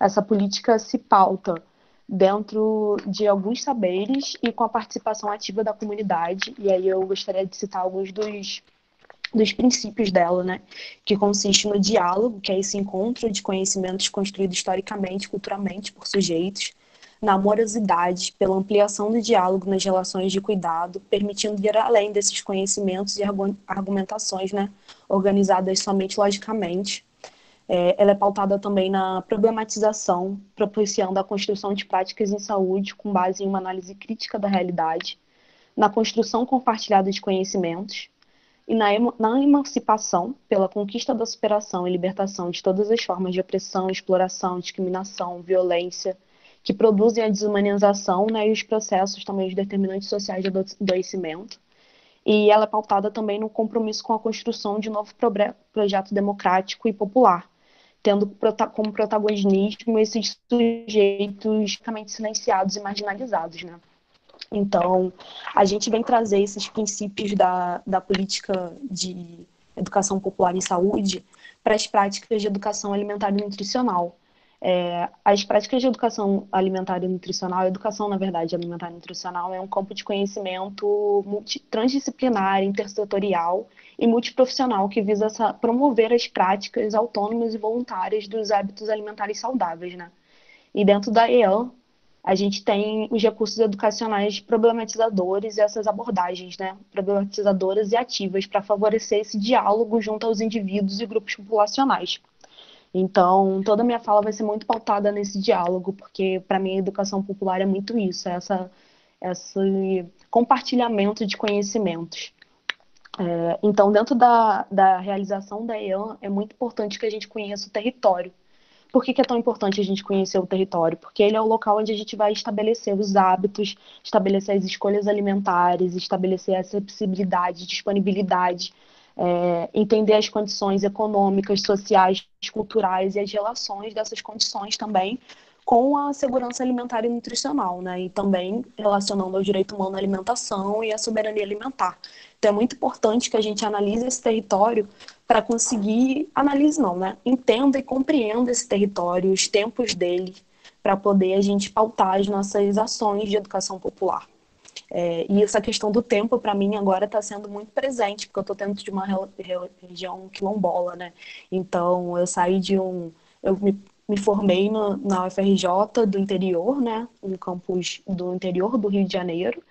[SPEAKER 4] Essa política se pauta dentro de alguns saberes e com a participação ativa da comunidade. E aí eu gostaria de citar alguns dos dos princípios dela, né, que consiste no diálogo, que é esse encontro de conhecimentos construído historicamente, culturalmente por sujeitos, na amorosidade, pela ampliação do diálogo nas relações de cuidado, permitindo ir além desses conhecimentos e argumentações, né, organizadas somente logicamente. É, ela é pautada também na problematização, propiciando a construção de práticas em saúde com base em uma análise crítica da realidade, na construção compartilhada de conhecimentos, e na, na, emancipação, pela conquista da superação e libertação de todas as formas de opressão, exploração, discriminação, violência, que produzem a desumanização né, e os processos também, os determinantes sociais de adoecimento. E ela é pautada também no compromisso com a construção de um novo projeto democrático e popular, tendo como protagonismo esses sujeitos basicamente silenciados e marginalizados, né? Então, a gente vem trazer esses princípios da, da política de educação popular e saúde para as práticas de educação alimentar e nutricional, é, as práticas de educação alimentar e nutricional, educação, na verdade, alimentar e nutricional é um campo de conhecimento transdisciplinar, intersetorial e multiprofissional que visa essa, promover as práticas autônomas e voluntárias dos hábitos alimentares saudáveis, né? E dentro da EAN, a gente tem os recursos educacionais problematizadores e essas abordagens, né? Problematizadoras e ativas para favorecer esse diálogo junto aos indivíduos e grupos populacionais Então, toda a minha fala vai ser muito pautada nesse diálogo, porque para mim a educação popular é muito isso, é essa, esse compartilhamento de conhecimentos. É, então, dentro da, da realização da EAN, é muito importante que a gente conheça o território. Por que, que, é tão importante a gente conhecer o território? Porque ele é o local onde a gente vai estabelecer os hábitos, estabelecer as escolhas alimentares, estabelecer a acessibilidade, disponibilidade, é, entender as condições econômicas, sociais, culturais e as relações dessas condições também com a segurança alimentar e nutricional, né? E também relacionando ao direito humano à alimentação e à soberania alimentar. Então é muito importante que a gente analise esse território para conseguir, analise não, né? Entenda e compreenda esse território, os tempos dele, para poder a gente pautar as nossas ações de educação popular. É, e essa questão do tempo, para mim, agora está sendo muito presente, porque eu estou dentro de uma região quilombola, né? Então, eu saí de um. Eu me, me formei no, na UFRJ do interior, né? Um campus do interior do Rio de Janeiro,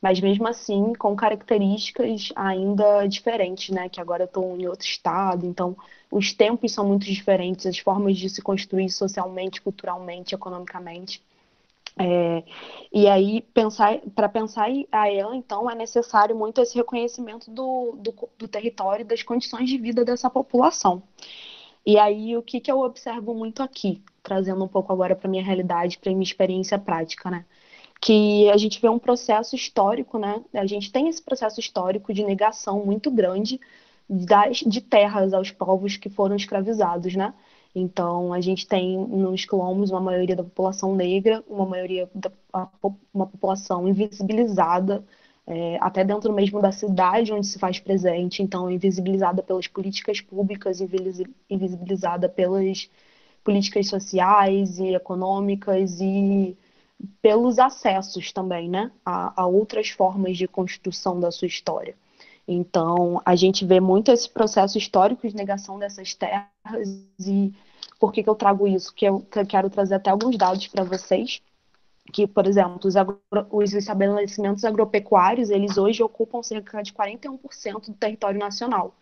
[SPEAKER 4] mas mesmo assim com características ainda diferentes, né? Que agora eu estou em outro estado, então os tempos são muito diferentes, as formas de se construir socialmente, culturalmente, economicamente. É, e aí, pensar para pensar a EAN, então, é necessário muito esse reconhecimento do, do, do território e das condições de vida dessa população. E aí, o que, que eu observo muito aqui, trazendo um pouco agora para minha realidade, para minha experiência prática, né? Que a gente vê um processo histórico, né? A gente tem esse processo histórico de negação muito grande das, de terras aos povos que foram escravizados, né? Então, a gente tem nos quilombos uma maioria da população negra, uma maioria da uma população invisibilizada, é, até dentro mesmo da cidade onde se faz presente, então invisibilizada pelas políticas públicas, invisibilizada pelas políticas sociais e econômicas e pelos acessos também, né, a, a outras formas de construção da sua história. Então, a gente vê muito esse processo histórico de negação dessas terras e por que, que eu trago isso? Que eu, que eu quero trazer até alguns dados para vocês, que, por exemplo, os, agro, os estabelecimentos agropecuários, eles hoje ocupam cerca de 41% do território nacional.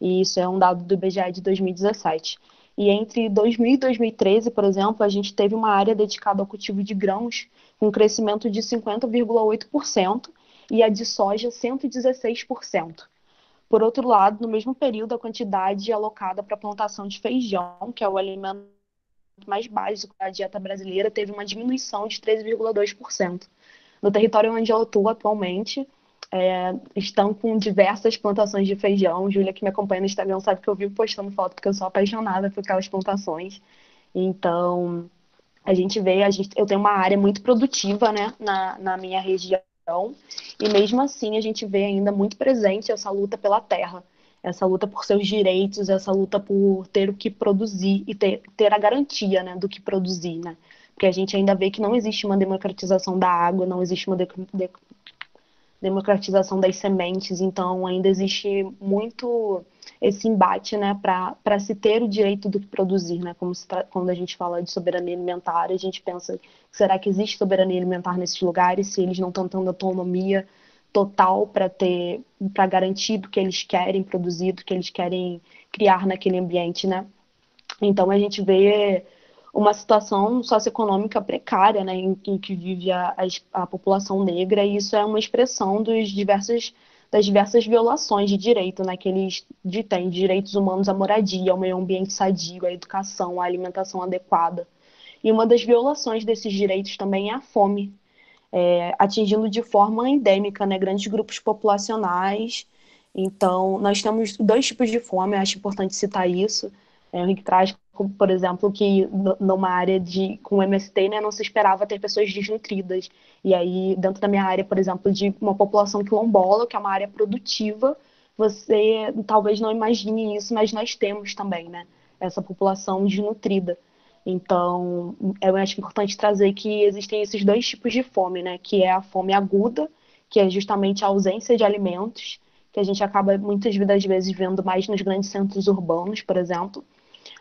[SPEAKER 4] E isso é um dado do IBGE de 2017. E entre 2000 e 2013, por exemplo, a gente teve uma área dedicada ao cultivo de grãos com um crescimento de 50,8% e a de soja 116%. Por outro lado, no mesmo período, a quantidade alocada para a plantação de feijão, que é o alimento mais básico da dieta brasileira, teve uma diminuição de 13,2%. No território onde eu atuo atualmente, é, estão com diversas plantações de feijão. Júlia, que me acompanha no Instagram, sabe que eu vivo postando foto porque eu sou apaixonada por aquelas plantações. Então, a gente vê, a gente, eu tenho uma área muito produtiva né, na, na minha região e mesmo assim a gente vê ainda muito presente essa luta pela terra, essa luta por seus direitos, essa luta por ter o que produzir e ter, ter a garantia né, do que produzir, né? Porque a gente ainda vê que não existe uma democratização da água, não existe uma de, de, democratização das sementes, então ainda existe muito esse embate, né, para se ter o direito do que produzir, né, como quando a gente fala de soberania alimentar, a gente pensa, será que existe soberania alimentar nesses lugares, se eles não estão tendo autonomia total para ter, para garantir do que eles querem produzir, do que eles querem criar naquele ambiente, né? Então a gente vê uma situação socioeconômica precária, né, em, em que vive a, a, a população negra, e isso é uma expressão dos diversos das diversas violações de direito né, que eles direitos humanos à moradia, ao meio ambiente sadio, à educação, à alimentação adequada. E uma das violações desses direitos também é a fome, é, atingindo de forma endêmica né, grandes grupos populacionais. Então, nós temos dois tipos de fome, acho importante citar isso. É, o Henrique traz por exemplo, que numa área de com MST, né, não se esperava ter pessoas desnutridas. E aí, dentro da minha área, por exemplo, de uma população quilombola, que é uma área produtiva, você talvez não imagine isso, mas nós temos também, né, essa população desnutrida. Então, eu acho importante trazer que existem esses dois tipos de fome, né, que é a fome aguda, que é justamente a ausência de alimentos, que a gente acaba muitas vezes vendo mais nos grandes centros urbanos, por exemplo,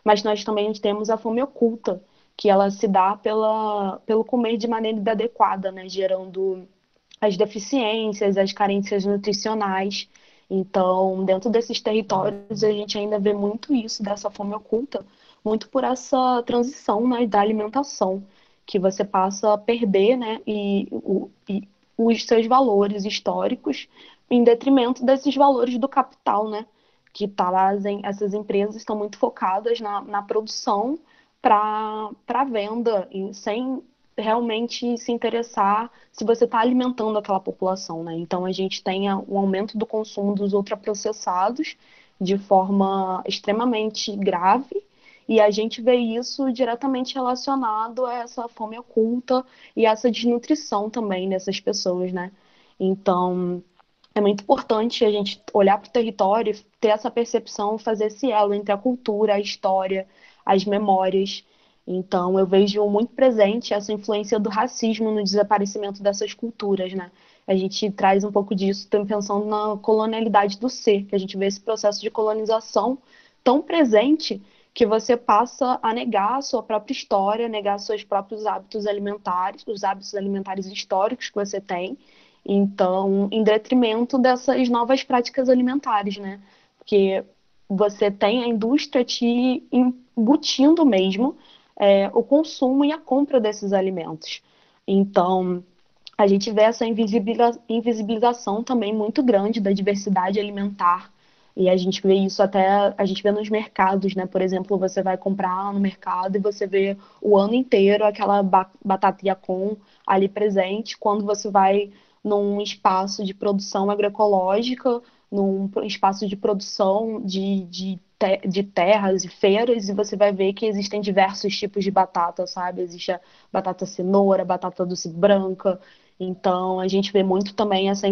[SPEAKER 4] mas nós também temos a fome oculta, que ela se dá pela, pelo comer de maneira inadequada, né, gerando as deficiências, as carências nutricionais. Então, dentro desses territórios, a gente ainda vê muito isso, dessa fome oculta, muito por essa transição né, da alimentação, que você passa a perder né, e, o, e os seus valores históricos em detrimento desses valores do capital, né? Que trazem, essas empresas estão muito focadas na, na produção para venda, e sem realmente se interessar se você está alimentando aquela população, né? Então a gente tem um aumento do consumo dos ultraprocessados de forma extremamente grave e a gente vê isso diretamente relacionado a essa fome oculta e essa desnutrição também dessas pessoas, né? Então é muito importante a gente olhar para o território, ter essa percepção, fazer esse elo entre a cultura, a história, as memórias então, eu vejo muito presente essa influência do racismo no desaparecimento dessas culturas, né? A gente traz um pouco disso também pensando na colonialidade do ser, que a gente vê esse processo de colonização tão presente que você passa a negar a sua própria história, negar seus próprios hábitos alimentares, os hábitos alimentares históricos que você tem, então, em detrimento dessas novas práticas alimentares, né? Porque você tem a indústria te embutindo mesmo é, o consumo e a compra desses alimentos. Então, a gente vê essa invisibilização também muito grande da diversidade alimentar. E a gente vê isso até, a gente vê nos mercados, né? Por exemplo, você vai comprar no mercado e você vê o ano inteiro aquela batata yacon ali presente. Quando você vai num espaço de produção agroecológica, num espaço de produção de, de de terras e feiras e você vai ver que existem diversos tipos de batata, sabe? Existe a batata cenoura, batata doce branca. Então, a gente vê muito também essa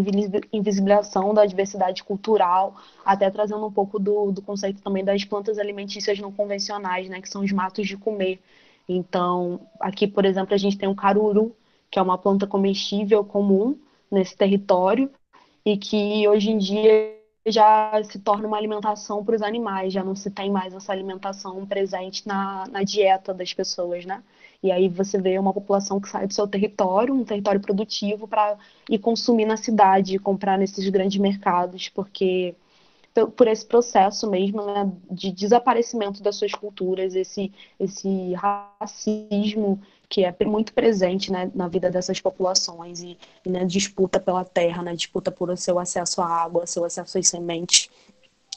[SPEAKER 4] invisibilização da diversidade cultural, até trazendo um pouco do, do conceito também das plantas alimentícias não convencionais, né? Que são os matos de comer. Então, aqui, por exemplo, a gente tem o caruru, que é uma planta comestível comum nesse território e que hoje em dia já se torna uma alimentação para os animais, já não se tem mais essa alimentação presente na, na dieta das pessoas, né? E aí você vê uma população que sai do seu território, um território produtivo, para ir consumir na cidade, comprar nesses grandes mercados, porque por esse processo mesmo né, de desaparecimento das suas culturas, esse, esse racismo que é muito presente né, na vida dessas populações e, e na né, disputa pela terra, na né, disputa por seu acesso à água, seu acesso às sementes.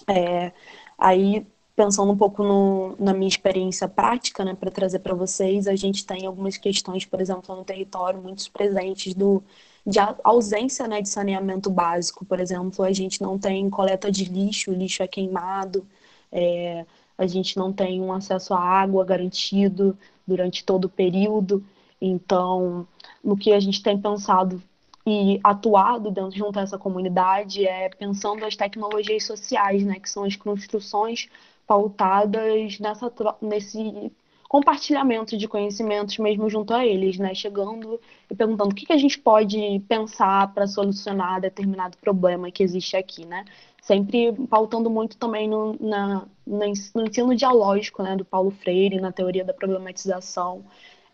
[SPEAKER 4] É, aí, pensando um pouco no, na minha experiência prática, né, para trazer para vocês, a gente tem algumas questões, por exemplo, no território, muitos presentes do, de ausência né, de saneamento básico. Por exemplo, a gente não tem coleta de lixo, o lixo é queimado, é, a gente não tem um acesso à água garantido, durante todo o período. Então, no que a gente tem pensado e atuado dentro, junto a essa comunidade é pensando as tecnologias sociais, né, que são as construções pautadas nessa, nesse compartilhamento de conhecimentos mesmo junto a eles, né, chegando e perguntando o que, que a gente pode pensar para solucionar determinado problema que existe aqui, né, sempre pautando muito também no, na, no ensino dialógico né, do Paulo Freire, na teoria da problematização.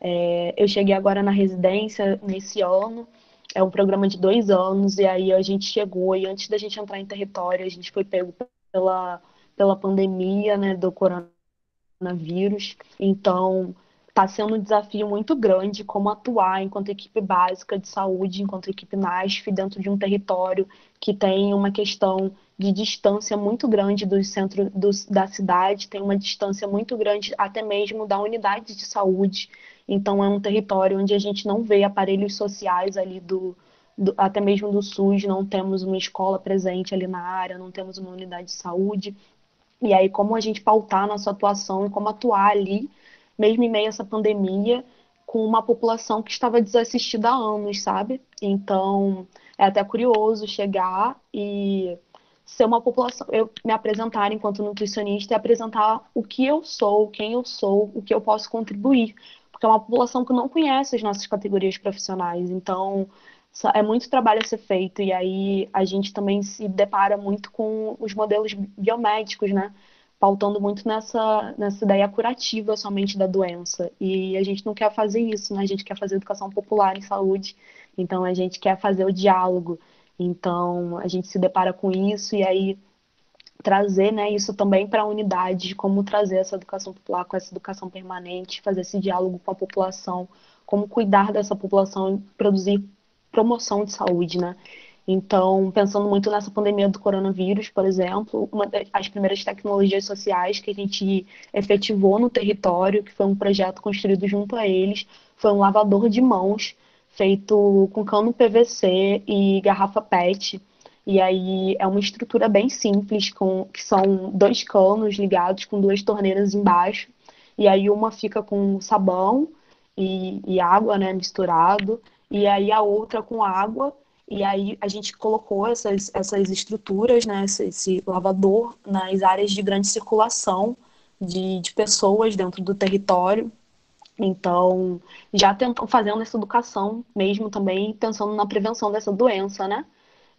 [SPEAKER 4] É, eu cheguei agora na residência nesse ano, é um programa de dois anos, e aí a gente chegou, e antes da gente entrar em território, a gente foi pego pela, pela pandemia né, do coronavírus, então está sendo um desafio muito grande como atuar enquanto equipe básica de saúde, enquanto equipe NASF, dentro de um território que tem uma questão de distância muito grande do centro do, da cidade, tem uma distância muito grande até mesmo da unidade de saúde. Então é um território onde a gente não vê aparelhos sociais ali do, do, até mesmo do SUS, não temos uma escola presente ali na área, não temos uma unidade de saúde. E aí como a gente pautar nossa atuação e como atuar ali, mesmo em meio a essa pandemia, com uma população que estava desassistida há anos, sabe? Então, é até curioso chegar e ser uma população, eu me apresentar enquanto nutricionista e apresentar o que eu sou, quem eu sou, o que eu posso contribuir, porque é uma população que não conhece as nossas categorias profissionais, então é muito trabalho a ser feito e aí a gente também se depara muito com os modelos biomédicos, né? Pautando muito nessa, nessa ideia curativa somente da doença. E a gente não quer fazer isso, né? A gente quer fazer educação popular em saúde, então a gente quer fazer o diálogo. Então, a gente se depara com isso e aí trazer né, isso também para a unidade, como trazer essa educação popular com essa educação permanente, fazer esse diálogo com a população, como cuidar dessa população e produzir promoção de saúde, né? Então, pensando muito nessa pandemia do coronavírus, por exemplo, uma das primeiras tecnologias sociais que a gente efetivou no território, que foi um projeto construído junto a eles, foi um lavador de mãos feito com cano PVC e garrafa PET. E aí é uma estrutura bem simples, com, que são dois canos ligados com duas torneiras embaixo. E aí uma fica com sabão e, e água né, misturado, e aí a outra com água e aí a gente colocou essas, essas estruturas, né, esse, esse lavador nas áreas de grande circulação de, de pessoas dentro do território. Então, já tentam fazendo essa educação mesmo também, pensando na prevenção dessa doença, né?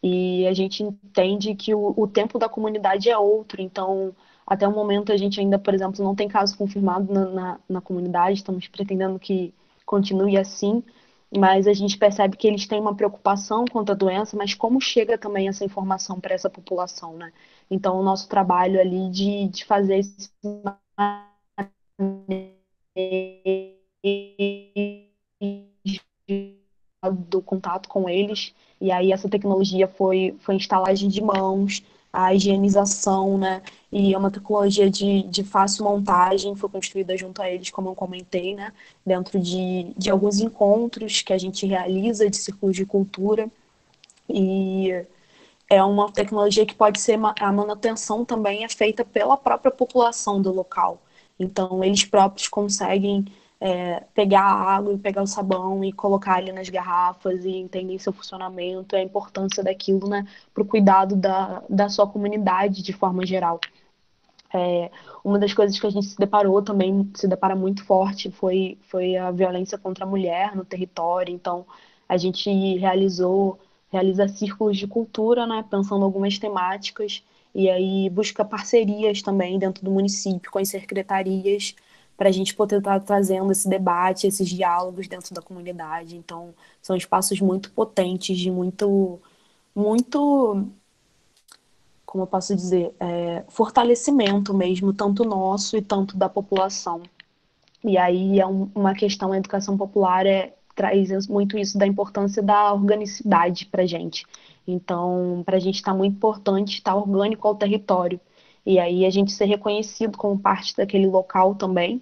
[SPEAKER 4] E a gente entende que o, o tempo da comunidade é outro, então até o momento a gente ainda, por exemplo, não tem caso confirmado na, na, na comunidade, estamos pretendendo que continue assim, mas a gente percebe que eles têm uma preocupação contra a doença, mas como chega também essa informação para essa população, né? Então, o nosso trabalho ali de, de fazer esse do contato com eles, e aí essa tecnologia foi, foi instalagem de mãos, a higienização, né? E é uma tecnologia de, de fácil montagem, foi construída junto a eles, como eu comentei, né? Dentro de, de alguns encontros que a gente realiza de círculos de cultura. E é uma tecnologia que pode ser a manutenção também é feita pela própria população do local. Então, eles próprios conseguem é, pegar a água e pegar o sabão e colocar ali nas garrafas e entender seu funcionamento, a importância daquilo né, para o cuidado da, da sua comunidade de forma geral. É, uma das coisas que a gente se deparou também, se depara muito forte, foi, foi a violência contra a mulher no território. Então, a gente realizou, realiza círculos de cultura, né, pensando algumas temáticas, e aí busca parcerias também dentro do município com as secretarias para a gente poder estar tá trazendo esse debate, esses diálogos dentro da comunidade. Então, são espaços muito potentes, de muito, muito, como eu posso dizer, é, fortalecimento mesmo, tanto nosso e tanto da população. E aí é um, uma questão, a educação popular é, traz muito isso da importância da organicidade para gente. Então, para a gente está muito importante estar orgânico ao território. E aí a gente ser reconhecido como parte daquele local também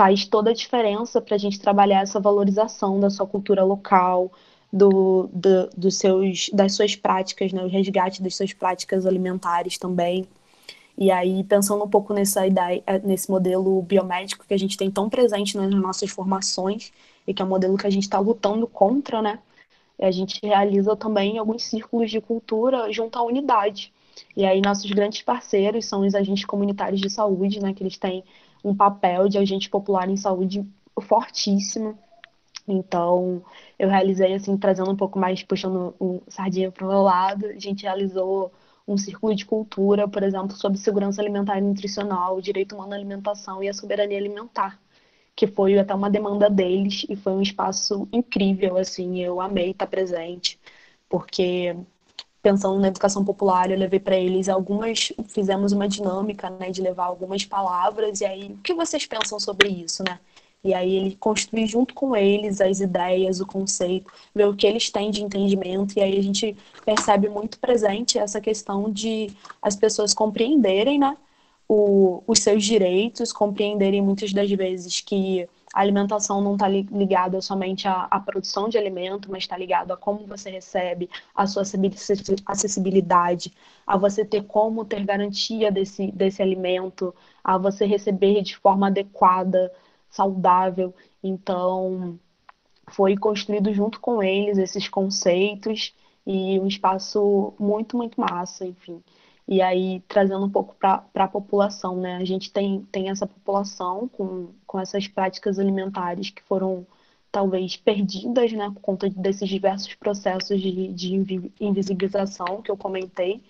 [SPEAKER 4] faz toda a diferença para a gente trabalhar essa valorização da sua cultura local, do, do, dos seus, das suas práticas, né, o resgate das suas práticas alimentares também. E aí, pensando um pouco nessa ideia, nesse modelo biomédico que a gente tem tão presente nas nossas formações, e que é um modelo que a gente está lutando contra, né? A gente realiza também alguns círculos de cultura junto à unidade. E aí, nossos grandes parceiros são os agentes comunitários de saúde, né? Que eles têm um papel de agente popular em saúde fortíssimo. Então, eu realizei, assim, trazendo um pouco mais, puxando o sardinha para o meu lado, a gente realizou um círculo de cultura, por exemplo, sobre segurança alimentar e nutricional, direito humano à alimentação e a soberania alimentar, que foi até uma demanda deles e foi um espaço incrível, assim, eu amei estar presente, porque pensando na educação popular, eu levei para eles algumas, fizemos uma dinâmica, né, de levar algumas palavras e aí, o que vocês pensam sobre isso, né? E aí ele construir junto com eles as ideias, o conceito, ver o que eles têm de entendimento e aí a gente percebe muito presente essa questão de as pessoas compreenderem, né, o, os seus direitos, compreenderem muitas das vezes que a alimentação não está ligada somente à, à, produção de alimento, mas está ligada a como você recebe, a sua acessibilidade, a você ter como ter garantia desse, desse alimento, a você receber de forma adequada, saudável. Então, foi construído junto com eles esses conceitos e um espaço muito, muito massa, enfim. E aí, trazendo um pouco para a população, né? A gente tem, tem essa população com, com essas práticas alimentares que foram talvez perdidas, né? Por conta desses diversos processos de, de invisibilização que eu comentei.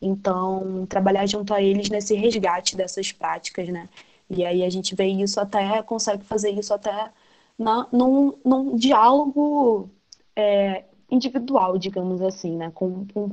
[SPEAKER 4] Então, trabalhar junto a eles nesse resgate dessas práticas, né? E aí a gente vê isso até, consegue fazer isso até na, num, num diálogo é, individual, digamos assim, né? Com, com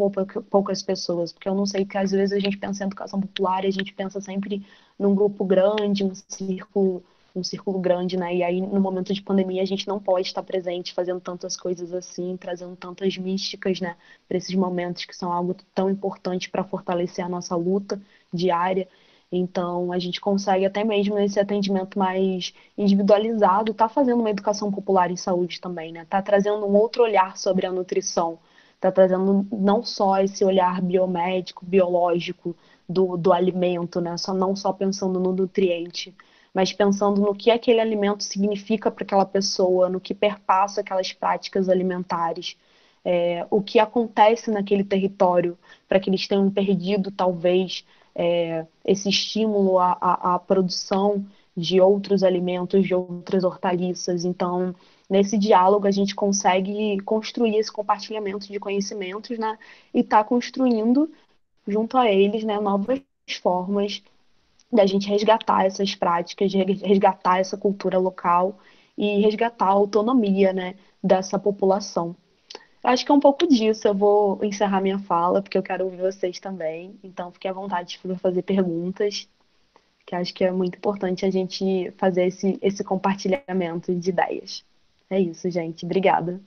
[SPEAKER 4] poucas pessoas, porque eu não sei que às vezes a gente pensa em educação popular e a gente pensa sempre num grupo grande, um círculo, um círculo grande, né? E aí no momento de pandemia a gente não pode estar presente fazendo tantas coisas assim, trazendo tantas místicas, né? Para esses momentos que são algo tão importante para fortalecer a nossa luta diária. Então, a gente consegue até mesmo esse atendimento mais individualizado, tá fazendo uma educação popular em saúde também, né? Tá trazendo um outro olhar sobre a nutrição, tá trazendo não só esse olhar biomédico, biológico do, do alimento, né? Só não só pensando no nutriente, mas pensando no que aquele alimento significa para aquela pessoa, no que perpassa aquelas práticas alimentares. É, o que acontece naquele território para que eles tenham perdido, talvez, é, esse estímulo à, à, à, produção de outros alimentos, de outras hortaliças. Então, nesse diálogo, a gente consegue construir esse compartilhamento de conhecimentos né, e está construindo, junto a eles, né, novas formas da gente resgatar essas práticas, de resgatar essa cultura local e resgatar a autonomia né, dessa população. Acho que é um pouco disso. Eu vou encerrar minha fala, porque eu quero ouvir vocês também. Então, fique à vontade para fazer perguntas, que acho que é muito importante a gente fazer esse, esse compartilhamento de ideias. É isso, gente. Obrigada.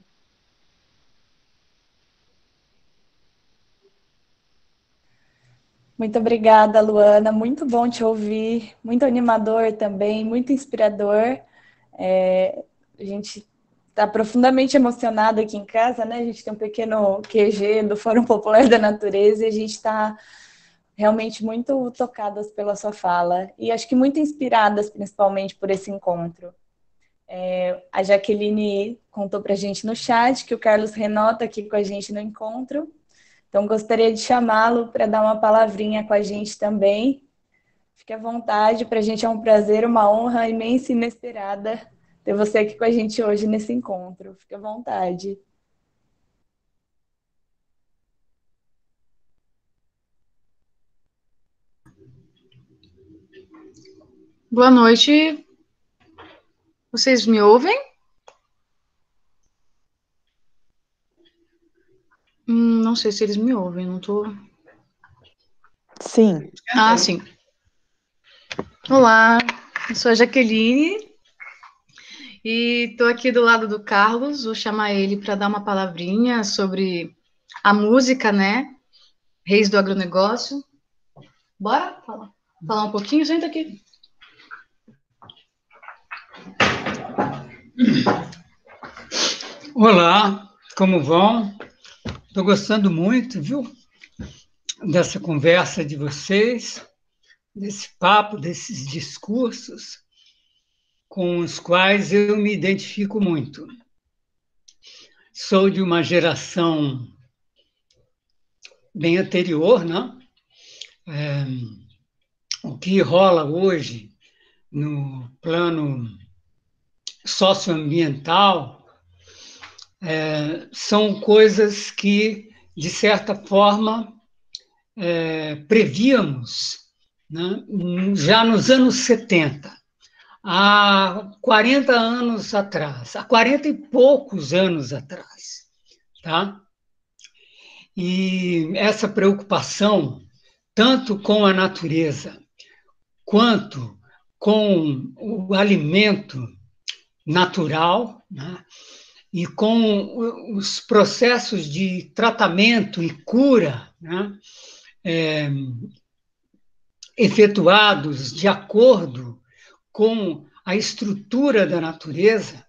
[SPEAKER 1] Muito obrigada, Luana. Muito bom te ouvir. Muito animador também, muito inspirador. É, a gente está profundamente emocionado aqui em casa, né? A gente tem um pequeno QG do Fórum Popular da Natureza e a gente está realmente muito tocadas pela sua fala e acho que muito inspiradas, principalmente por esse encontro. É, a Jaqueline contou para a gente no chat que o Carlos Renota aqui com a gente no encontro, então gostaria de chamá-lo para dar uma palavrinha com a gente também. Fique à vontade, para a gente é um prazer, uma honra imensa e inesperada ter você aqui com a gente hoje nesse encontro. Fique à vontade.
[SPEAKER 5] Boa noite. Vocês me ouvem? Hum, não sei se eles me ouvem, não tô.
[SPEAKER 1] Sim.
[SPEAKER 5] Ah, sim. Olá, eu sou a Jaqueline, e estou aqui do lado do Carlos, vou chamar ele para dar uma palavrinha sobre a música, né? Reis do agronegócio. Bora falar, falar um pouquinho? Senta aqui.
[SPEAKER 6] Olá, como vão? Estou gostando muito, viu? Dessa conversa de vocês, desse papo, desses discursos com os quais eu me identifico muito. Sou de uma geração bem anterior, né? É, o que rola hoje no plano socioambiental é, são coisas que, de certa forma, é, prevíamos né? já nos anos 70 há 40 anos atrás, há 40 e poucos anos atrás, tá? E essa preocupação, tanto com a natureza, quanto com o alimento natural, né? e com os processos de tratamento e cura né? é, efetuados de acordo com a estrutura da natureza,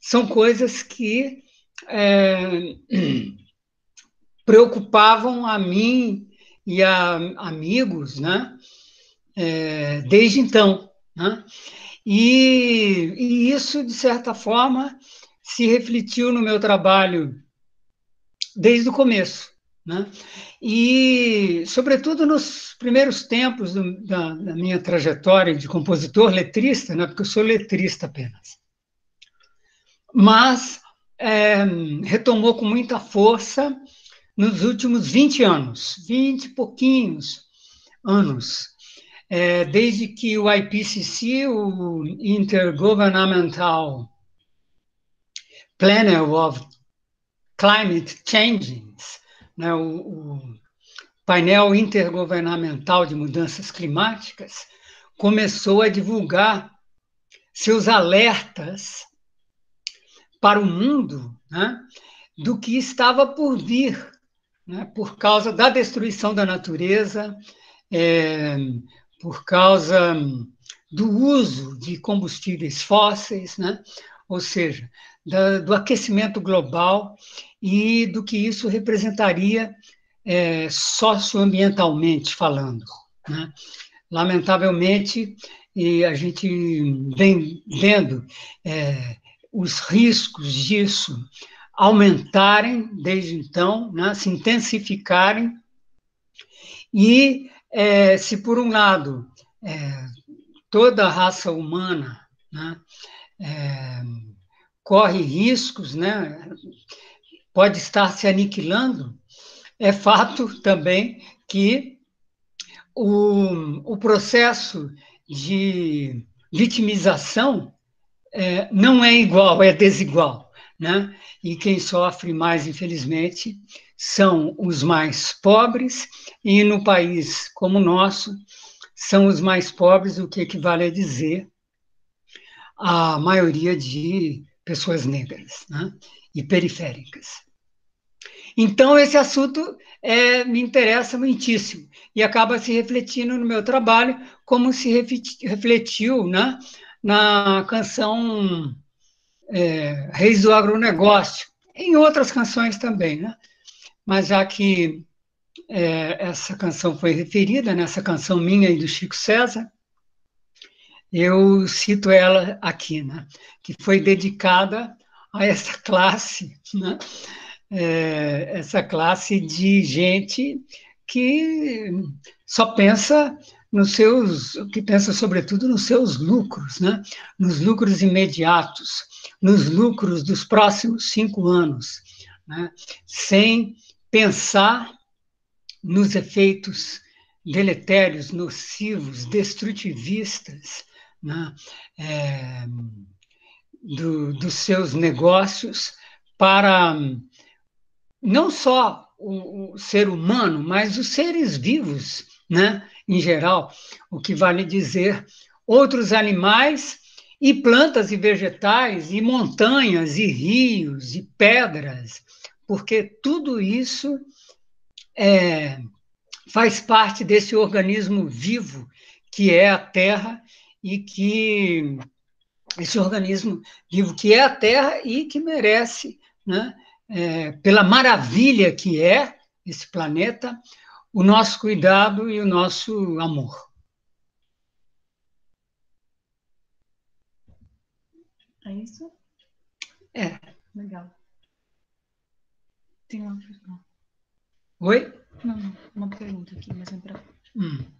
[SPEAKER 6] são coisas que é, preocupavam a mim e a amigos, né? É, desde então, né? E, e isso de certa forma se refletiu no meu trabalho desde o começo, né? E, sobretudo, nos primeiros tempos do, da, da, minha trajetória de compositor letrista, né, porque eu sou letrista apenas. Mas é, retomou com muita força nos últimos 20 anos, 20 e pouquinhos anos, é, desde que o IPCC, o Intergovernmental Panel of Climate Change, né, o, o painel intergovernamental de mudanças climáticas, começou a divulgar seus alertas para o mundo né, do que estava por vir, né, por causa da destruição da natureza, é, por causa do uso de combustíveis fósseis, né, ou seja, da, do aquecimento global e do que isso representaria é, socioambientalmente falando. Né? Lamentavelmente, e a gente vem vendo é, os riscos disso aumentarem desde então, né, se intensificarem, e é, se por um lado é, toda a raça humana né, é, corre riscos, né, pode estar se aniquilando, é fato também que o, o processo de vitimização é, não é igual, é desigual. Né? E quem sofre mais, infelizmente, são os mais pobres, e no país como o nosso, são os mais pobres, o que equivale a dizer a maioria de pessoas negras né? e periféricas. Então, esse assunto é, me interessa muitíssimo e acaba se refletindo no meu trabalho, como se refletiu né, na canção é, Reis do Agronegócio, em outras canções também, né? mas já que é, essa canção foi referida, nessa canção minha e do Chico César, eu cito ela aqui, né? que foi dedicada a essa classe, né? é, essa classe de gente que só pensa nos seus, que pensa sobretudo nos seus lucros, né? nos lucros imediatos, nos lucros dos próximos cinco anos, né? sem pensar nos efeitos deletérios, nocivos, destrutivistas né? é, do, dos seus negócios para não só o, o, ser humano, mas os seres vivos, né, em geral, o que vale dizer outros animais e plantas e vegetais e montanhas e rios e pedras, porque tudo isso é, faz parte desse organismo vivo que é a Terra e que esse organismo vivo que é a Terra e que merece, né, é, pela maravilha que é esse planeta, o nosso cuidado e o nosso amor.
[SPEAKER 5] É isso?
[SPEAKER 6] É.
[SPEAKER 5] Legal. Tem uma pergunta.
[SPEAKER 6] Oi?
[SPEAKER 5] Não, não. Uma pergunta aqui, mas é para.
[SPEAKER 6] Hum.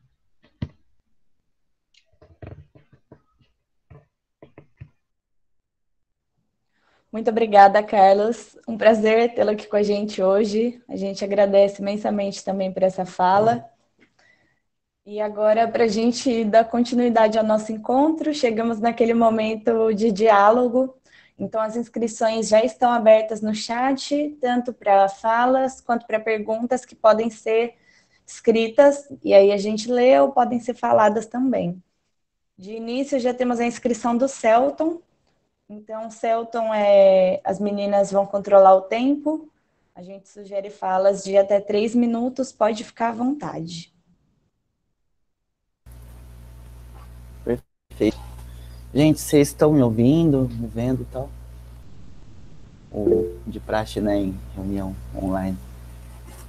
[SPEAKER 1] Muito obrigada, Carlos. Um prazer tê-lo aqui com a gente hoje. A gente agradece imensamente também por essa fala. E agora, para a gente dar continuidade ao nosso encontro, chegamos naquele momento de diálogo. Então, as inscrições já estão abertas no chat, tanto para falas quanto para perguntas que podem ser escritas, e aí a gente lê ou podem ser faladas também. De início, já temos a inscrição do Celton, então, Celton, é, as meninas vão controlar o tempo. A gente sugere falas de até três minutos, pode ficar à vontade.
[SPEAKER 7] Perfeito. Gente, vocês estão me ouvindo, me vendo e tal? Ou de praxe, né, em reunião online?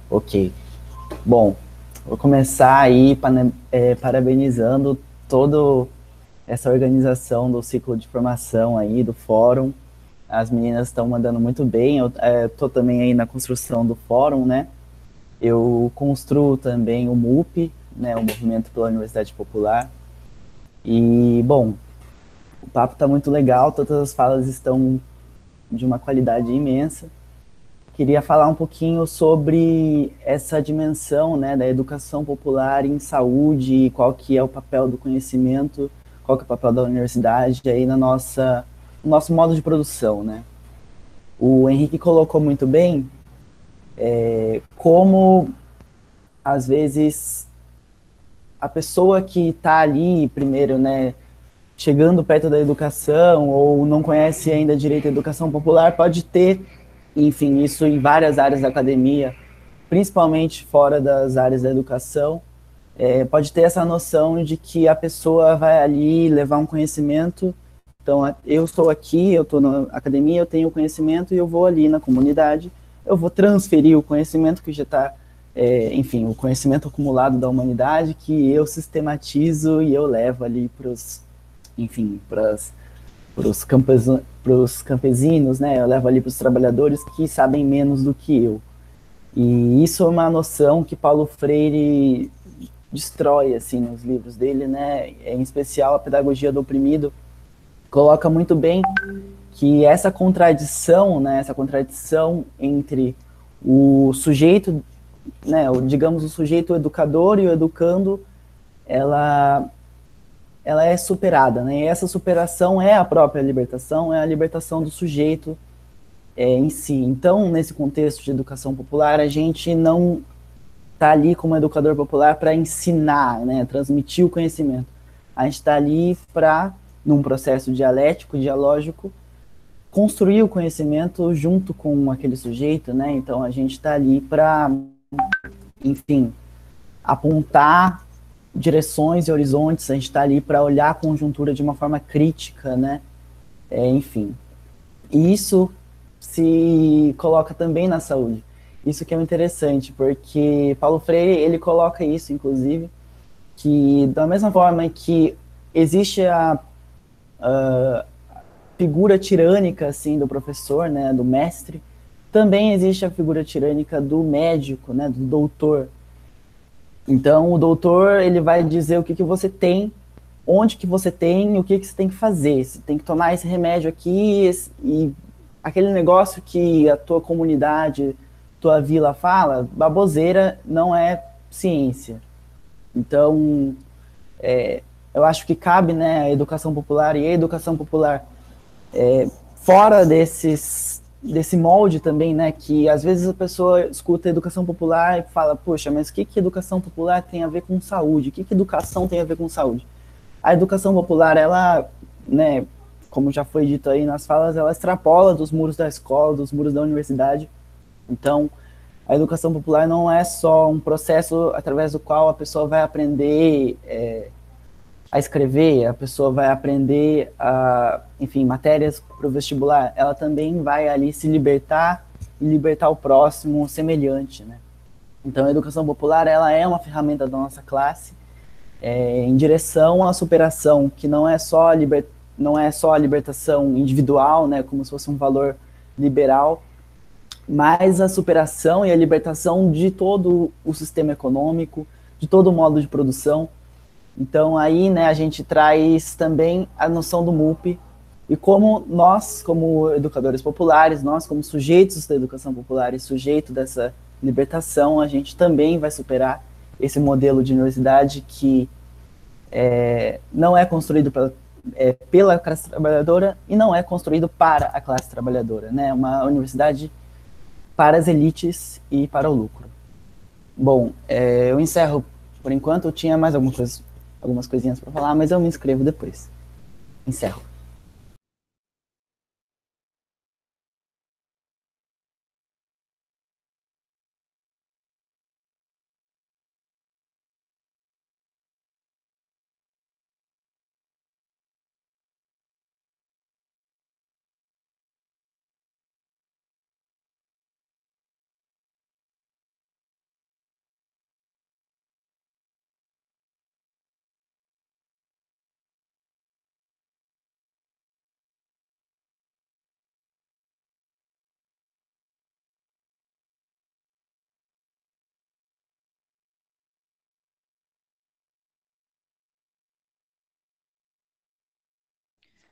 [SPEAKER 7] Ok. Bom, vou começar aí é, parabenizando todo essa organização do ciclo de formação aí, do fórum. As meninas estão mandando muito bem. Eu estou é, também aí na construção do fórum, né? Eu construo também o MUP, né, o Movimento pela Universidade Popular. E, bom, o papo está muito legal, todas as falas estão de uma qualidade imensa. Queria falar um pouquinho sobre essa dimensão né, da educação popular em saúde, qual que é o papel do conhecimento qual que é o papel da universidade aí na nossa, no nosso modo de produção, né? o Henrique colocou muito bem é, como, às vezes, a pessoa que está ali, primeiro, né, chegando perto da educação ou não conhece ainda direito à educação popular, pode ter, enfim, isso em várias áreas da academia, principalmente fora das áreas da educação, é, pode ter essa noção de que a pessoa vai ali levar um conhecimento. Então, eu estou aqui, eu estou na academia, eu tenho conhecimento e eu vou ali na comunidade, eu vou transferir o conhecimento que já está é, enfim, o conhecimento acumulado da humanidade que eu sistematizo e eu levo ali para os, enfim, para os campes, campesinos, né? Eu levo ali para os trabalhadores que sabem menos do que eu. E isso é uma noção que Paulo Freire destrói assim nos livros dele, né? Em especial a pedagogia do oprimido coloca muito bem que essa contradição, né? Essa contradição entre o sujeito né, o, digamos, o sujeito educador e o educando, ela, ela é superada, né? E essa superação é a própria libertação, é a libertação do sujeito é, em si. Então, nesse contexto de educação popular, a gente não está ali como educador popular para ensinar, né, transmitir o conhecimento. A gente está ali para, num processo dialético, dialógico, construir o conhecimento junto com aquele sujeito, né? Então a gente está ali para enfim, apontar direções e horizontes, a gente está ali para olhar a conjuntura de uma forma crítica, né? É, enfim. E isso se coloca também na saúde. Isso que é interessante, porque Paulo Freire, ele coloca isso, inclusive, que da mesma forma que existe a, a figura tirânica, assim, do professor, né, do mestre, também existe a figura tirânica do médico, né, do doutor. Então, o doutor ele vai dizer o que, que você tem, onde que você tem, o que, que você tem que fazer. Você tem que tomar esse remédio aqui e aquele negócio que a tua comunidade, tua vila fala, baboseira não é ciência. Então, é, eu acho que cabe né, a educação popular e a educação popular é, fora desses desse molde também, né? Que às vezes a pessoa escuta educação popular e fala, poxa, mas o que, que educação popular tem a ver com saúde? O que, que educação tem a ver com saúde? A educação popular, ela, né, como já foi dito aí nas falas, ela extrapola dos muros da escola, dos muros da universidade. Então, a educação popular não é só um processo através do qual a pessoa vai aprender é, a escrever, a pessoa vai aprender, a, enfim, matérias para o vestibular, ela também vai ali se libertar e libertar o próximo semelhante, né? Então, a educação popular, ela é uma ferramenta da nossa classe é, em direção à superação, que não é só liber, não é só a libertação individual, né, como se fosse um valor liberal, mas a superação e a libertação de todo o sistema econômico, de todo o modo de produção, então aí, né, a gente traz também a noção do MUP e como nós, como educadores populares, nós como sujeitos da educação popular e sujeito dessa libertação, a gente também vai superar esse modelo de universidade que é, não é construído é, pela classe trabalhadora e não é construído para a classe trabalhadora, né? Uma universidade para as elites e para o lucro. Bom, é, eu encerro por enquanto. Eu tinha mais algumas coisinhas para falar, mas eu me inscrevo depois. Encerro.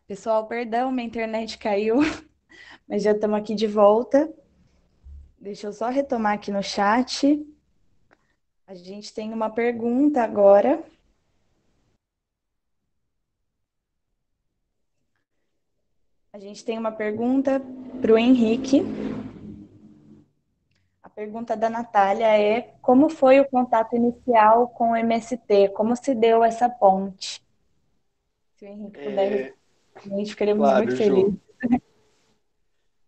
[SPEAKER 1] Pessoal, perdão, minha internet caiu, mas já estamos aqui de volta. Deixa eu só retomar aqui no chat. A gente tem uma pergunta agora. A gente tem uma pergunta para o Henrique. A pergunta da Natália é: como foi o contato inicial com o MST? Como se deu essa ponte? Se o Henrique puder, é... a gente ficaríamos claro, muito felizes.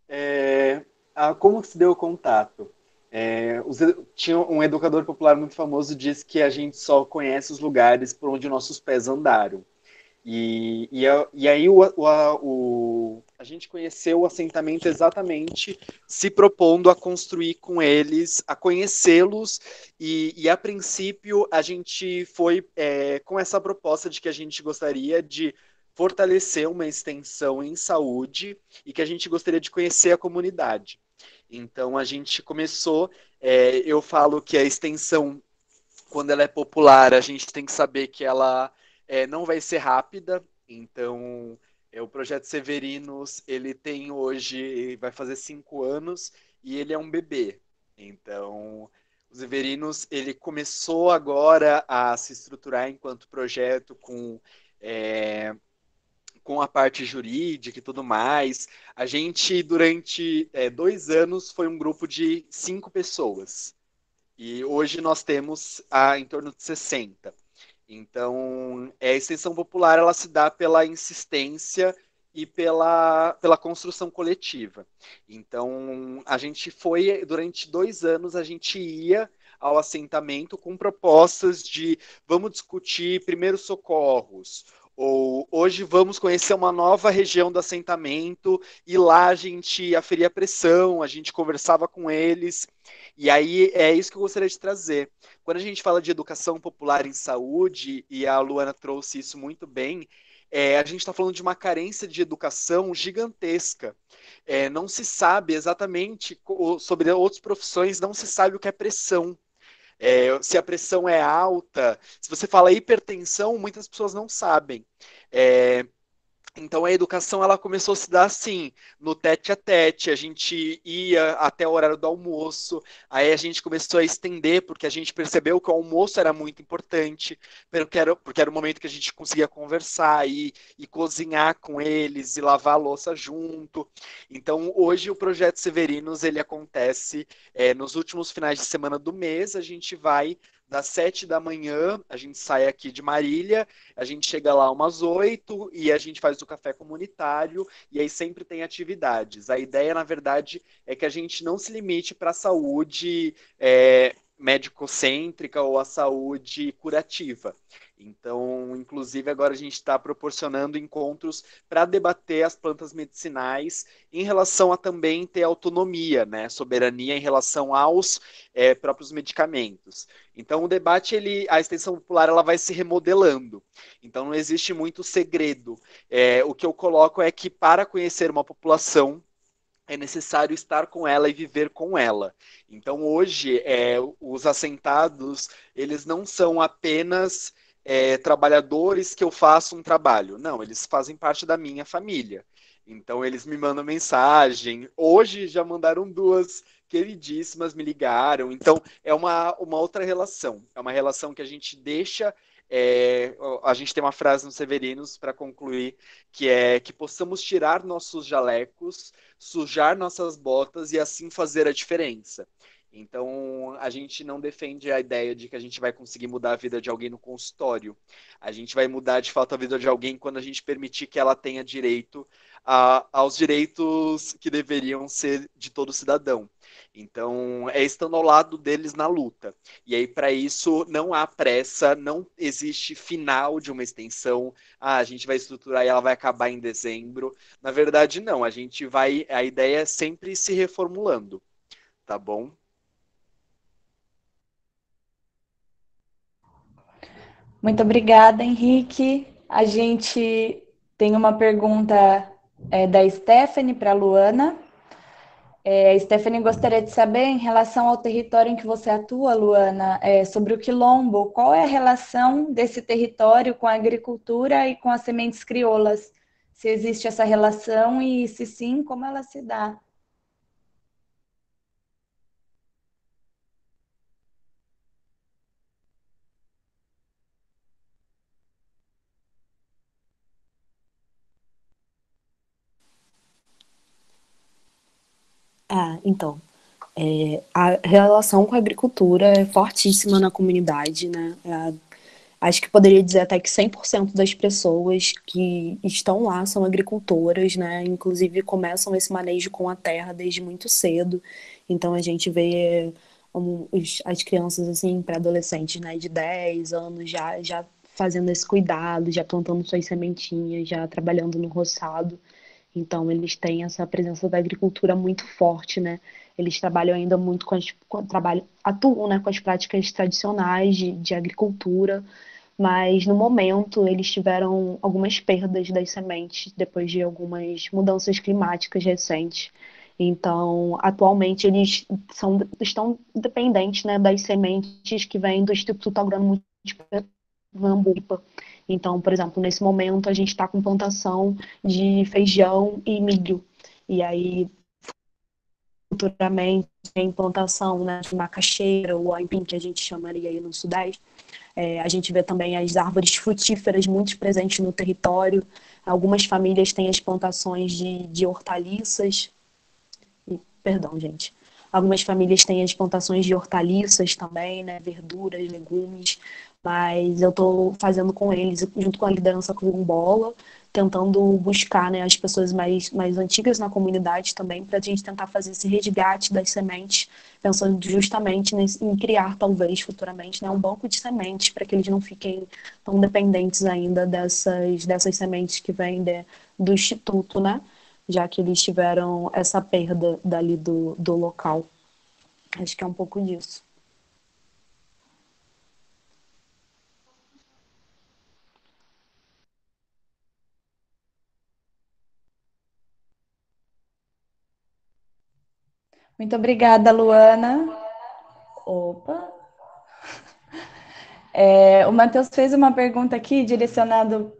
[SPEAKER 3] É, a, como se deu o contato? É, os, tinha um educador popular muito famoso disse que a gente só conhece os lugares por onde nossos pés andaram. E, e, e aí o, o, o, a gente conheceu o assentamento exatamente se propondo a construir com eles, a conhecê-los, e, e, a princípio a gente foi é, com essa proposta de que a gente gostaria de fortalecer uma extensão em saúde e que a gente gostaria de conhecer a comunidade. Então a gente começou, é, eu falo que a extensão, quando ela é popular, a gente tem que saber que ela é, não vai ser rápida, então é, o projeto Severinos ele tem hoje vai fazer cinco anos e ele é um bebê. Então o Severinos ele começou agora a se estruturar enquanto projeto com é, com a parte jurídica e tudo mais. A gente, durante é, dois anos, foi um grupo de cinco pessoas. E hoje nós temos a, em torno de 60. Então, é, a extensão popular ela se dá pela insistência e pela, pela construção coletiva. Então, a gente foi, durante dois anos, a gente ia ao assentamento com propostas de vamos discutir primeiros socorros, ou hoje vamos conhecer uma nova região do assentamento e lá a gente aferia pressão, a gente conversava com eles. E aí é isso que eu gostaria de trazer. Quando a gente fala de educação popular em saúde, e a Luana trouxe isso muito bem, é, a gente está falando de uma carência de educação gigantesca. É, não se sabe exatamente sobre outras profissões, não se sabe o que é pressão. É, se a pressão é alta, se você fala hipertensão, muitas pessoas não sabem. É, então a educação ela começou a se dar assim, no tete a tete, a gente ia até o horário do almoço, aí a gente começou a estender, porque a gente percebeu que o almoço era muito importante, porque era, porque era o momento que a gente conseguia conversar e, e cozinhar com eles e lavar a louça junto. Então hoje o projeto Severinos ele acontece é, nos últimos finais de semana do mês, a gente vai das sete da manhã, a gente sai aqui de Marília, a gente chega lá umas oito e a gente faz o café comunitário e aí sempre tem atividades. A ideia, na verdade, é que a gente não se limite para a saúde é, médico-cêntrica ou a saúde curativa. Então, inclusive, agora a gente está proporcionando encontros para debater as plantas medicinais em relação a também ter autonomia, né, soberania em relação aos é, próprios medicamentos. Então, o debate, ele, a extensão popular, ela vai se remodelando. Então, não existe muito segredo. É, o que eu coloco é que para conhecer uma população é necessário estar com ela e viver com ela. Então, hoje, é, os assentados, eles não são apenas é, trabalhadores que eu faço um trabalho. Não, eles fazem parte da minha família. Então eles me mandam mensagem. Hoje já mandaram duas queridíssimas, me ligaram. Então é uma, uma outra relação. É uma relação que a gente deixa. É, a gente tem uma frase no Severinos para concluir que é que possamos tirar nossos jalecos, sujar nossas botas e assim fazer a diferença. Então, a gente não defende a ideia de que a gente vai conseguir mudar a vida de alguém no consultório. A gente vai mudar de fato a vida de alguém quando a gente permitir que ela tenha direito a, aos direitos que deveriam ser de todo cidadão. Então, é estando ao lado deles na luta. E aí, para isso, não há pressa, não existe final de uma extensão. Ah, a gente vai estruturar e ela vai acabar em dezembro. Na verdade, não. A gente vai. A ideia é sempre se reformulando. Tá bom?
[SPEAKER 1] Muito obrigada, Henrique. A gente tem uma pergunta é, da Stephanie para a Luana. É, Stephanie gostaria de saber, em relação ao território em que você atua, Luana, é, sobre o quilombo, qual é a relação desse território com a agricultura e com as sementes crioulas? Se existe essa relação e, se sim, como ela se dá?
[SPEAKER 4] Ah, então. É, a relação com a agricultura é fortíssima na comunidade, né? É, acho que poderia dizer até que 100% das pessoas que estão lá são agricultoras, né? Inclusive começam esse manejo com a terra desde muito cedo. Então a gente vê as crianças assim, pré-adolescentes, né, de 10 anos já já fazendo esse cuidado, já plantando suas sementinhas, já trabalhando no roçado. Então, eles têm essa presença da agricultura muito forte, né? Eles trabalham ainda muito com as, com, trabalham, atuam né, com as práticas tradicionais de, de agricultura, mas no momento eles tiveram algumas perdas das sementes depois de algumas mudanças climáticas recentes. Então, atualmente eles são, estão dependentes né, das sementes que vêm do Instituto Agrônomo de Pernambuco. Então, por exemplo, nesse momento a gente está com plantação de feijão e milho. E aí, futuramente, tem plantação né, de macaxeira ou aipim, que a gente chamaria aí no Sudeste. É, a gente vê também as árvores frutíferas muito presentes no território. Algumas famílias têm as plantações de, de hortaliças. Perdão, gente. Algumas famílias têm as plantações de hortaliças também, né? Verduras, legumes mas eu estou fazendo com eles, junto com a liderança Bola, tentando buscar né, as pessoas mais, mais antigas na comunidade também, para a gente tentar fazer esse resgate das sementes, pensando justamente em criar, talvez, futuramente, né, um banco de sementes, para que eles não fiquem tão dependentes ainda dessas, dessas sementes que vêm de, do Instituto, né, já que eles tiveram essa perda dali do, do local. Acho que é um pouco disso.
[SPEAKER 1] Muito obrigada, Luana. Opa. É, o Matheus fez uma pergunta aqui direcionado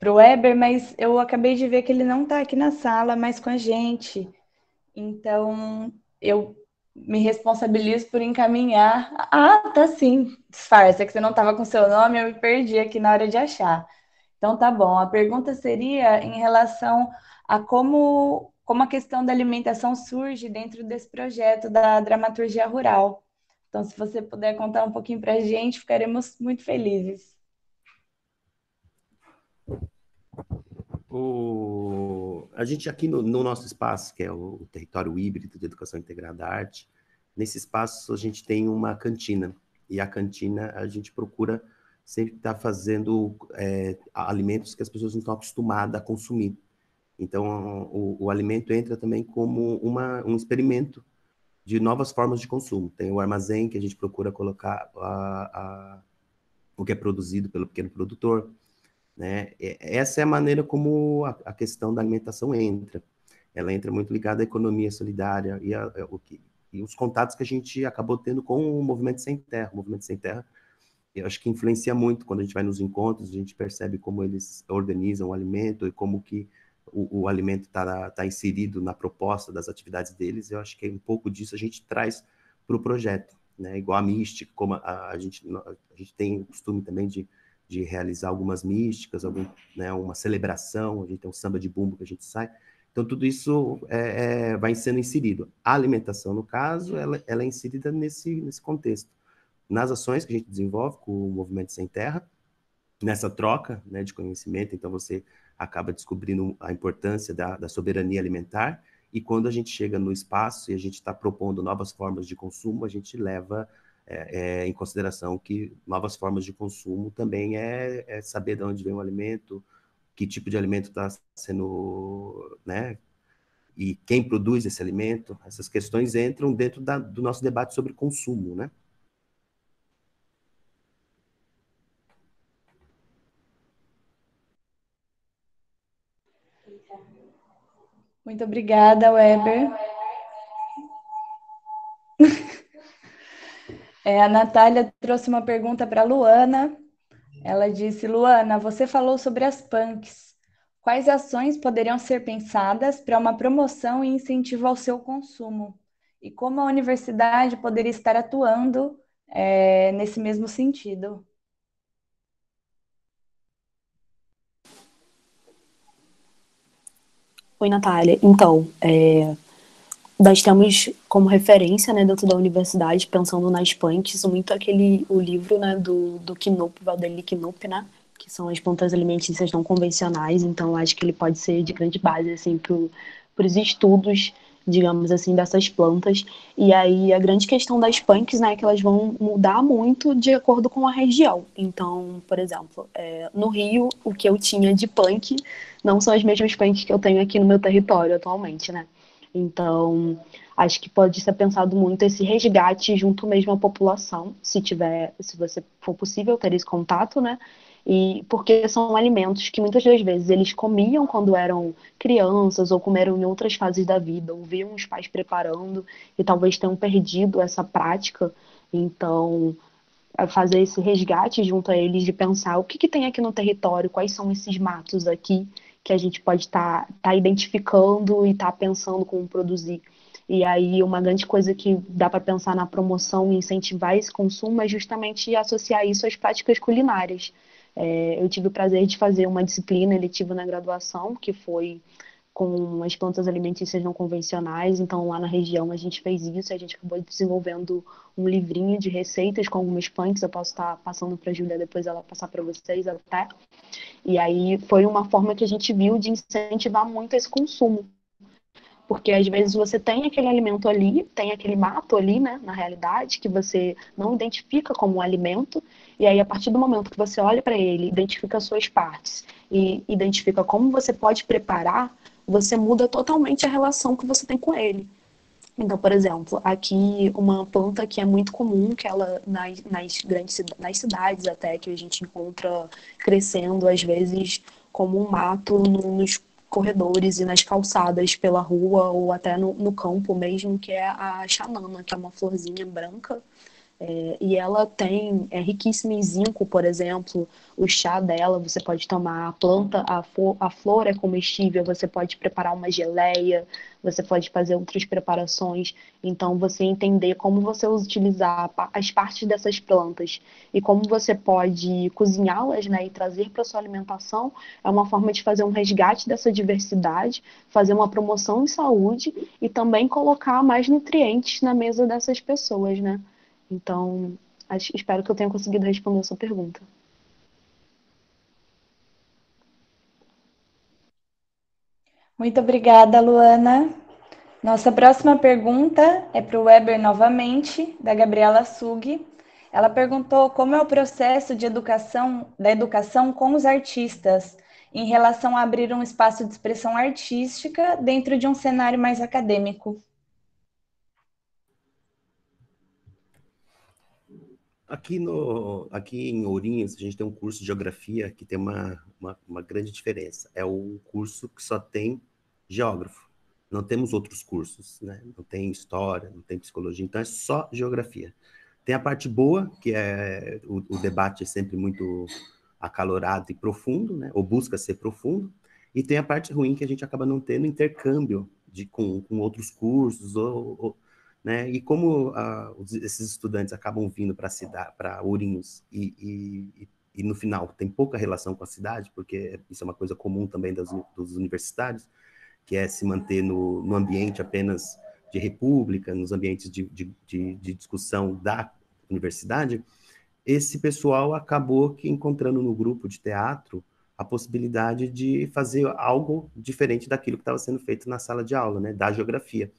[SPEAKER 1] para o Weber, mas eu acabei de ver que ele não está aqui na sala mais com a gente. Então, eu me responsabilizo por encaminhar. Ah, tá sim. Disfarça que você não estava com seu nome, eu me perdi aqui na hora de achar. Então, tá bom. A pergunta seria em relação a como como a questão da alimentação surge dentro desse projeto da dramaturgia rural. Então, se você puder contar um pouquinho para a gente, ficaremos muito felizes.
[SPEAKER 2] O... A gente aqui no, no, nosso espaço, que é o território híbrido de educação integrada à arte, nesse espaço a gente tem uma cantina. E a cantina a gente procura sempre estar fazendo é, alimentos que as pessoas não estão acostumadas a consumir. Então, o, o alimento entra também como uma, um experimento de novas formas de consumo. Tem o armazém, que a gente procura colocar a, a, o que é produzido pelo pequeno produtor. Né? Essa é a maneira como a, a, questão da alimentação entra. Ela entra muito ligada à economia solidária e, a, o que, e os contatos que a gente acabou tendo com o Movimento Sem Terra. O Movimento Sem Terra, eu acho que influencia muito quando a gente vai nos encontros, a gente percebe como eles organizam o alimento e como que o, o alimento está tá inserido na proposta das atividades deles, eu acho que é um pouco disso a gente traz para o projeto, né? Igual a mística, como a, a, gente, a gente tem o costume também de, de realizar algumas místicas, algum, né, uma celebração, a gente tem um samba de bumbo que a gente sai. Então, tudo isso é, é, vai sendo inserido. A alimentação, no caso, ela, ela é inserida nesse, nesse contexto. Nas ações que a gente desenvolve com o Movimento Sem Terra, nessa troca né, de conhecimento, então você acaba descobrindo a importância da, da soberania alimentar, e quando a gente chega no espaço e a gente está propondo novas formas de consumo, a gente leva é, é, em consideração que novas formas de consumo também é, é, saber de onde vem o alimento, que tipo de alimento está sendo, né, e quem produz esse alimento, essas questões entram dentro da, do nosso debate sobre consumo, né?
[SPEAKER 1] Muito obrigada, Weber. É, a Natália trouxe uma pergunta para a Luana. Ela disse: Luana, você falou sobre as punks. Quais ações poderiam ser pensadas para uma promoção e incentivo ao seu consumo? E como a universidade poderia estar atuando é, nesse mesmo sentido?
[SPEAKER 4] Oi, Natália. Então, é, nós temos como referência, né, dentro da universidade, pensando nas punks, muito aquele, o livro, né, do, do Knup, Valdeli Knup, né, que são as plantas alimentícias não convencionais, então acho que ele pode ser de grande base, assim, para os estudos, digamos assim, dessas plantas. E aí a grande questão das punks, né, é que elas vão mudar muito de acordo com a região. Então, por exemplo, é, no Rio, o que eu tinha de punk não são as mesmas punks que eu tenho aqui no meu território atualmente, né. Então, acho que pode ser pensado muito esse resgate junto mesmo à população, se tiver, se você for possível ter esse contato, né? E porque são alimentos que muitas das vezes eles comiam quando eram crianças ou comeram em outras fases da vida, ou viam os pais preparando e talvez tenham perdido essa prática. Então, fazer esse resgate junto a eles de pensar o que, que tem aqui no território, quais são esses matos aqui que a gente pode estar tá, tá identificando e estar tá pensando como produzir. E aí, uma grande coisa que dá para pensar na promoção e incentivar esse consumo é justamente associar isso às práticas culinárias. É, eu tive o prazer de fazer uma disciplina eletiva na graduação, que foi com as plantas alimentícias não convencionais. Então, lá na região, a gente fez isso. A gente acabou desenvolvendo um livrinho de receitas com algumas punks. Eu posso estar passando para a Júlia depois ela passar para vocês até. E aí foi uma forma que a gente viu de incentivar muito esse consumo. Porque às vezes você tem aquele alimento ali, tem aquele mato ali, né, na realidade, que você não identifica como um alimento, e aí a partir do momento que você olha para ele, identifica as suas partes e identifica como você pode preparar, você muda totalmente a relação que você tem com ele. Então, por exemplo, aqui uma planta que é muito comum, que ela nas, nas grandes nas cidades até que a gente encontra crescendo às vezes como um mato nos corredores e nas calçadas pela rua ou até no, no campo mesmo, que é a xanana, que é uma florzinha branca. É, e ela tem, é riquíssima em zinco, por exemplo, o chá dela, você pode tomar a planta, a, a flor é comestível, você pode preparar uma geleia, você pode fazer outras preparações. Então, você entender como você utilizar as partes dessas plantas e como você pode cozinhá-las né, e trazer para sua alimentação é uma forma de fazer um resgate dessa diversidade, fazer uma promoção em saúde e também colocar mais nutrientes na mesa dessas pessoas, né? Então, acho, espero que eu tenha conseguido responder a sua pergunta.
[SPEAKER 1] Muito obrigada, Luana. Nossa próxima pergunta é para o Weber novamente, da Gabriela Sug. Ela perguntou como é o processo de educação da educação com os artistas em relação a abrir um espaço de expressão artística dentro de um cenário mais acadêmico.
[SPEAKER 2] Aqui, no, aqui em Ourinhos, a gente tem um curso de geografia que tem uma, uma, uma, grande diferença. É o curso que só tem geógrafo. Não temos outros cursos, né? Não tem história, não tem psicologia, então é só geografia. Tem a parte boa, que é o, o debate é sempre muito acalorado e profundo, né? Ou busca ser profundo. E tem a parte ruim que a gente acaba não tendo intercâmbio de, com, com outros cursos ou, ou né? E como uh, esses estudantes acabam vindo para cidade, para Ourinhos e, e, e, no final tem pouca relação com a cidade, porque isso é uma coisa comum também das, dos universitários, que é se manter no, no ambiente apenas de república, nos ambientes de, de, de, de discussão da universidade, esse pessoal acabou que encontrando no grupo de teatro a possibilidade de fazer algo diferente daquilo que estava sendo feito na sala de aula, né, da geografia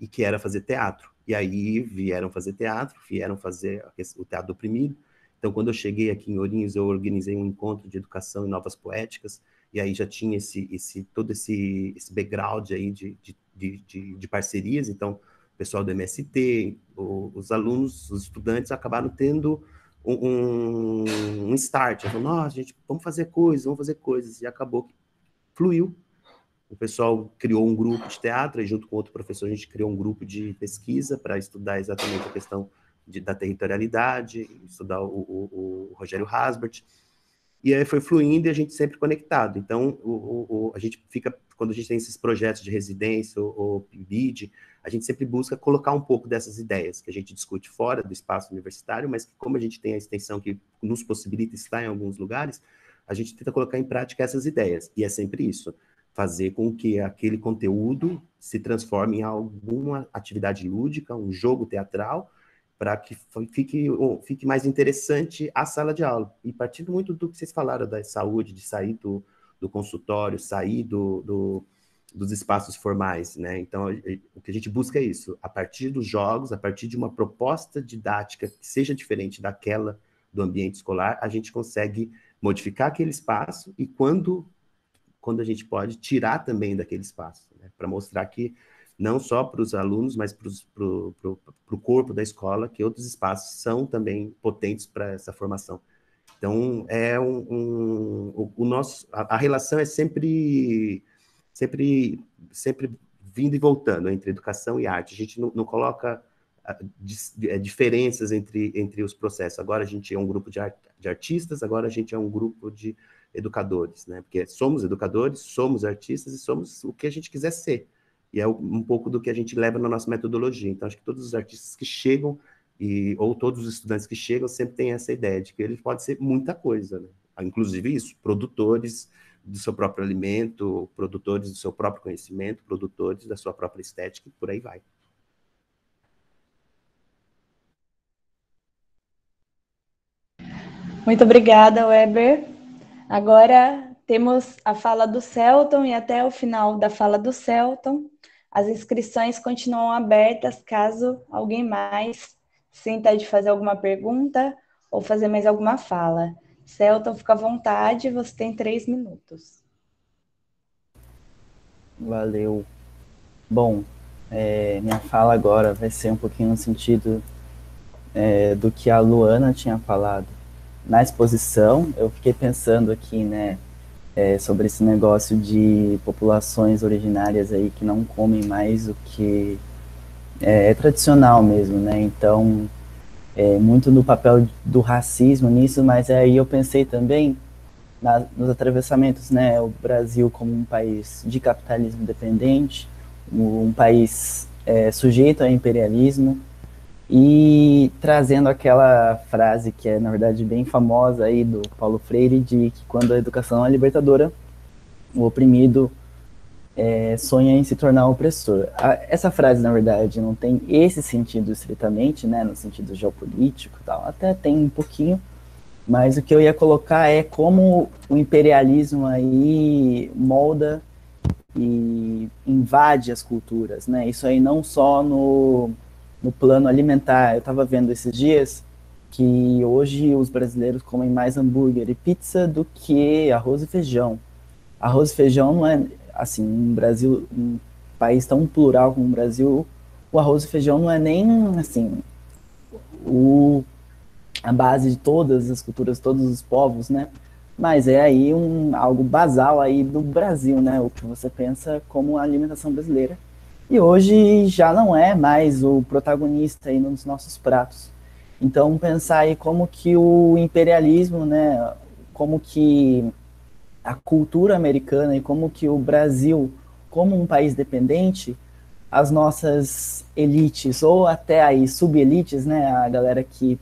[SPEAKER 2] e que era fazer teatro. E aí vieram fazer teatro, vieram fazer o teatro do oprimido. Então, quando eu cheguei aqui em Ourinhos, eu organizei um encontro de educação e novas poéticas, e aí já tinha esse, esse todo esse, esse background aí de, de, de, de parcerias. Então, o pessoal do MST, o, os alunos, os estudantes acabaram tendo um, um, um start. Falaram, nossa, gente, vamos fazer coisas, vamos fazer coisas. E acabou que fluiu o pessoal criou um grupo de teatro e junto com outro professor a gente criou um grupo de pesquisa para estudar exatamente a questão de, da territorialidade, estudar o, o, o, Rogério Hasbert, e aí foi fluindo e a gente sempre conectado. Então, o, a gente fica, quando a gente tem esses projetos de residência ou, ou PIBID, a gente sempre busca colocar um pouco dessas ideias que a gente discute fora do espaço universitário, mas que como a gente tem a extensão que nos possibilita estar em alguns lugares, a gente tenta colocar em prática essas ideias, e é sempre isso fazer com que aquele conteúdo se transforme em alguma atividade lúdica, um jogo teatral, para que fique, fique mais interessante a sala de aula. E partindo muito do que vocês falaram da saúde, de sair do, do consultório, sair do, do, dos espaços formais, né? Então, o que a gente busca é isso, a partir dos jogos, a partir de uma proposta didática que seja diferente daquela do ambiente escolar, a gente consegue modificar aquele espaço e quando quando a gente pode tirar também daquele espaço, né? para mostrar que não só para os alunos, mas para o corpo da escola, que outros espaços são também potentes para essa formação. Então, é um, um o, o, nosso, a, a, relação é sempre, sempre, sempre vindo e voltando entre educação e arte. A gente não, não coloca é, diferenças entre, entre os processos. Agora a gente é um grupo de, art, de artistas, agora a gente é um grupo de educadores, né? Porque somos educadores, somos artistas e somos o que a gente quiser ser. E é um pouco do que a gente leva na nossa metodologia. Então, acho que todos os artistas que chegam e, ou todos os estudantes que chegam sempre têm essa ideia de que ele pode ser muita coisa, né? inclusive isso, produtores do seu próprio alimento, produtores do seu próprio conhecimento, produtores da sua própria estética e por aí vai.
[SPEAKER 1] Muito obrigada, Weber. Agora temos a fala do Celton e até o final da fala do Celton, as inscrições continuam abertas caso alguém mais sinta de fazer alguma pergunta ou fazer mais alguma fala. Celton, fica à vontade, você tem três minutos.
[SPEAKER 7] Valeu. Bom, é, minha fala agora vai ser um pouquinho no sentido é, do que a Luana tinha falado. Na exposição, eu fiquei pensando aqui, né, é, sobre esse negócio de populações originárias aí que não comem mais o que é, é tradicional mesmo, né? Então, é, muito no papel do racismo nisso, mas aí eu pensei também na, nos atravessamentos, né? O Brasil como um país de capitalismo dependente, um país é, sujeito ao imperialismo e trazendo aquela frase que é na verdade bem famosa aí do Paulo Freire de que quando a educação é libertadora, o oprimido é, sonha em se tornar opressor. essa frase, na verdade, não tem esse sentido estritamente, né, no sentido geopolítico e tal, até tem um pouquinho, mas o que eu ia colocar é como o imperialismo aí molda e invade as culturas, né, isso aí não só no, no plano alimentar, eu estava vendo esses dias que hoje os brasileiros comem mais hambúrguer e pizza do que arroz e feijão. Arroz e feijão não é assim, um Brasil, um país tão plural como o Brasil, o arroz e feijão não é nem, assim, o, a base de todas as culturas, todos os povos, né? Mas é aí um, algo basal aí do Brasil, né? O que você pensa como a alimentação brasileira. E hoje já não é mais o protagonista aí nos nossos pratos. Então, pensar aí como que o imperialismo, né? Como que a cultura americana e como que o Brasil, como um país dependente, as nossas elites ou até aí subelites, né, a galera que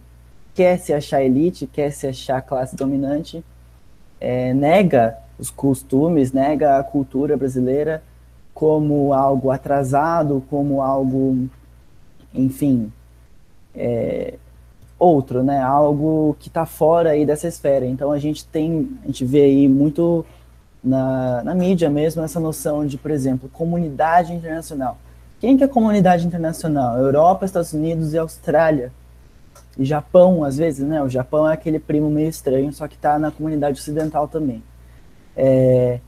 [SPEAKER 7] quer se achar elite, quer se achar classe dominante, é, nega os costumes, nega a cultura brasileira como algo atrasado, como algo, enfim, é, outro, né? Algo que está fora aí dessa esfera. Então a gente tem, a gente vê aí muito na, na mídia mesmo essa noção de, por exemplo, comunidade internacional. Quem que é comunidade internacional? Europa, Estados Unidos e Austrália. E Japão, às vezes, né? O Japão é aquele primo meio estranho, só que está na comunidade ocidental também. É,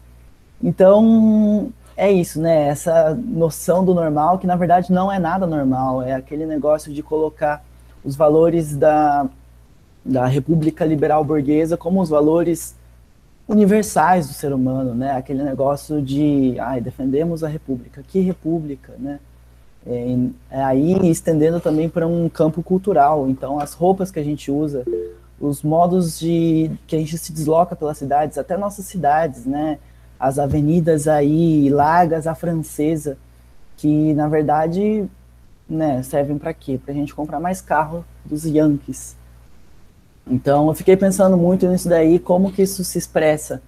[SPEAKER 7] então, é isso, né? Essa noção do normal, que na verdade não é nada normal, é aquele negócio de colocar os valores da, da República Liberal Burguesa como os valores universais do ser humano, né? Aquele negócio de, ai, defendemos a República. Que República, né? É, aí estendendo também para um campo cultural. Então, as roupas que a gente usa, os modos de que a gente se desloca pelas cidades, até nossas cidades, né? As avenidas aí largas à francesa, que na verdade né, servem para quê? Para a gente comprar mais carro dos Yankees. Então eu fiquei pensando muito nisso daí, como que isso se expressa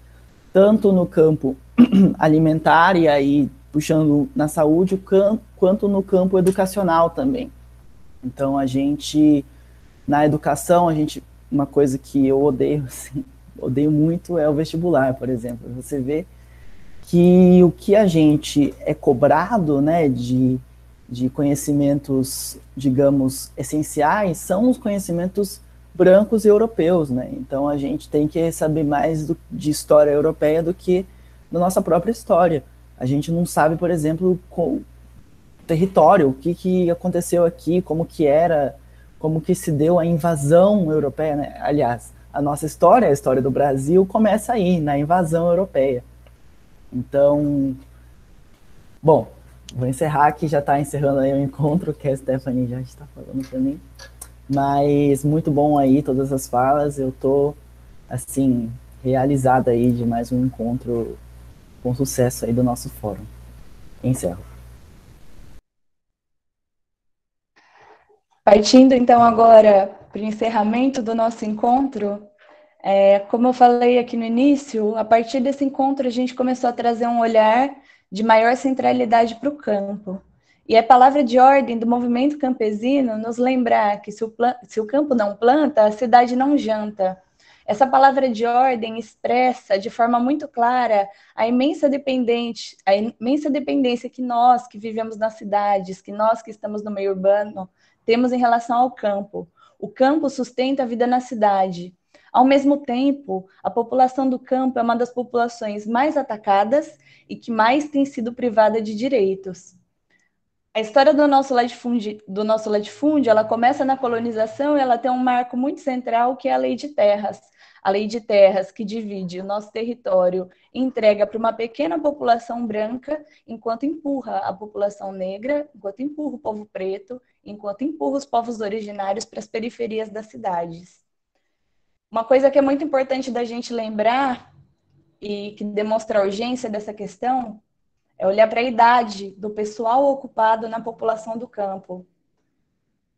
[SPEAKER 7] tanto no campo alimentar e aí puxando na saúde, quanto no campo educacional também. Então a gente na educação, a gente uma coisa que eu odeio, assim, odeio muito é o vestibular, por exemplo. Você vê que o que a gente é cobrado, né, de, de conhecimentos, digamos, essenciais, são os conhecimentos brancos e europeus, né? Então a gente tem que saber mais do, de história europeia do que da nossa própria história. A gente não sabe, por exemplo, o território, o que, que aconteceu aqui, como que era, como que se deu a invasão europeia, né? Aliás, a nossa história, a história do Brasil, começa aí, na invasão europeia. Então, bom, vou encerrar aqui, já está encerrando aí o encontro, que a Stephanie já está falando para mim. Mas muito bom aí todas as falas, eu tô assim realizada aí de mais um encontro com sucesso aí do nosso fórum. Encerro.
[SPEAKER 1] Partindo então agora para o encerramento do nosso encontro, é, como eu falei aqui no início, a partir desse encontro a gente começou a trazer um olhar de maior centralidade para o campo. E a palavra de ordem do movimento campesino nos lembrar que se o, se o campo não planta, a cidade não janta. Essa palavra de ordem expressa de forma muito clara a imensa dependente, a imensa dependência que nós que vivemos nas cidades, que nós que estamos no meio urbano, temos em relação ao campo. O campo sustenta a vida na cidade. Ao mesmo tempo, a população do campo é uma das populações mais atacadas e que mais tem sido privada de direitos. A história do nosso latifúndio, do nosso latifúndio, ela começa na colonização e ela tem um marco muito central que é a lei de terras. A lei de terras que divide o nosso território e entrega para uma pequena população branca, enquanto empurra a população negra, enquanto empurra o povo preto, enquanto empurra os povos originários para as periferias das cidades. Uma coisa que é muito importante da gente lembrar e que demonstra a urgência dessa questão é olhar para a idade do pessoal ocupado na população do campo.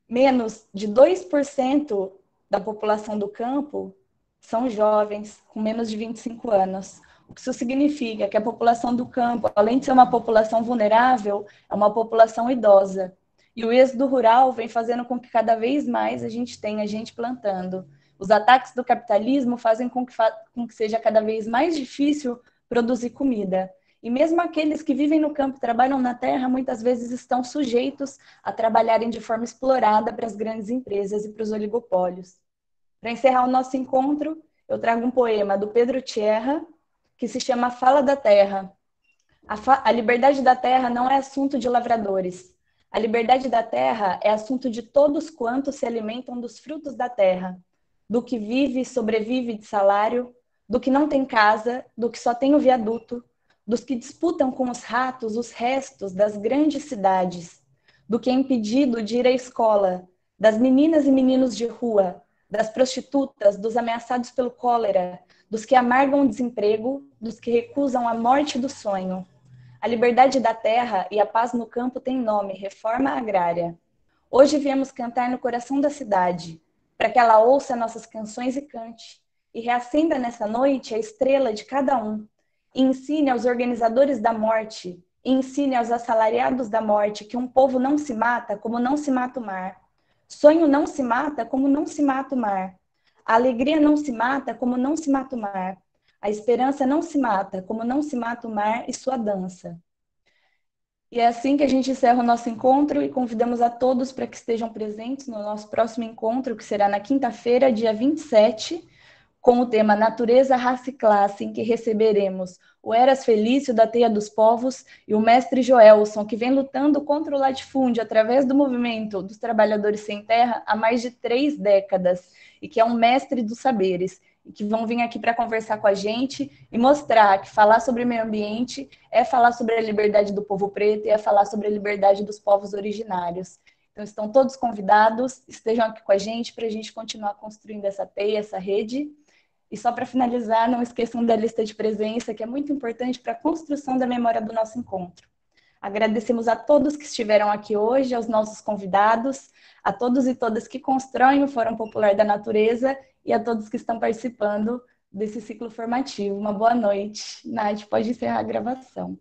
[SPEAKER 1] Menos de 2% da população do campo são jovens com menos de 25 anos. O que isso significa que a população do campo, além de ser uma população vulnerável, é uma população idosa. E o êxodo rural vem fazendo com que cada vez mais a gente tenha gente plantando. Os ataques do capitalismo fazem com que, com que seja cada vez mais difícil produzir comida. E mesmo aqueles que vivem no campo e trabalham na terra, muitas vezes estão sujeitos a trabalharem de forma explorada para as grandes empresas e para os oligopólios. Para encerrar o nosso encontro, eu trago um poema do Pedro Tierra, que se chama Fala da Terra. A, a liberdade da terra não é assunto de lavradores. A liberdade da terra é assunto de todos quantos se alimentam dos frutos da terra, do que vive e sobrevive de salário, do que não tem casa, do que só tem o viaduto, dos que disputam com os ratos os restos das grandes cidades, do que é impedido de ir à escola, das meninas e meninos de rua, das prostitutas, dos ameaçados pelo cólera, dos que amargam o desemprego, dos que recusam a morte do sonho. A liberdade da terra e a paz no campo têm nome, reforma agrária. Hoje viemos cantar no coração da cidade, para que ela ouça nossas canções e cante, e reacenda nessa noite a estrela de cada um, e ensine aos organizadores da morte, e ensine aos assalariados da morte que um povo não se mata como não se mata o mar. Sonho não se mata como não se mata o mar. A alegria não se mata como não se mata o mar. A esperança não se mata como não se mata o mar e sua dança. E é assim que a gente encerra o nosso encontro e convidamos a todos para que estejam presentes no nosso próximo encontro, que será na quinta-feira, dia 27, com o tema Natureza, Raça e Classe, em que receberemos o Eras Felício da Teia dos Povos e o mestre Joelson, que vem lutando contra o latifúndio através do movimento dos trabalhadores sem terra há mais de três décadas e que é um mestre dos saberes que vão vir aqui para conversar com a gente e mostrar que falar sobre meio ambiente é falar sobre a liberdade do povo preto e é falar sobre a liberdade dos povos originários. Então, estão todos convidados, estejam aqui com a gente para a gente continuar construindo essa teia, essa rede. E só para finalizar, não esqueçam da lista de presença, que é muito importante para a construção da memória do nosso encontro. Agradecemos a todos que estiveram aqui hoje, aos nossos convidados, a todos e todas que constroem o Fórum Popular da Natureza e a todos que estão participando desse ciclo formativo. Uma boa noite. Nath, pode encerrar a gravação.